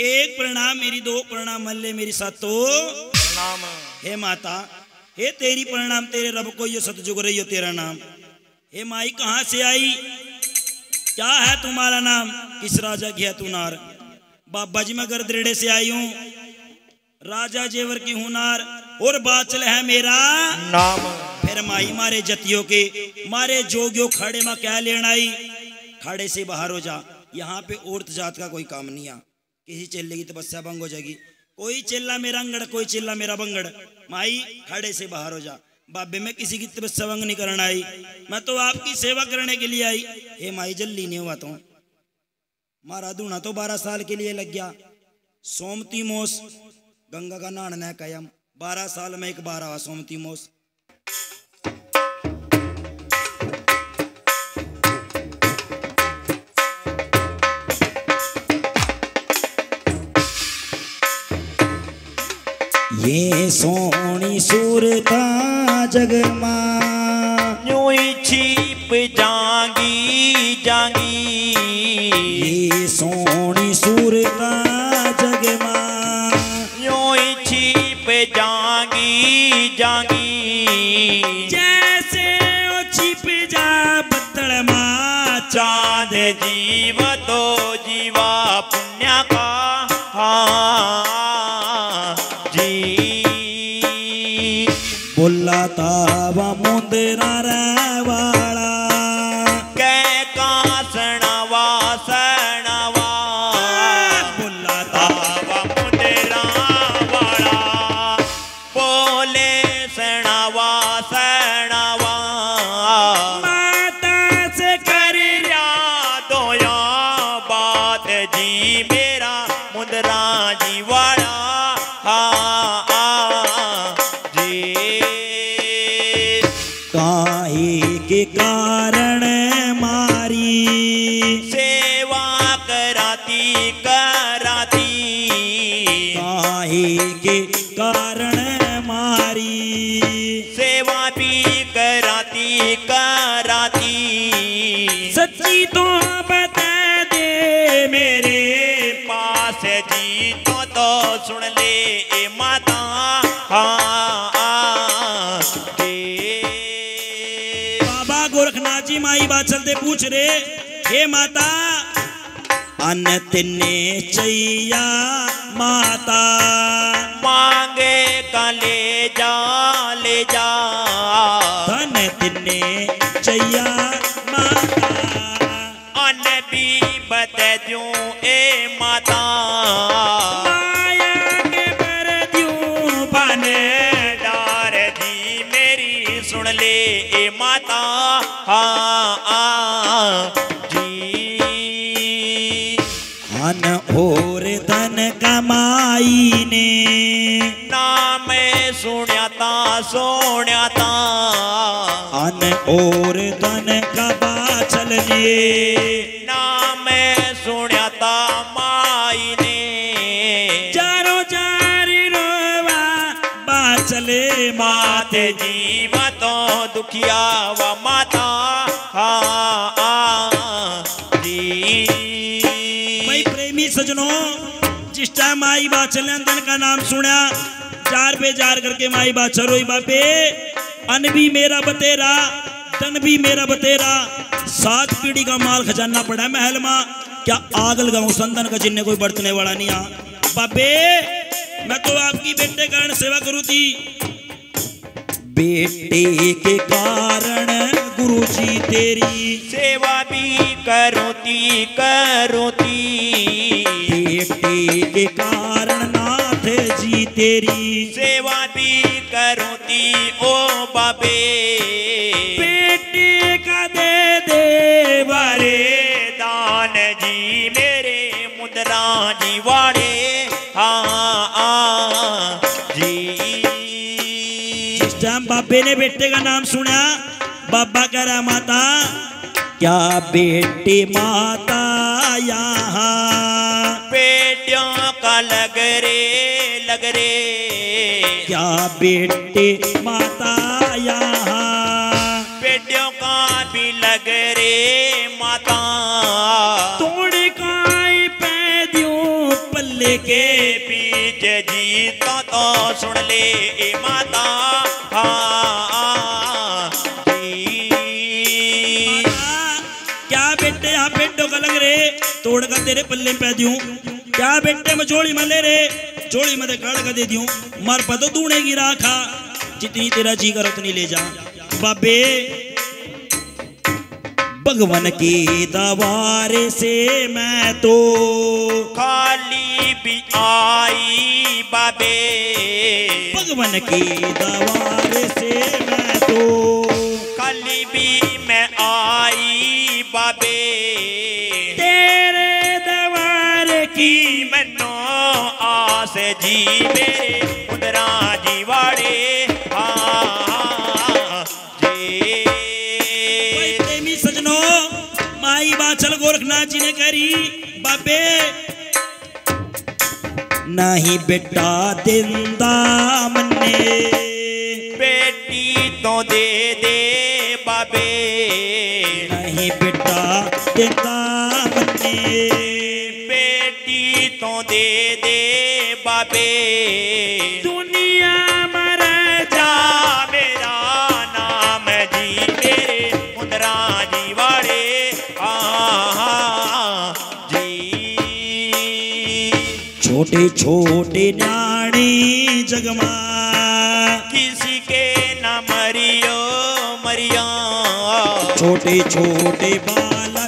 एक प्रणाम मेरी दो प्रणाम मल्ले मेरी सातो। प्रणाम। हे माता हे तेरी प्रणाम तेरे रब को ये सतजुग रही हो तेरा नाम। हे माई कहाँ से आई? क्या है तुम्हारा नाम? किस राजा की है तू नार? बाबा जी मैं गरदरेड़े से आई हूँ। राजा जेवर की हूँ नार और बाचल है मेरा। नाम। फिर माई मारे जतियों के मारे जोगियो खड़े में क्या लेना आई खड़े से बाहर हो जा। यहाँ पे औरत जात का कोई काम नहीं आ किसी चेले की तपस्या भंग हो जाएगी। कोई चेला मेरा अंगड़ कोई चेला मेरा बंगड़। माई खड़े से बाहर हो जा। बाबे मैं किसी की तपस्या भंग नहीं करना आई। मैं तो आपकी सेवा करने के लिए आई। हे माई जल्दी नहीं हुआ तो मारा दूना तो बारह साल के लिए लग गया। सोमती मोस गंगा का नहाना है कयम बारह साल में एक बार आवा सोमती मोस। ये सोनी सूरता जगमा। यूँ ही छिप जागी जागी। ये सोनी पूछ रहे हे माता अन्य तिने चैया माता। मांगे का ले जा ले जा। अन्य तिने चैया कमाई ने। नाम सुण्या ता सोण्या ता अन और धन कबा चलने नाम सुण्या ता माई ने। चारो चार रोवा बाचले माते। जीवतो दुखिया व जिस टाइम माई बाचले धन का नाम सुना। जार पे जार करके माई बाचल रोई बापे अन भी मेरा बतेरा धन भी मेरा बतेरा। सात पीढ़ी का माल खजाना पड़ा महल माँ। क्या आग लगाऊँ संदन का जिन्ने कोई बरतने वाला नहीं आ। बाबे मैं तो आपकी बेटे कारण सेवा करूँ थी। बेटे के कारण गुरु जी तेरी सेवा भी करोती करोती। बेटे के कारण नाथ जी तेरी सेवा भी करोती ओ बाबे। बेटे का दे दे वारे। दान जी मेरे मुद्रा जी वाड़े हाँ आ जी। जिस टाइम बाबे ने बेटे का नाम सुना बाबा कह रहा माता क्या बेटी माता यहाँ? पेटियों का लग रे लग रे। क्या बेटी माता यहाँ? पेटियों का भी लग रे माता। तोड़ काई पै दियो पल्ले के बीच जी तो तो सुन ले ए माता। हाँ। रे तोड़ का तेरे पल्ले पै दियूं क्या बेटे में जोड़ी में ले रे? जोड़ी में काड़ का दे दियूं मर पतो दूने की राखा। जितनी तेरा जी कर उतनी ले जा। बाबे भगवान की दवारे से मैं तो खाली भी आई बाबे। भगवान की दवारे से मैं तो खाली भी मैं आई बाबे। तेरे दवारे की मनो आस जी मेरे उदरा जी वाड़े जी। भाई प्रेमी सजनो माई बाचल गोरखनाथ जी ने करी बाबे नहीं बेटा दिंदा मन्ने। बेटी तो दे दे बाबे। नहीं बेटा दिंदा छोटे छोटे न्याणी जगमा। किसी के न मरियो मरिया। छोटे छोटे बालक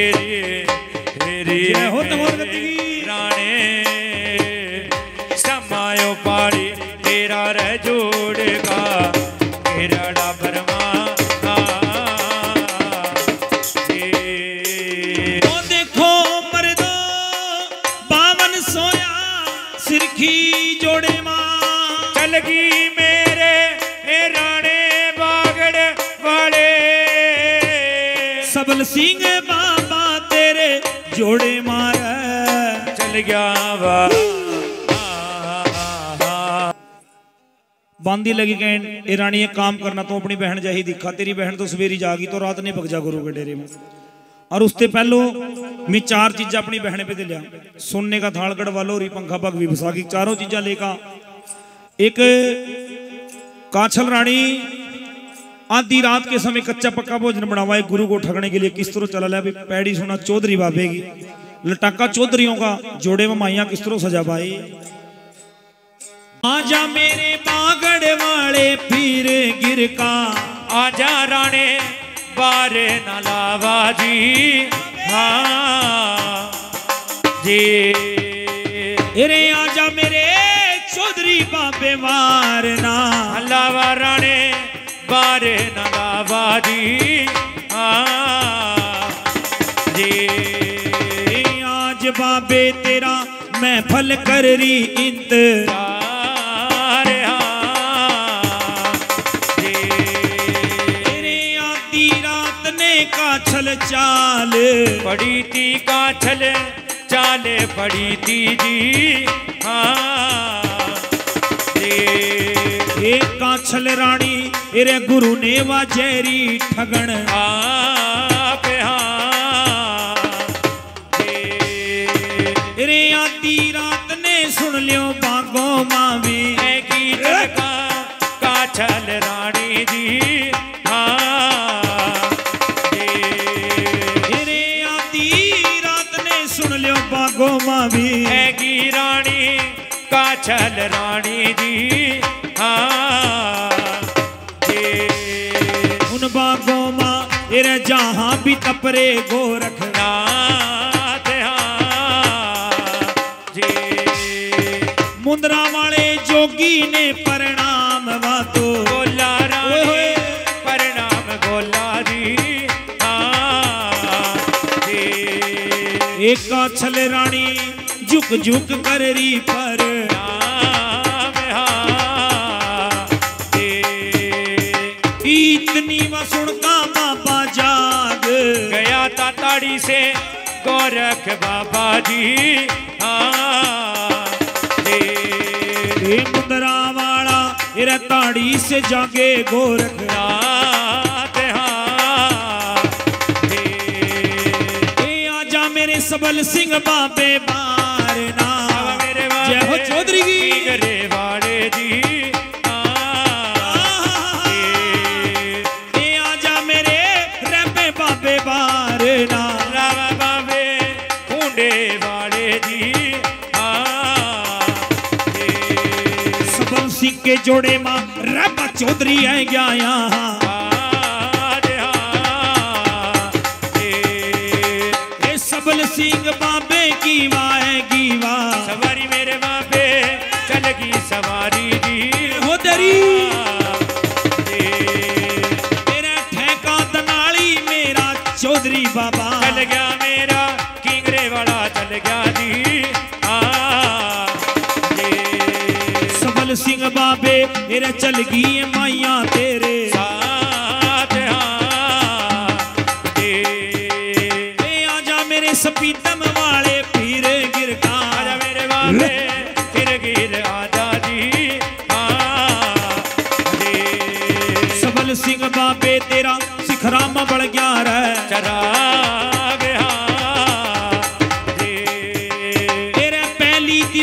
गवा तेरी तेरी बांदी लगी ए रानी, एक काम करना तो अपनी बहन जाही दिखा। तेरी बहन तो सवेरी जागी तो रात ने भग जा गुरु के डेरे में। और उससे पहलो मैं चार चीज़ें अपनी बहन पे दे लिया सोने का थाल गढ़वा लोरी पंखा पग भी की चारों चीजा लेका। एक काछल रानी, आधी रात के समय कच्चा पक्का भोजन बनावा। गुरु को ठगने के लिए किस तरह चला लिया? पैड़ी सोना चौधरी बाबे की। लटाका चौधरियों का, जोड़े में माइया किस तरह सजा पाई? आजा मेरे बागड़ वाले पीर गिर का। आजा राणे बारे नलावा जी। हाँ। जी। अरे आजा मेरे चौधरी बाबे मारना अलावा राणे बारे नलावा जी। हाँ। जी। आज बाबे तेरा मैं फल कर रही इंत चाल। पड़ी थी का छल चाले पड़ी थी जी। हाँ। एक का छल रानी तेरे गुरु ने वा जैरी ठगण। आप हाँ। जी तेरे रात ने सुन लियो बागो मावी। छल रानी जी। हाँ। उन बागों माँ तेरे जहाँ भी तपरे गोरख नाथ हाँ मुंदरा वाले जोगी ने प्रणाम वातो। गोला ओए रानी प्रणाम गोला जी। हाँ। जी एक छल रानी झुक झुक कर री पर गोरख बाबा जी। हे। जी मुंदरा वाला तेरा ताड़ी से जागे गोरखनाथ। हाँ। आजा मेरे सबल सिंह बाबे बारना के जोड़े माँ रब चौधरी है गया यहाँ। सबल सिंह बाबे की वाएगी वाह सवारी मेरे बापे चल गई सवारी जी। हो मेरा चौधरी बाबा। चल गया लेके चल गई, माइया तेरे साथ ते आजा मेरे सपीतम वाले पीर गिरगा आजा मेरे वाले फिर गिर आजा जी सबल सिंह बाबे, तेरा सिखराम बढ़ गया रे। चरा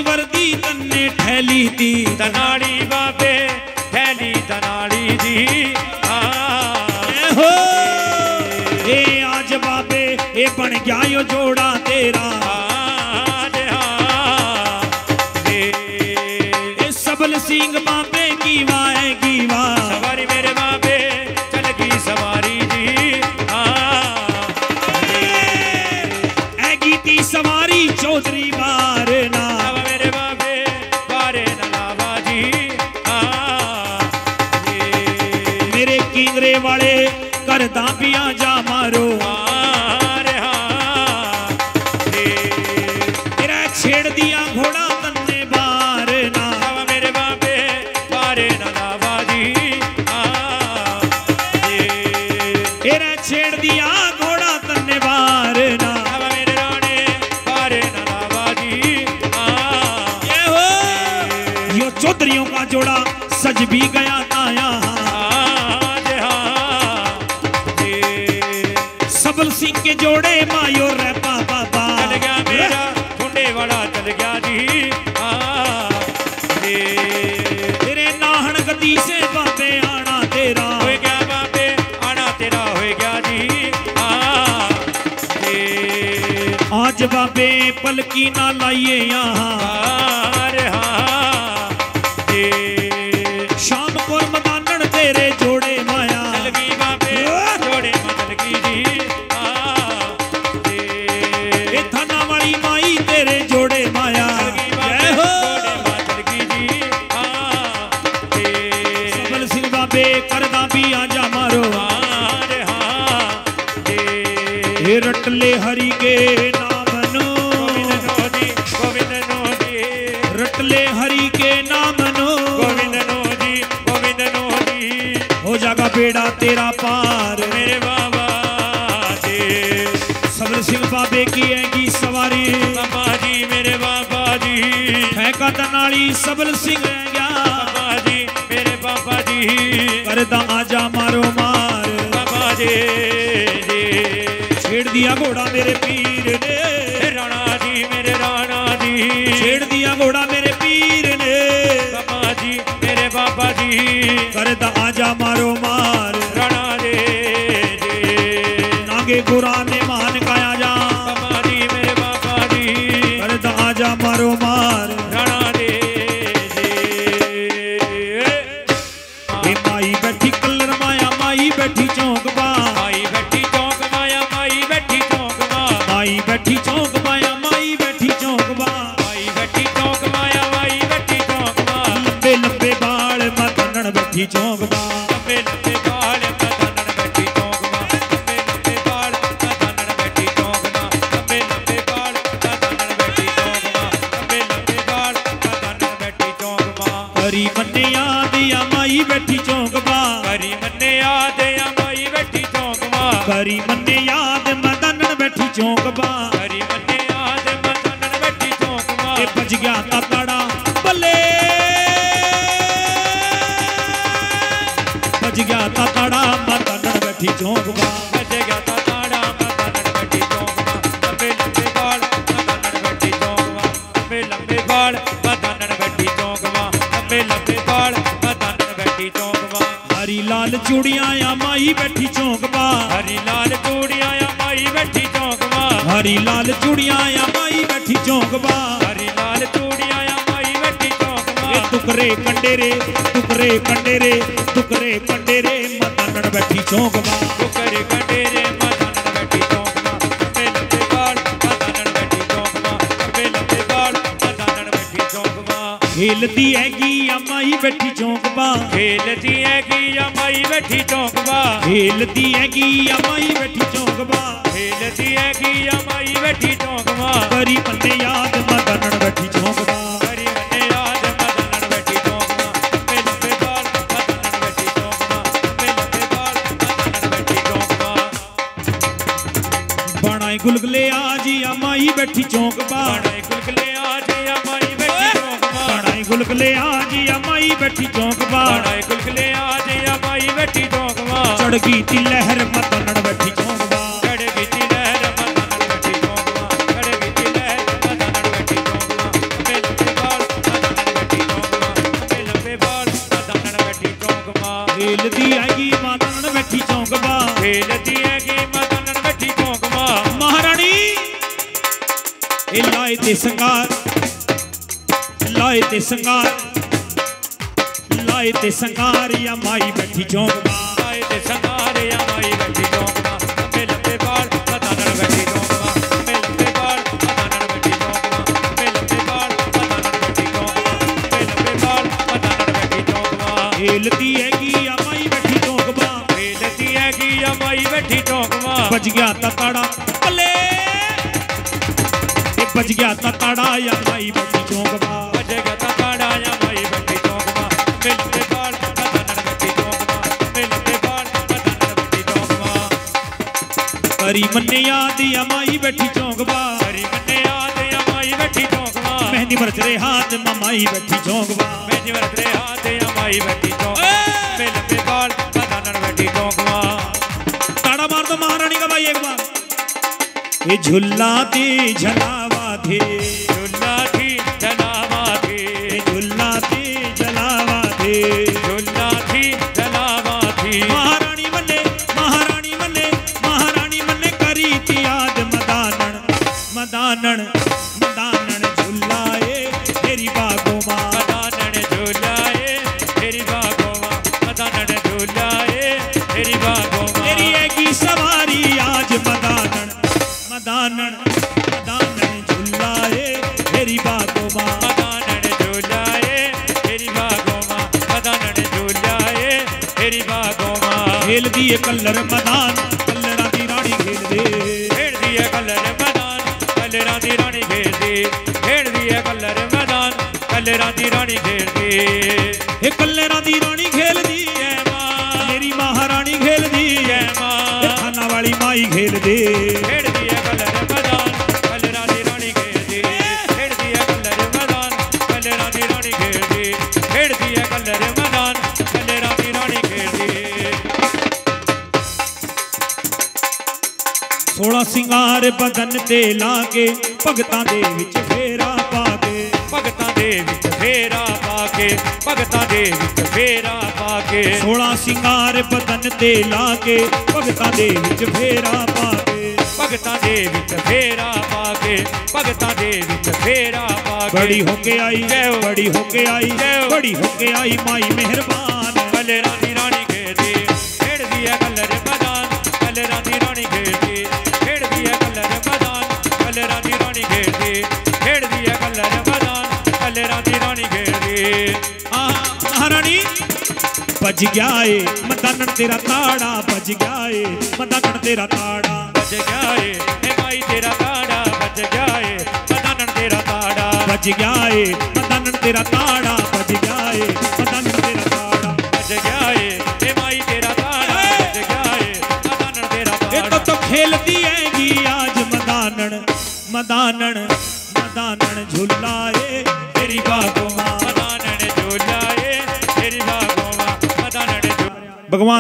वर्दी तन्ने ठैली दी, तनाड़ी ਇਹ ਬਣ ਗਿਆ ਓ ਜੋੜਾ ਤੇਰਾ ਹਾਰਿਆ ਏ ਸਬਲ ਸਿੰਘ ਮਾਂ की ना लाइए यहाँ। ਸਬਲ ਸਿੰਘ ਗਿਆ ਬਾਬਾ ਜੀ ਮੇਰੇ ਬਾਬਾ ਜੀ। ਕਰਦਾ ਆਜਾ ਮਾਰੋ ਮਾਰ। ਬਾਬਾ ਜੀ ਜੀ। ਛੇੜ ਦਿਆ ਘੋੜਾ ਮੇਰੇ ਪੀਰ ਨੇ। ਰਾਣਾ ਜੀ ਮੇਰੇ ਰਾਣਾ ਜੀ। ਛੇੜ ਦਿਆ ਘੋੜਾ ਮੇਰੇ ਪੀਰ ਨੇ। ਬਾਬਾ ਜੀ ਮੇਰੇ ਬਾਬਾ ਜੀ। ਕਰਦਾ ਜਾ ਮਾਰੋ ਮਾਰ। ਰਾਣਾ ਜੀ ਜੀ। ਨਾਗੇ ਗੁਰਾਂ ਗੁਲਗਲੇ ਆ ਜੀ ਆ ਮਾਈ ਬੈਠੀ ਚੌਂਕ ਬਾੜ ਗੁਲਗਲੇ ਆ ਜੀ ਆ ਮਾਈ ਬੈਠੀ ਚੌਂਕ ਬਣਾਈ ਗੁਲਗਲੇ ਆ ਜੀ ਆ ਮਾਈ ਬੈਠੀ ਚੌਂਕ ਬਾੜ ਗੁਲਗਲੇ ਆ ਜੀ ਆ ਮਾਈ ਬੈਠੀ ਚੌਂਕ ਮਾਂ ਚੜ ਗਈ ਤੀ ਲਹਿਰ ਮਤਨੜ ਬੈਠੀ ਚੌਂਕ ਤੇ ਸੰਗਾਰ ਲਾਏ ਤੇ ਸੰਗਾਰ ਲਾਏ ਤੇ ਸੰਗਾਰ ਆ ਮਾਈ ਬੈਠੀ ਚੌਂਕਦਾ। ਲਾਏ ਤੇ ਸੰਗਾਰ ਆ ਮਾਈ ਬੈਠੀ ਚੌਂਕਦਾ। ਲੰਬੇ ਲੰਬੇ ਹੈਗੀ ਆ ਮਾਈ ਬੈਠੀ ਆ बज गया तताड़ा या माई बंटी चौंक बज गया तताड़ा या माई बंटी चौंक मिलते बाल ततानर बंटी चौंक मिलते बाल ततानर बंटी चौंक करी मन्ने याद या माई बंटी चौंक करी मन्ने याद या माई बंटी चौंक मेहंदी बरत रे हाथ में माई बटी चौंक मेहंदी बरत रे हाथ या माई बंटी चौंक मिलते बाल ततानर बटी चौंक ताड़ा मार दो महारानी का भाई एक बार। झुल्ला दी झलावा थे ਤੇ ਲਾ ਕੇ ਭਗਤਾਂ ਦੇ ਵਿੱਚ ਫੇਰਾ ਪਾ ਕੇ ਭਗਤਾਂ ਦੇ ਵਿੱਚ ਫੇਰਾ ਪਾ ਕੇ ਭਗਤਾਂ ਦੇ ਵਿੱਚ ਫੇਰਾ ਪਾ ਕੇ 16 ਸਿੰਗਾਰ ਬਦਨ ਤੇ ਲਾ ਕੇ ਭਗਤਾਂ ਦੇ ਵਿੱਚ ਫੇਰਾ ਪਾ ਕੇ ਭਗਤਾਂ ਦੇ ਵਿੱਚ ਫੇਰਾ ਪਾ ਕੇ ਭਗਤਾਂ ਦੇ ਵਿੱਚ ਫੇਰਾ ਪਾ ਕੇ ਬੜੀ ਹੋ ਕੇ ਆਈ ਜੈ ਹੋ। ਬੜੀ ਹੋ ਕੇ ਆਈ ਜੈ ਹੋ। ਬੜੀ ਹੋ ਕੇ ਆਈ ਮਾਈ ਮਿਹਰਬਾਨ ਕਲਰਾਂ बज गया है मदानन तेरा ताड़ा बज गया है मदानन तेरा ताड़ा बज गया है हे भाई तेरा ताड़ा बज गया है मदानन तेरा ताड़ा बज गया है मदानन तेरा ताड़ा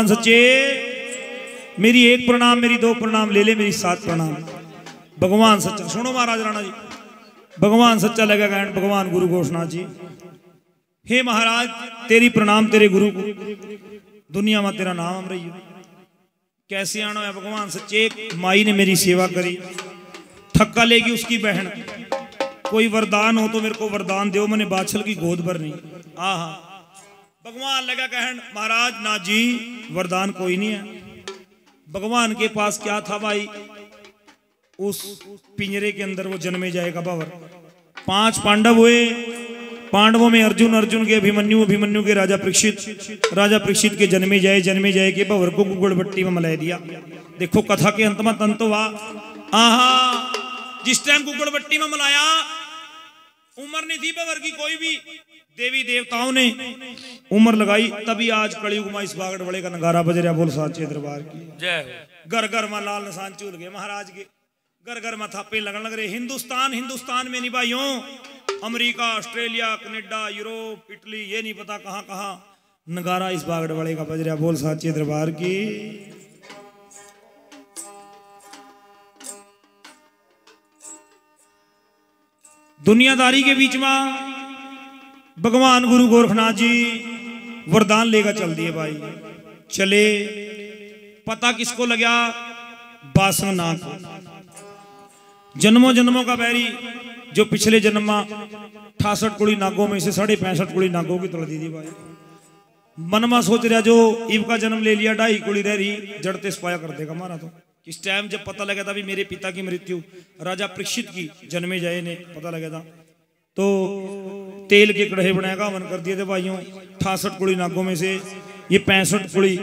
भगवान सच्चे? मेरी एक प्रणाम, मेरी दो प्रणाम, ले ले मेरी सात प्रणाम। भगवान सच्चा। सुनो महाराज राणा जी। भगवान सच्चा लगा गायन भगवान गुरु घोषणाथ जी। हे महाराज, तेरी प्रणाम तेरे गुरु को। दुनिया में तेरा नाम रही कैसे आना है भगवान सच्चे? माई ने मेरी सेवा करी। थक्का लेगी उसकी बहन। कोई वरदान हो तो मेरे को वरदान दो। मैंने बाछल की गोद भर नहीं हाँ हाँ भगवान लगा कहन, महाराज, ना जी, वरदान कोई नहीं है। भगवान के पास क्या था भाई? उस पिंजरे के अंदर वो जन्मे जाएगा बाबर। पाँच पांडव हुए। पांडवों में अर्जुन अर्जुन के अभिमन्यु अभिमन्यु के राजा परीक्षित। राजा परीक्षित के जन्मे जाए जन्मे जाए के भवर को गुगड़ भट्टी में मलाई दिया। देखो कथा के अंत में तंत हुआ। आहा, जिस टाइम गुगड़ भट्टी में मलाया, उम्र नहीं थी भवर की कोई भी। देवी देवताओं ने उम्र लगाई तभी आज कलयुग में इस बागड़ बड़े का नगारा बज रहा बोल साचे दरबार की। जय घर घर में लाल निशान चूल गए महाराज के। घर घर में थापे लगन लग रहे हिंदुस्तान हिंदुस्तान में नहीं भाइयों। America Australia Canada Europe Italy ये नहीं पता कहाँ कहाँ नगारा इस बागड़ वाले का बज रहा बोल साचे दरबार की। दुनियादारी के बीच में भगवान गुरु गोरखनाथ जी, वरदान लेकर चल दिए भाई। चले, पता किसको लगा? बासंग नाग को। जन्मों जन्मों का बैरी, जो पिछले जन्म अठासठ कुड़ी नागों में से साढ़े पैंसठ कुड़ी नागों की तोड़ दी थी भाई। मन में सोच रहा जो इव का जन्म ले लिया, ढाई कुड़ी रह रही जड़ते स्पाया कर देगा मारा तो। इस टाइम जब पता लगा था भी मेरे पिता की मृत्यु, राजा परीक्षित की जन्मे जाए ने, पता लगा था। तो तेल के कढ़े बनाएगा हवन कर दिए थे भाइयों अठासठ कुड़ी नागों में से। ये पैंसठ कुड़ी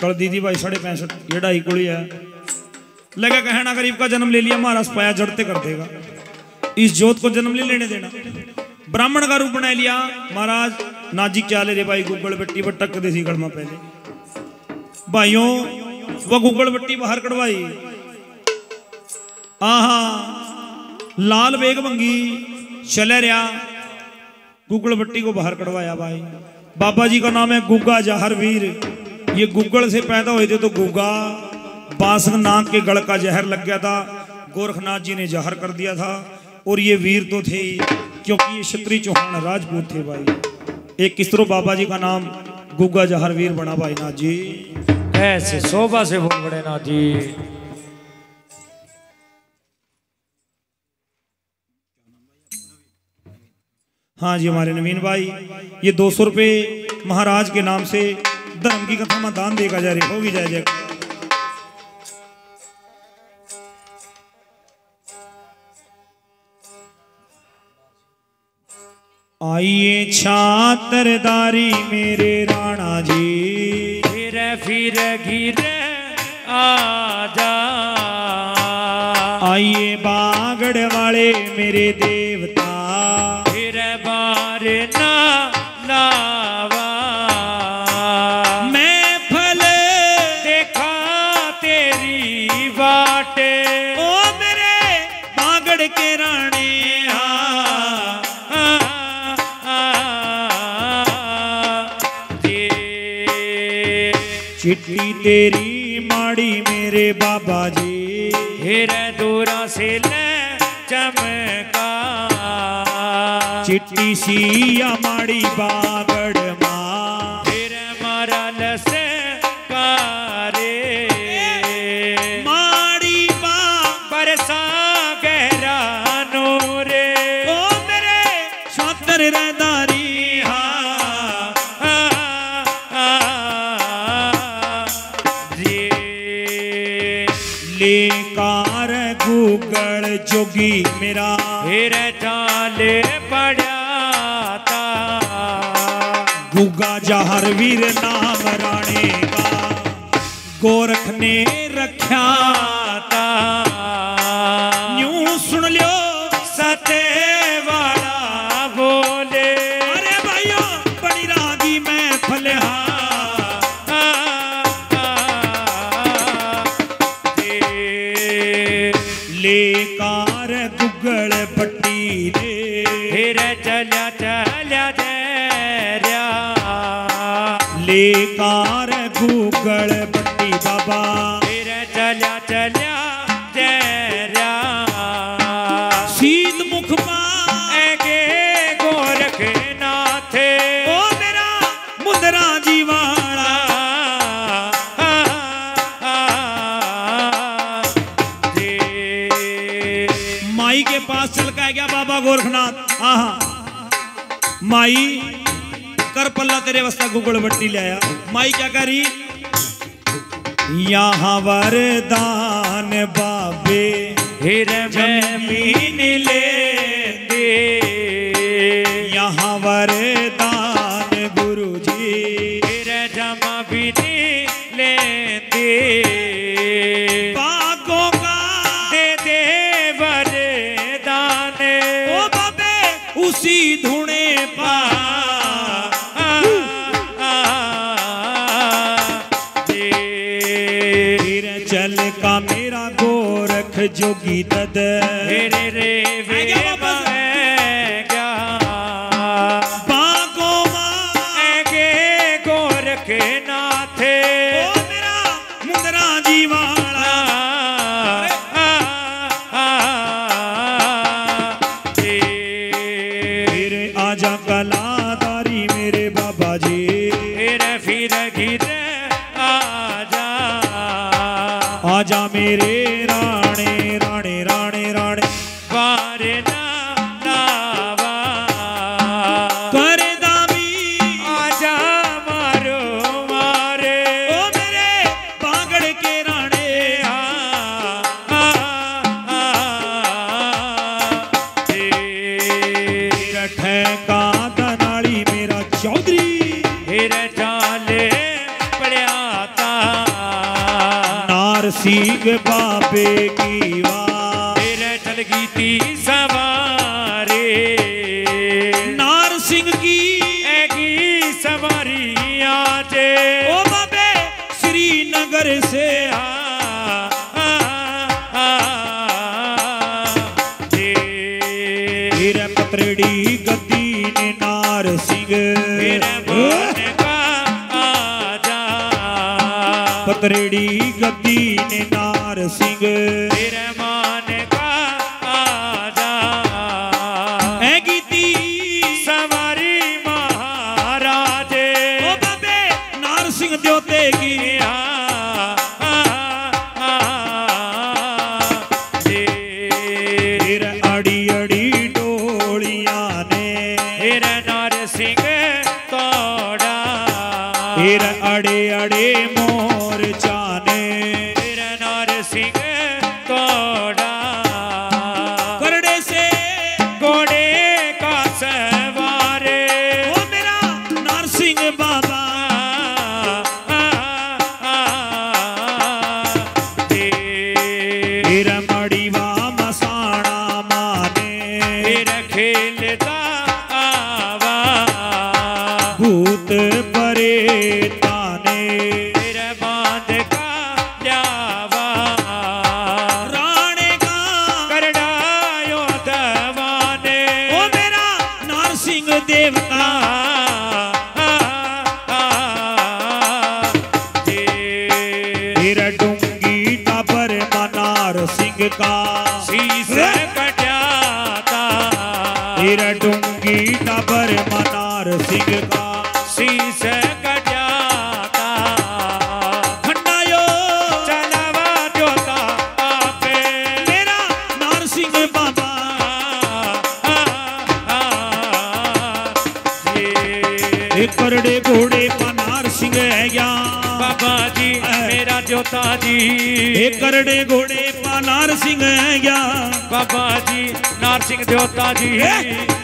कर दी थी भाई, साढ़े पैंसठ, ये ढाई कुड़ी है। लगा कहना गरीब का जन्म ले लिया, महाराज पाया जड़ते कर देगा। इस जोत को जन्म ले लेने देना। ब्राह्मण का रूप बना लिया, महाराज, नाजी क्या ले रे भाई गुगल बट्टी पर टक देसी गढ़ में पहले। भाइयों, वह गुगल बट्टी बाहर कड़वाई। आहा, लाल बेग मंगी, चले रहा। गुगल बट्टी को बाहर कड़वाया भाई। बाबा जी का नाम है गुग्गा जहर वीर ये गुगल से पैदा हुए थे तो गुग्गा बासंग नाग के गढ़ का जहर लग गया था। गोरखनाथ जी ने जहर कर दिया था। और ये वीर तो थे क्योंकि ये क्षत्रिय चौहान राजपूत थे भाई। एक किसरो बाबा जी का नाम गुग्गा जहर वीर बना भाई नाथ जी। ऐसे शोभा से बोल बड़े ना जी। हाँ जी हमारे नवीन भाई ये दो सौ रुपये महाराज के नाम से धर्म की कथा में दान देगा जा रही होगी जय जय। आइए छात्रदारी मेरे राणा जी। फिर फिर गिरे आजा। आइए बागड़ वाले मेरे देवता तेरी माड़ी मेरे बाबा जी। हेरे दूरा से ले चमका। चिट्टी सी या माड़ी बागड़ जोगी मेरा। फिर चाले पड़ा गुगा जहर वीर नाम राणे का गोरख ने रखा था पट्टी बाबा। फिर चल्या चल्या जैर्या शीत मुख ऐगे गोरख नाथे ओ मेरा मुंदरा जीवाड़ा माई के पास चल के आ गया बाबा गोरखनाथ। आहा। माई कर पल्ला तेरे वास्ता गुगल बट्टी ले आया। माई क्या करी? यहाँ वरदान बाबे हिर मैं ले दे। यहाँ वरदान जोगी दद रे रे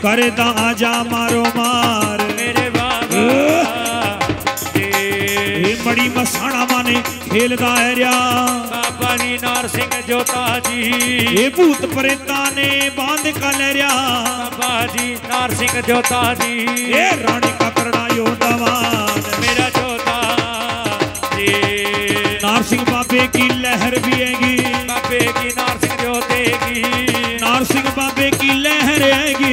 करदा आजा मारो मार। मेरे बड़ी मसाणा माने खेलदा है रिया। बाबा नार सिंह जोता जी। ये भूत प्रेता ने बाँध कर रहा बाबा जी नार सिंह जोता जी। ये रानी का करना योदावान मेरा जोता जी। नार सिंह बाबे की लहर भी हैगी बाबे की नार सिंह जोतेगी। नार सिंह बाबे की लहर हैगी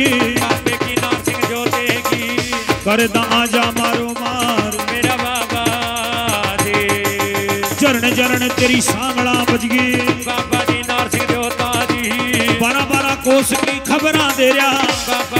करदा आजा मारो मार मेरा बाबा दे। जरण जरण तेरी सांगला बज गई बाबा जी नारसिंह देवता दी। बारा बारा कोस की खबरां दे रहा। बाबा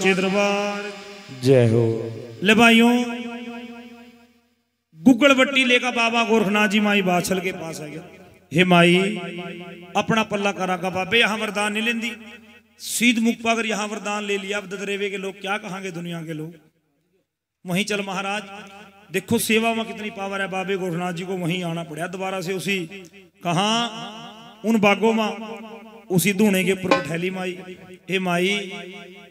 सच्चे दरबार। जय हो। ले भाइयों गुगल बट्टी लेकर बाबा गोरखनाथ जी माई बाछल के पास आ गया। हे माई अपना पल्ला करा बाबे यहाँ वरदान नहीं लेंदी। सीध मुख अगर यहाँ वरदान ले लिया अब ददरेवे के लोग क्या कहेंगे दुनिया के लोग? वहीं चल महाराज देखो सेवा में कितनी पावर है बाबे गोरखनाथ जी को वहीं आना पड़ा दोबारा से उसी कहा उन बागों में उसी धूने के ऊपर बैठैली माई। हे माई,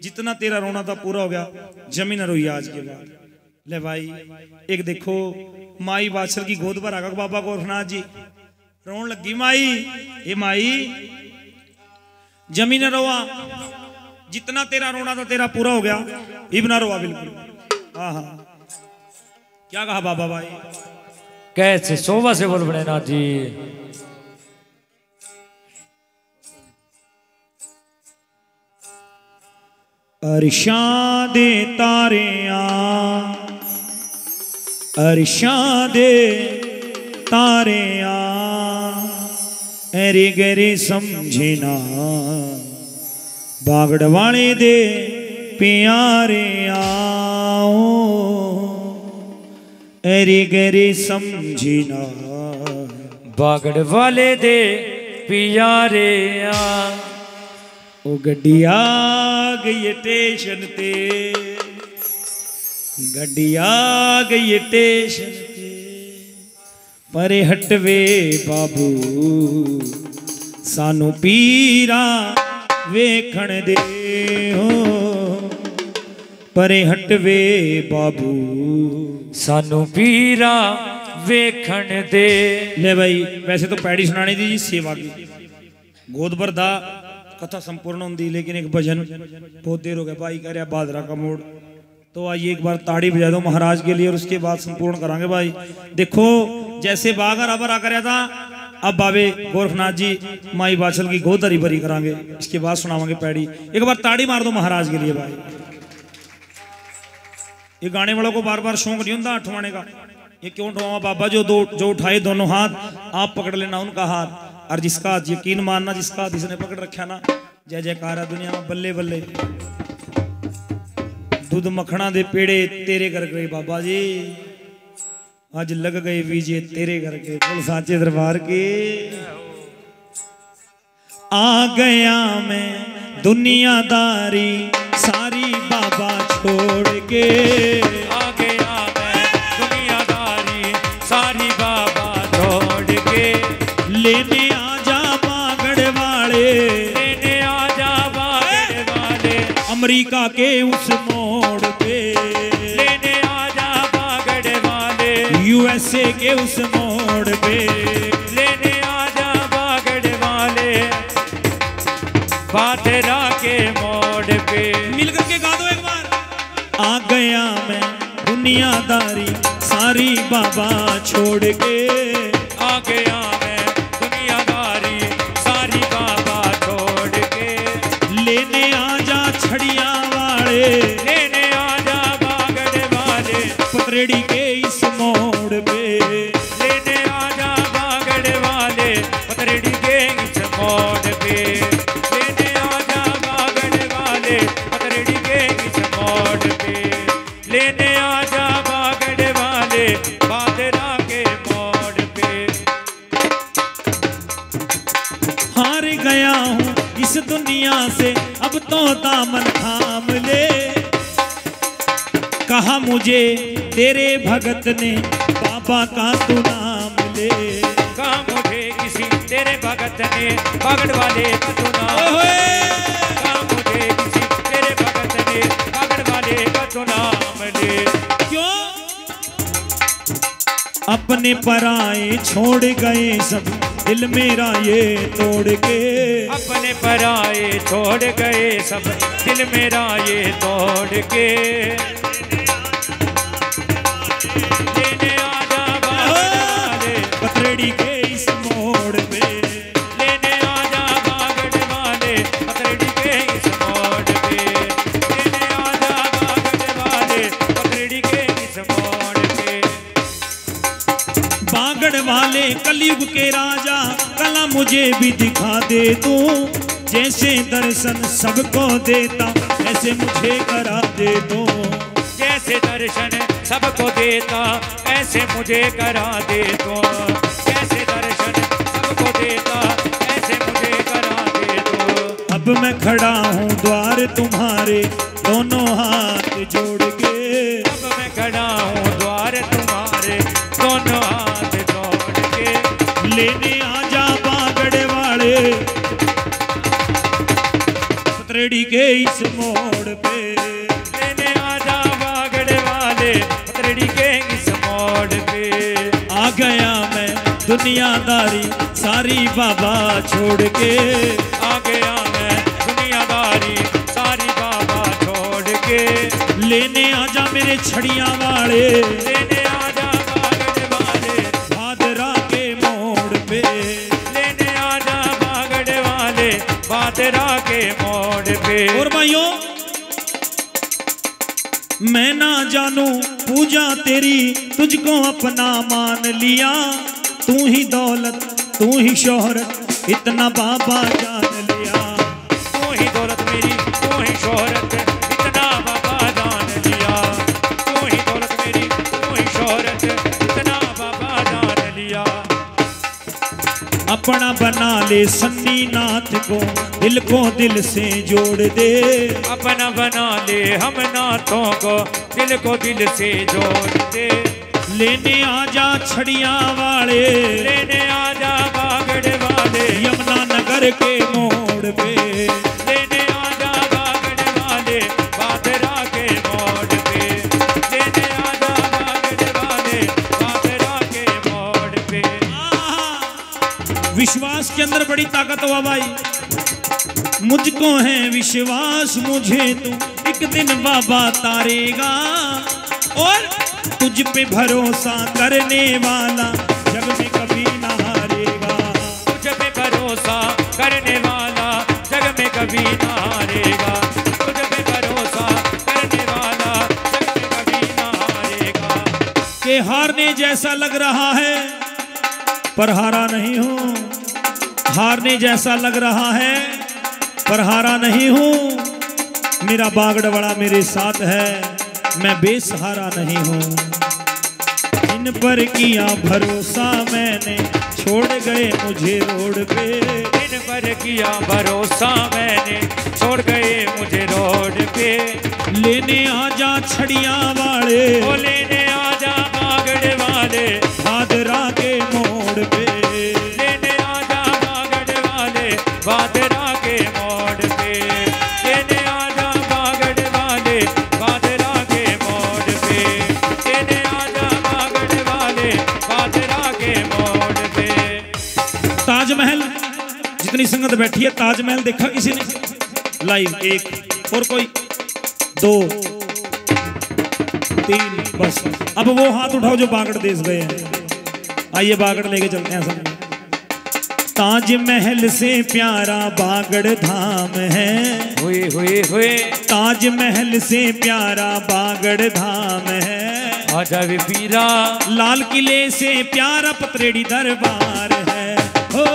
जितना तेरा रोना था पूरा हो गया ज़मीन रोई आज के बाद। ले भाई, एक देखो, माई बादशाह की गोद पर आगा बाबा गोरखनाथ जी। रोन लगी माई। हे माई ज़मीन रोआ, जितना तेरा रोना था तेरा पूरा हो गया इबना रोआ बिल्कुल। हाँ हाँ। क्या कहा बाबा भाई? कैसे शोभा से बोल बने नाथ जी। ਅਰਸ਼ਾਂ ਦੇ ਤਾਰਿਆਂ, ਅਰਸ਼ਾਂ ਦੇ ਤਾਰਿਆਂ ਐਰੇ ਗਰੇ ਸਮਝਣਾ। ਬਾਗੜ ਵਾਲੇ ਦੇ ਪਿਆਰਿਆਂ ਐਰੇ ਗਰੇ ਨਾ ਬਾਗੜ ਵਾਲੇ ਦੇ ਪਿਆਰਿਆਂ ਉਹ ਗੱਡੀ ਆ ਗਈ ਸਟੇਸ਼ਨ ਤੇ। ਗੱਡੀ ਆ ਗਈ ਸਟੇਸ਼ਨ ਤੇ। ਪਰੇ ਹਟਵੇ ਬਾਬੂ, ਸਾਨੂੰ ਪੀਰਾ ਵੇਖਣ ਦੇ ਹੋ। ਪਰੇ ਹਟਵੇ ਬਾਬੂ, ਸਾਨੂੰ ਪੀਰਾ ਵੇਖਣ ਦੇ। ਲੈ ਬਾਈ, ਵੈਸੇ ਤਾਂ ਪੈੜੀ ਸੁਣਾਣੀ ਦੀ ਜੀ ਸੇਵਾ ਦੀ ਗੋਦਬਰ ਦਾ कथा संपूर्ण होती लेकिन एक भजन बहुत देर हो गया। भाई कह रहा बादरा का मोड़। तो आइए एक बार ताड़ी बजा दो महाराज के लिए और उसके बाद संपूर्ण करांगे भाई। देखो, जैसे अबर आ कराया था अब बाबे गोरखनाथ जी माई बाछल की गोद हरी भरी करांगे। इसके बाद सुनावांगे पैड़ी। एक बार ताड़ी मार दो महाराज के लिए भाई। ये गाने वालों को बार बार शौक नहीं होता उठवाने का। ये क्यों उठवावा बाबा जो दो जो उठाए दोनों हाथ, आप पकड़ लेना उनका हाथ। और जिसका यकीन मानना, जिसका इसने पकड़ रखा ना, जय जयकार दुनिया में बल्ले बल्ले। दूध मखना दे पेड़े तेरे कर गए बाबा जी। आज लग गए बीजे तेरे घर के बोल साचे दरबार के। आ गया मैं दुनियादारी सारी बाबा छोड़ के। दुनियादारी सारी बाबा छोड़ के। लेने अमेरिका के उस मोड़ पे। लेने आजा बागड़ वाले यूएसए के उस मोड़ पे। लेने आजा बागड़ वाले बादरा के मोड़ पे। मिल करके गा दो एक बार। आ गया मैं दुनियादारी सारी बाबा छोड़ के। आ गया गया हूँ इस दुनिया से अब तो दामन थाम ले। कहा मुझे तेरे भगत ने बाबा का तू नाम ले। कहा मुझे किसी तेरे भगत ने बागड़ वाले का चुना कहा मुझे किसी तेरे भगत ने बागड़ वाले का चुना ले। क्यों? अपने पराए छोड़ गए सब दिल मेरा ये तोड़ के। अपने पराए छोड़ गए सब। दिल मेरा ये तोड़ के। पतरेड़ी के कलयुग के राजा, कला मुझे भी दिखा दे तू। जैसे दर्शन सबको देता, ऐसे मुझे करा दे तू। जैसे दर्शन सबको देता, ऐसे मुझे करा दे तो। जैसे दर्शन सबको देता, ऐसे मुझे करा दे अब अब मैं खड़ा हूँ द्वार तुम्हारे के इस मोड़ पे। लेने आजा बागड़ वाले पतरड़ी के इस मोड़ पे। आ गया मैं दुनियादारी सारी बाबा छोड़ के। आ गया मैं दुनियादारी सारी बाबा छोड़ के। लेने आजा मेरे छड़िया वाले। लेने और भाइयों, मैं ना जानू, पूजा तेरी तुझको अपना मान लिया। तू ही दौलत, तू ही शोहरत, इतना बाबा अपना बना ले सन्नी नाथ को। दिल को दिल से जोड़ दे। अपना बना ले हम नाथों को। दिल को दिल से जोड़ दे। लेने आजा छड़िया वाले। लेने आजा बागड़ वाले। यमुना नगर के मोड़ बड़ी ताकत हुआ भाई। मुझको है विश्वास, मुझे तू एक दिन बाबा तारेगा। और तुझ पे भरोसा करने वाला जग में कभी ना हारेगा। तुझ पे भरोसा करने वाला जग में कभी ना हारेगा। तुझ पे भरोसा करने वाला जग में कभी ना हारेगा। कि हारने जैसा लग रहा है, पर हारा नहीं हूँ। हारने जैसा लग रहा है पर हारा नहीं हूँ। मेरा बागड़वाड़ा मेरे साथ है मैं बेसहारा नहीं हूँ। इन पर किया भरोसा मैंने छोड़ गए मुझे रोड पे। इन पर किया भरोसा मैंने छोड़ गए मुझे रोड पे। लेने आ जा छड़िया वाले। लेने जा बागड़ वाले। भादरा के संगत बैठी है ताजमहल देखा किसी ने? लाइव एक और कोई दो तीन बस। अब वो हाथ उठाओ जो बागड़ देश गए हैं। आइए बागड़ लेके चलते हैं सब। ताजमहल से प्यारा बागड़ धाम है। हुए हुए हुए ताजमहल से प्यारा बागड़ धाम है। आजा वे पीरा। लाल किले से प्यारा पतरेड़ी दरबार है। हो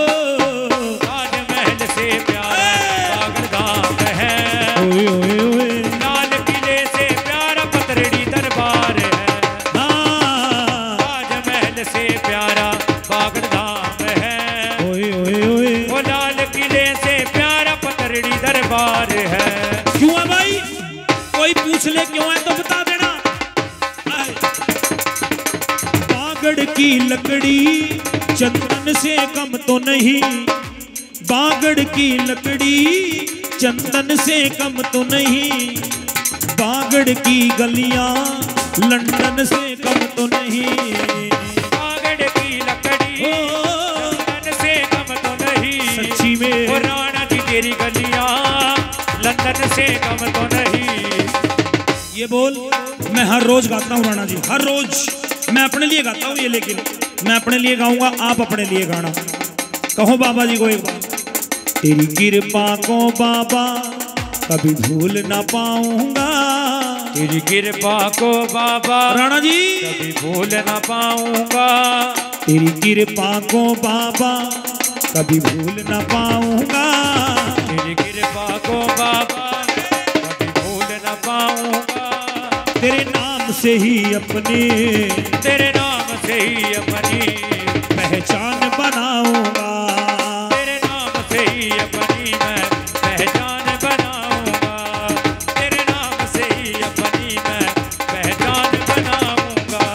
की लकड़ी चंदन से कम तो नहीं। बागड़ की लकड़ी चंदन से कम तो नहीं। बागड़ की गलियाँ लंदन से कम तो नहीं। बागड़ की लकड़ी ओ, लंदन से कम तो नहीं। सच्ची में। राणा दी तेरी गलियाँ लंदन से कम तो नहीं। ये बोल मैं हर रोज गाता हूँ राणा जी हर रोज। मैं अपने लिए गाता हूँ ये लेकिन मैं अपने लिए गाऊँगा आप अपने लिए गाना। कहो बाबा जी को एक बार। तेरी कृपा को बाबा कभी भूल ना पाऊँगा। तेरी कृपा को बाबा राणा जी। कभी भूल ना पाऊँगा। तेरी कृपा को बाबा कभी भूल ना पाऊँगा। तेरी कृपा को बाबा कभी भूल न पाऊँगा। तेरे नाम से ही अपने तेरे नाम से ही अपनी। पहचान बनाऊँगा। तेरे नाम से ही अपनी मैं पहचान बनाऊँगा। तेरे नाम से ही अपनी मैं पहचान बनाऊँगा।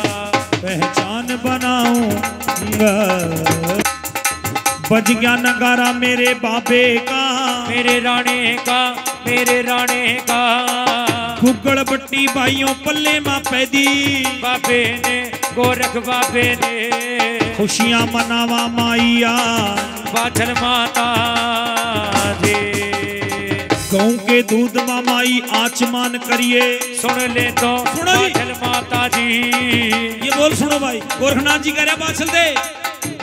पहचान बनाऊँगा। बज गया नगारा मेरे बाबे का। मेरे राणे का मेरे राणे का। गुगल बट्टी भाइयों पल्ले माँ पैदी। बाबे ने गोरख बाबे ने। खुशियाँ मनावा माइया। बाछल माता दे। गऊ के दूध में माई आचमान करिए। सुन ले तो सुनो बाछल माता जी ये बोल सुनो भाई गोरखनाथ जी कह रहे बाछल दे।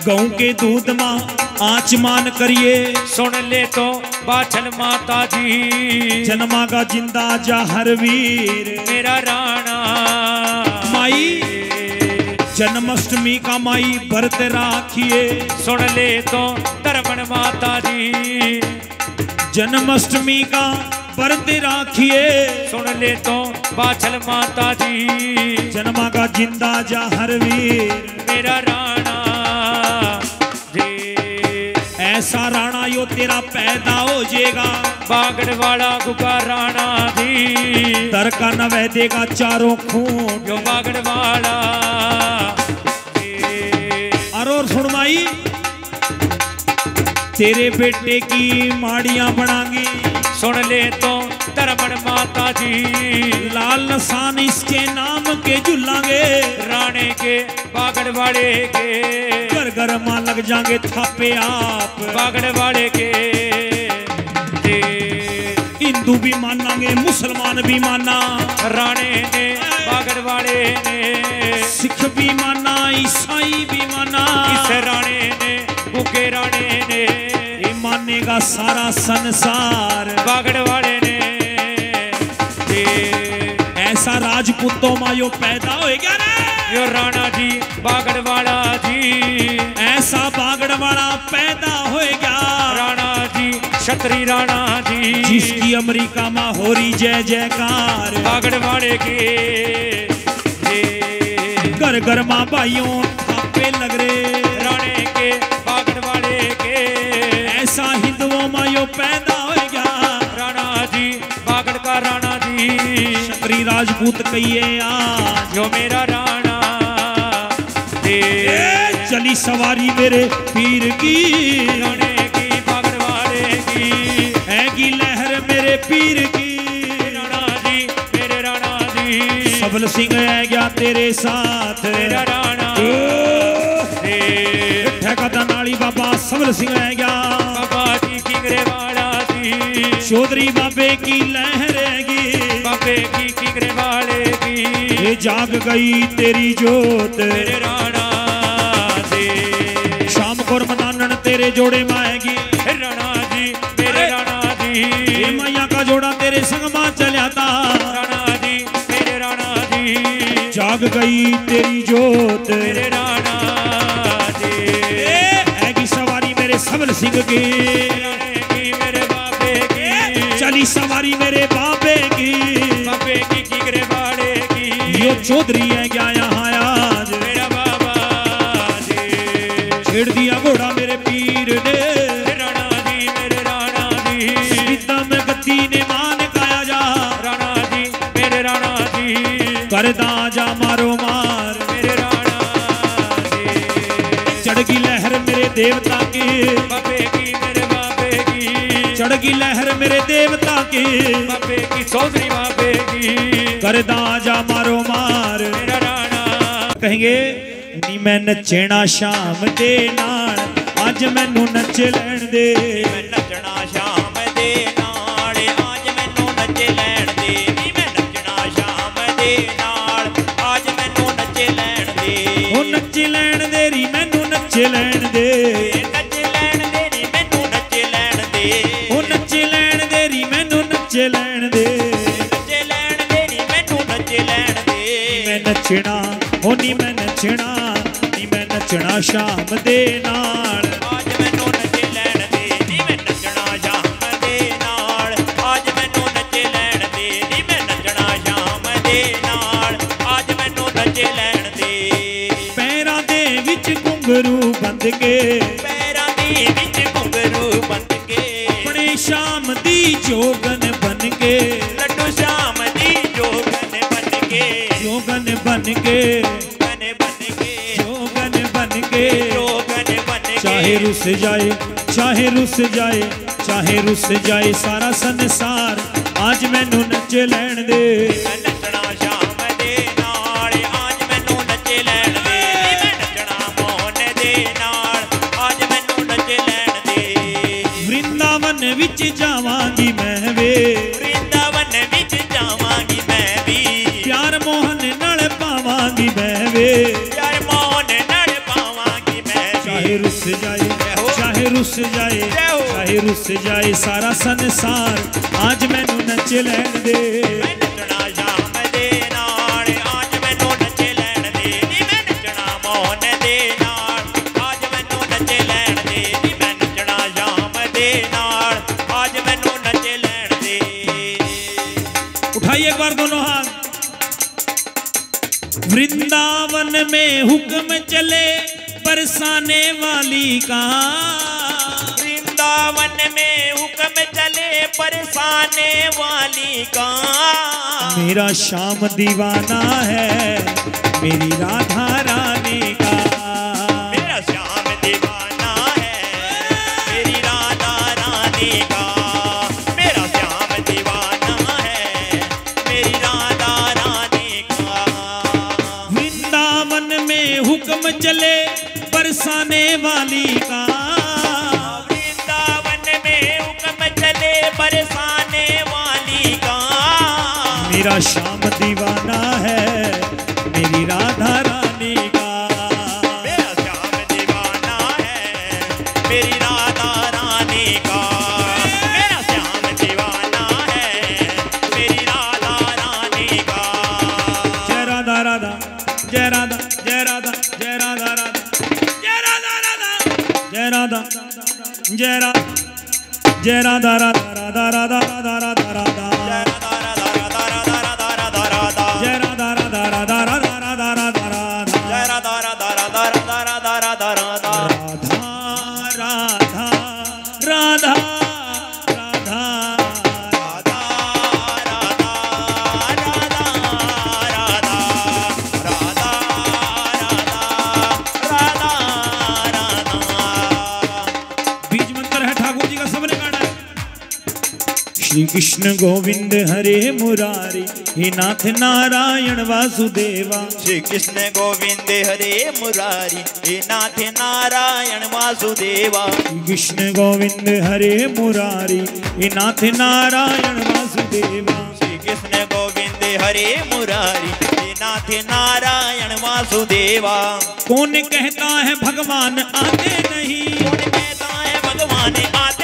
गऊ के दूध में आचमान करिए। सुन ले तो बाछल माता जी। जन्मा का ज़िंदा जाहर वीर। मेरा राणा। माई जन्माष्टमी का माई व्रत राखिए। सुन ले तो धर्मन माता जी। जन्माष्टमी का व्रत राखिए। सुन ले तो बाछल माता जी। जन्मा का ज़िंदा जा हर वीर। मेरा राणा। जी ऐसा राणा यो तेरा पैदा हो जाएगा। बागड़ वाला गुगा राणा दी। तरका न वह देगा चारों खून। जो बागड़ वाला अरे सुन माई तेरे बेटे की माड़ियाँ बनागी। सुन ले तो धर्मन माता जी। लाल नसान इसके नाम के झुलांगे। राणे के बागड़ वाले के। घर घर माँ लग जाएँगे थापे आप। बागड़ वाले के हिंदू भी मानांगे मुसलमान भी माना। राणे ने बागड़ वाले ने। सिख भी माना ईसाई भी माना। इस राणे ने बुके राणे ने। मानेगा सारा संसार। बागड़ ने ऐसा राजपूतों मायो पैदा हो गया रे यो राणा जी बागड़वाला जी। ऐसा बागड़वाला पैदा हो गया राणा जी छतरी राणा जी। जिसकी अमेरिका में हो रही जय जयकार। बागड़वाले के। घर घर माँ भाइयों लग रहे। राणे के छतरी राजपूत कहिए जो मेरा राणा। दे ए, चली सवारी मेरे पीर की की की। हैगी लहर मेरे पीर की राणा जी मेरे राणा जी। सबल सिंह है गया तेरे साथ। मेरा राणा। ठेका नाली बाबा सबल सिंह है गया। बाबा जी किंगरे वाला जी चौधरी बाबे की लहर हैगी बाबे की किंगरे वाले की ये जाग गई तेरी जोत मेरे राणा दे शाम को मनानन तेरे जोड़े माएगी राणा जी मेरे राणा ये जी मैया का जोड़ा तेरे संग माँ चलिया था राणा जी मेरे राणा जी जाग गई तेरी जोत मेरे राणा जी हैगी सवारी मेरे सबल सिंह की राणे की मेरे बाबे की चली सवारी मेरे बाबे की। बाबे की किंगरे वाले की। यो चौधरी है क्या यहाँ आज? मेरा बाबा जी। छेड़ दिया घोड़ा मेरे पीर ने। राणा जी मेरे राणा जी। सीता में गद्दी ने मान काया जा। राणा जी मेरे राणा जी। करदा जा मारो मार। मेरे राणा जी। चढ़गी लहर मेरे देवता की। बाबे चढ़गी लहर मेरे देवता की बाबे की चौधरी बाबे की करदा जा मारो मार मेरा राणा कहेंगे नी मैं नचना शाम दे नाल ਅੱਜ ਮੈਨੂੰ ਨੱਚ ਲੈਣ ਦੇ ਨੀ ਮੈਂ ਨੱਚਣਾ ਨੀ ਮੈਂ ਨੱਚਣਾ ਸ਼ਾਮ ਦੇ ਨਾਲ। ਅੱਜ ਮੈਨੂੰ ਨੱਚੇ ਲੈਣ ਦੇ ਨੀ ਮੈਂ ਨੱਚਣਾ ਸ਼ਾਮ ਦੇ ਨਾਲ। ਅੱਜ ਮੈਨੂੰ ਨੱਚੇ ਲੈਣ ਦੇ ਨੀ ਮੈਂ ਨੱਚਣਾ ਸ਼ਾਮ ਦੇ ਨਾਲ। ਅੱਜ ਮੈਨੂੰ ਨੱਚੇ ਲੈਣ ਦੇ। ਪੈਰਾਂ ਦੇ ਵਿੱਚ ਘੁੰਗਰੂ ਬੰਦ ਕੇ जाए चाहे रुस जाए चाहे रुस जाए सारा संसार आज मैनू नचे लैण दे ਮੈਂ ਨੱਚਣਾ ਸ਼ਾਮ ਦੇ ਨਾਲ ਅੱਜ ਮੈਨੂੰ ਨੱਚੇ ਲੈਣ ਦੇ ਨੀ ਮੈਂ ਨੱਚਣਾ ਮੋਹਨ ਦੇ ਨਾਲ ਅੱਜ ਮੈਨੂੰ ਨੱਚੇ ਲੈਣ ਦੇ ਵਰਿੰਦਾਵਨ ਵਿੱਚ ਜਾਵਾਂਗੀ जय हो। चाहे रुस जाए सारा संसार आज मैनू नचे लैण दे ਮੈਂ ਨੱਚਣਾ ਸ਼ਾਮ ਦੇ ਨਾਲ ਅੱਜ ਮੈਨੂੰ ਨੱਚੇ ਲੈਣ ਦੇ ਨੀ ਮੈਂ ਨੱਚਣਾ ਮੋਹਨ ਦੇ ਨਾਲ ਅੱਜ ਮੈਨੂੰ ਨੱਚੇ ਲੈਣ ਦੇ ਨੀ ਮੈਂ ਨੱਚਣਾ ਸ਼ਾਮ ਦੇ ਨਾਲ ਅੱਜ ਮੈਨੂੰ ਨੱਚੇ ਲੈਣ ਦੇ उठाइए एक बार दोनों हाथ वृंदावन में हुक्म चले बरसाने वाली का वृंदावन में हुक्म चले परेशान वाली का। मेरा श्याम दीवाना है मेरी राधा श्री कृष्ण गोविंद हरे मुरारी हे नाथ नारायण वासुदेवा। श्री कृष्ण गोविंद हरे मुरारी हे नाथ नारायण वासुदेवा। श्री कृष्ण गोविंद हरे मुरारी हे नाथ नारायण वासुदेवा। श्री कृष्ण गोविंद हरे मुरारी हे नाथ नारायण वासुदेवा। कौन कहता है भगवान आते नहीं? कौन कहता है भगवान आते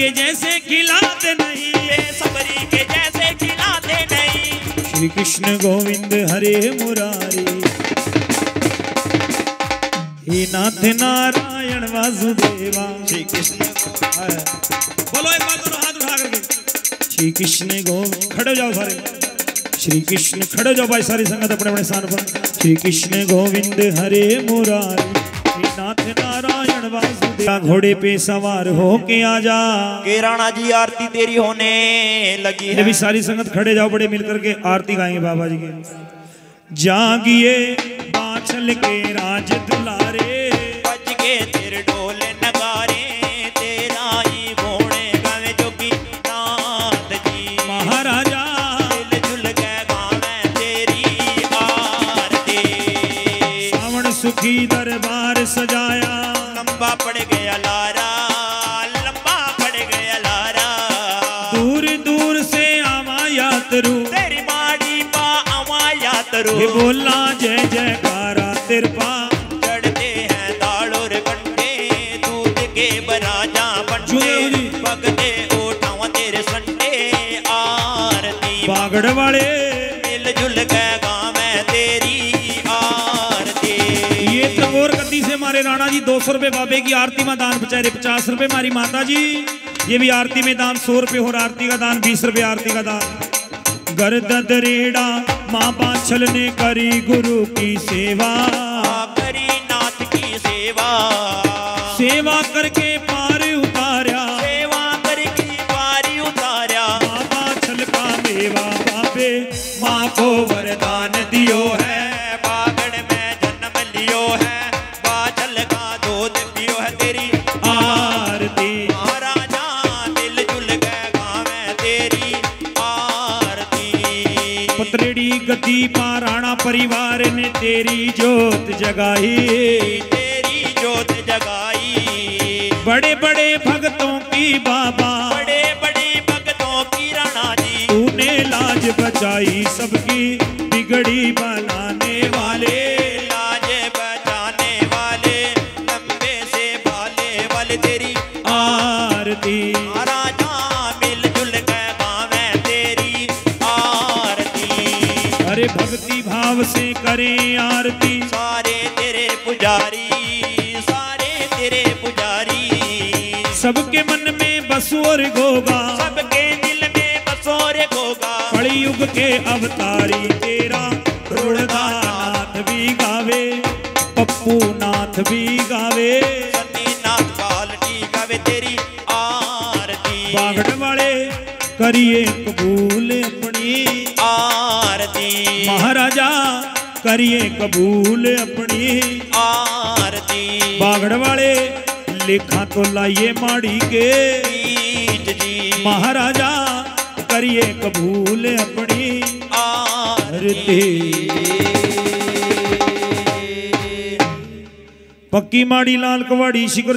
के जैसे खिलाते नहीं। बेसब्री के जैसे खिलाते नहीं। श्री कृष्ण गोविंद हरे मुरारी। हे नाथ नारायण वासुदेवा। श्री कृष्ण बोलो एक बार दोनों हाथ उठा करके। श्री कृष्ण गोविंद। खड़े जाओ सारे। श्री कृष्ण खड़े जाओ भाई सारी संगत अपने अपने स्थान पर। श्री कृष्ण गोविंद हरे मुरारी। वासुदेवा घोड़े पे सवार हो के आ जा। के राणा जी आरती तेरी होने लगी है। भी सारी संगत खड़े जाओ बड़े मिलकर के आरती गाएँगे बाबा जी के। जागिए बाछल के राज दुलारे। ये बोला जय जयकारा तिरपा। चढ़ते हैं दाल और कंडे दूध के बराजा जी। भगते उठावा तेरे संडे आरती बागड़ वाले। मिल जुल के गावे तेरी आरती। ये तंगोर गद्दी से मारे राणा जी दो सौ रुपए बाबे की आरती में दान बेचारे पचास रुपए मारी माता जी। ये भी आरती में दान सौ रुपये और आरती का दान बीस रुपये आरती का दान। गर्द दरेड़ा माँ बाछल ने करी गुरु की सेवा। करी नाथ की सेवा। सेवा करके महाराणा राणा परिवार ने तेरी जोत जगाई। तेरी जोत जगाई। बड़े बड़े भक्तों की बाबा। बड़े बड़े भक्तों की राणा जी। तूने लाज बचाई सबकी बिगड़ी बनाने से करें आरती। सारे तेरे पुजारी सारे तेरे पुजारी। सबके मन में बसोर गोगा सबके दिल में बसोर होगा कलयुग के अवतारी तेरा रुड़दानाथ भी गावे पप्पू नाथ भी गावे। सतीनाथ कालटी गावे तेरी आरती। बागड़ वाले करिए कबूल अपनी। आरती। महाराजा करिए कबूल अपनी। आरती। बागड़ वाले लेखा तो लाइए माड़ी के। जी। महाराजा करिए कबूल अपनी। आरती। पक्की माड़ी लाल कवाड़ी शिखर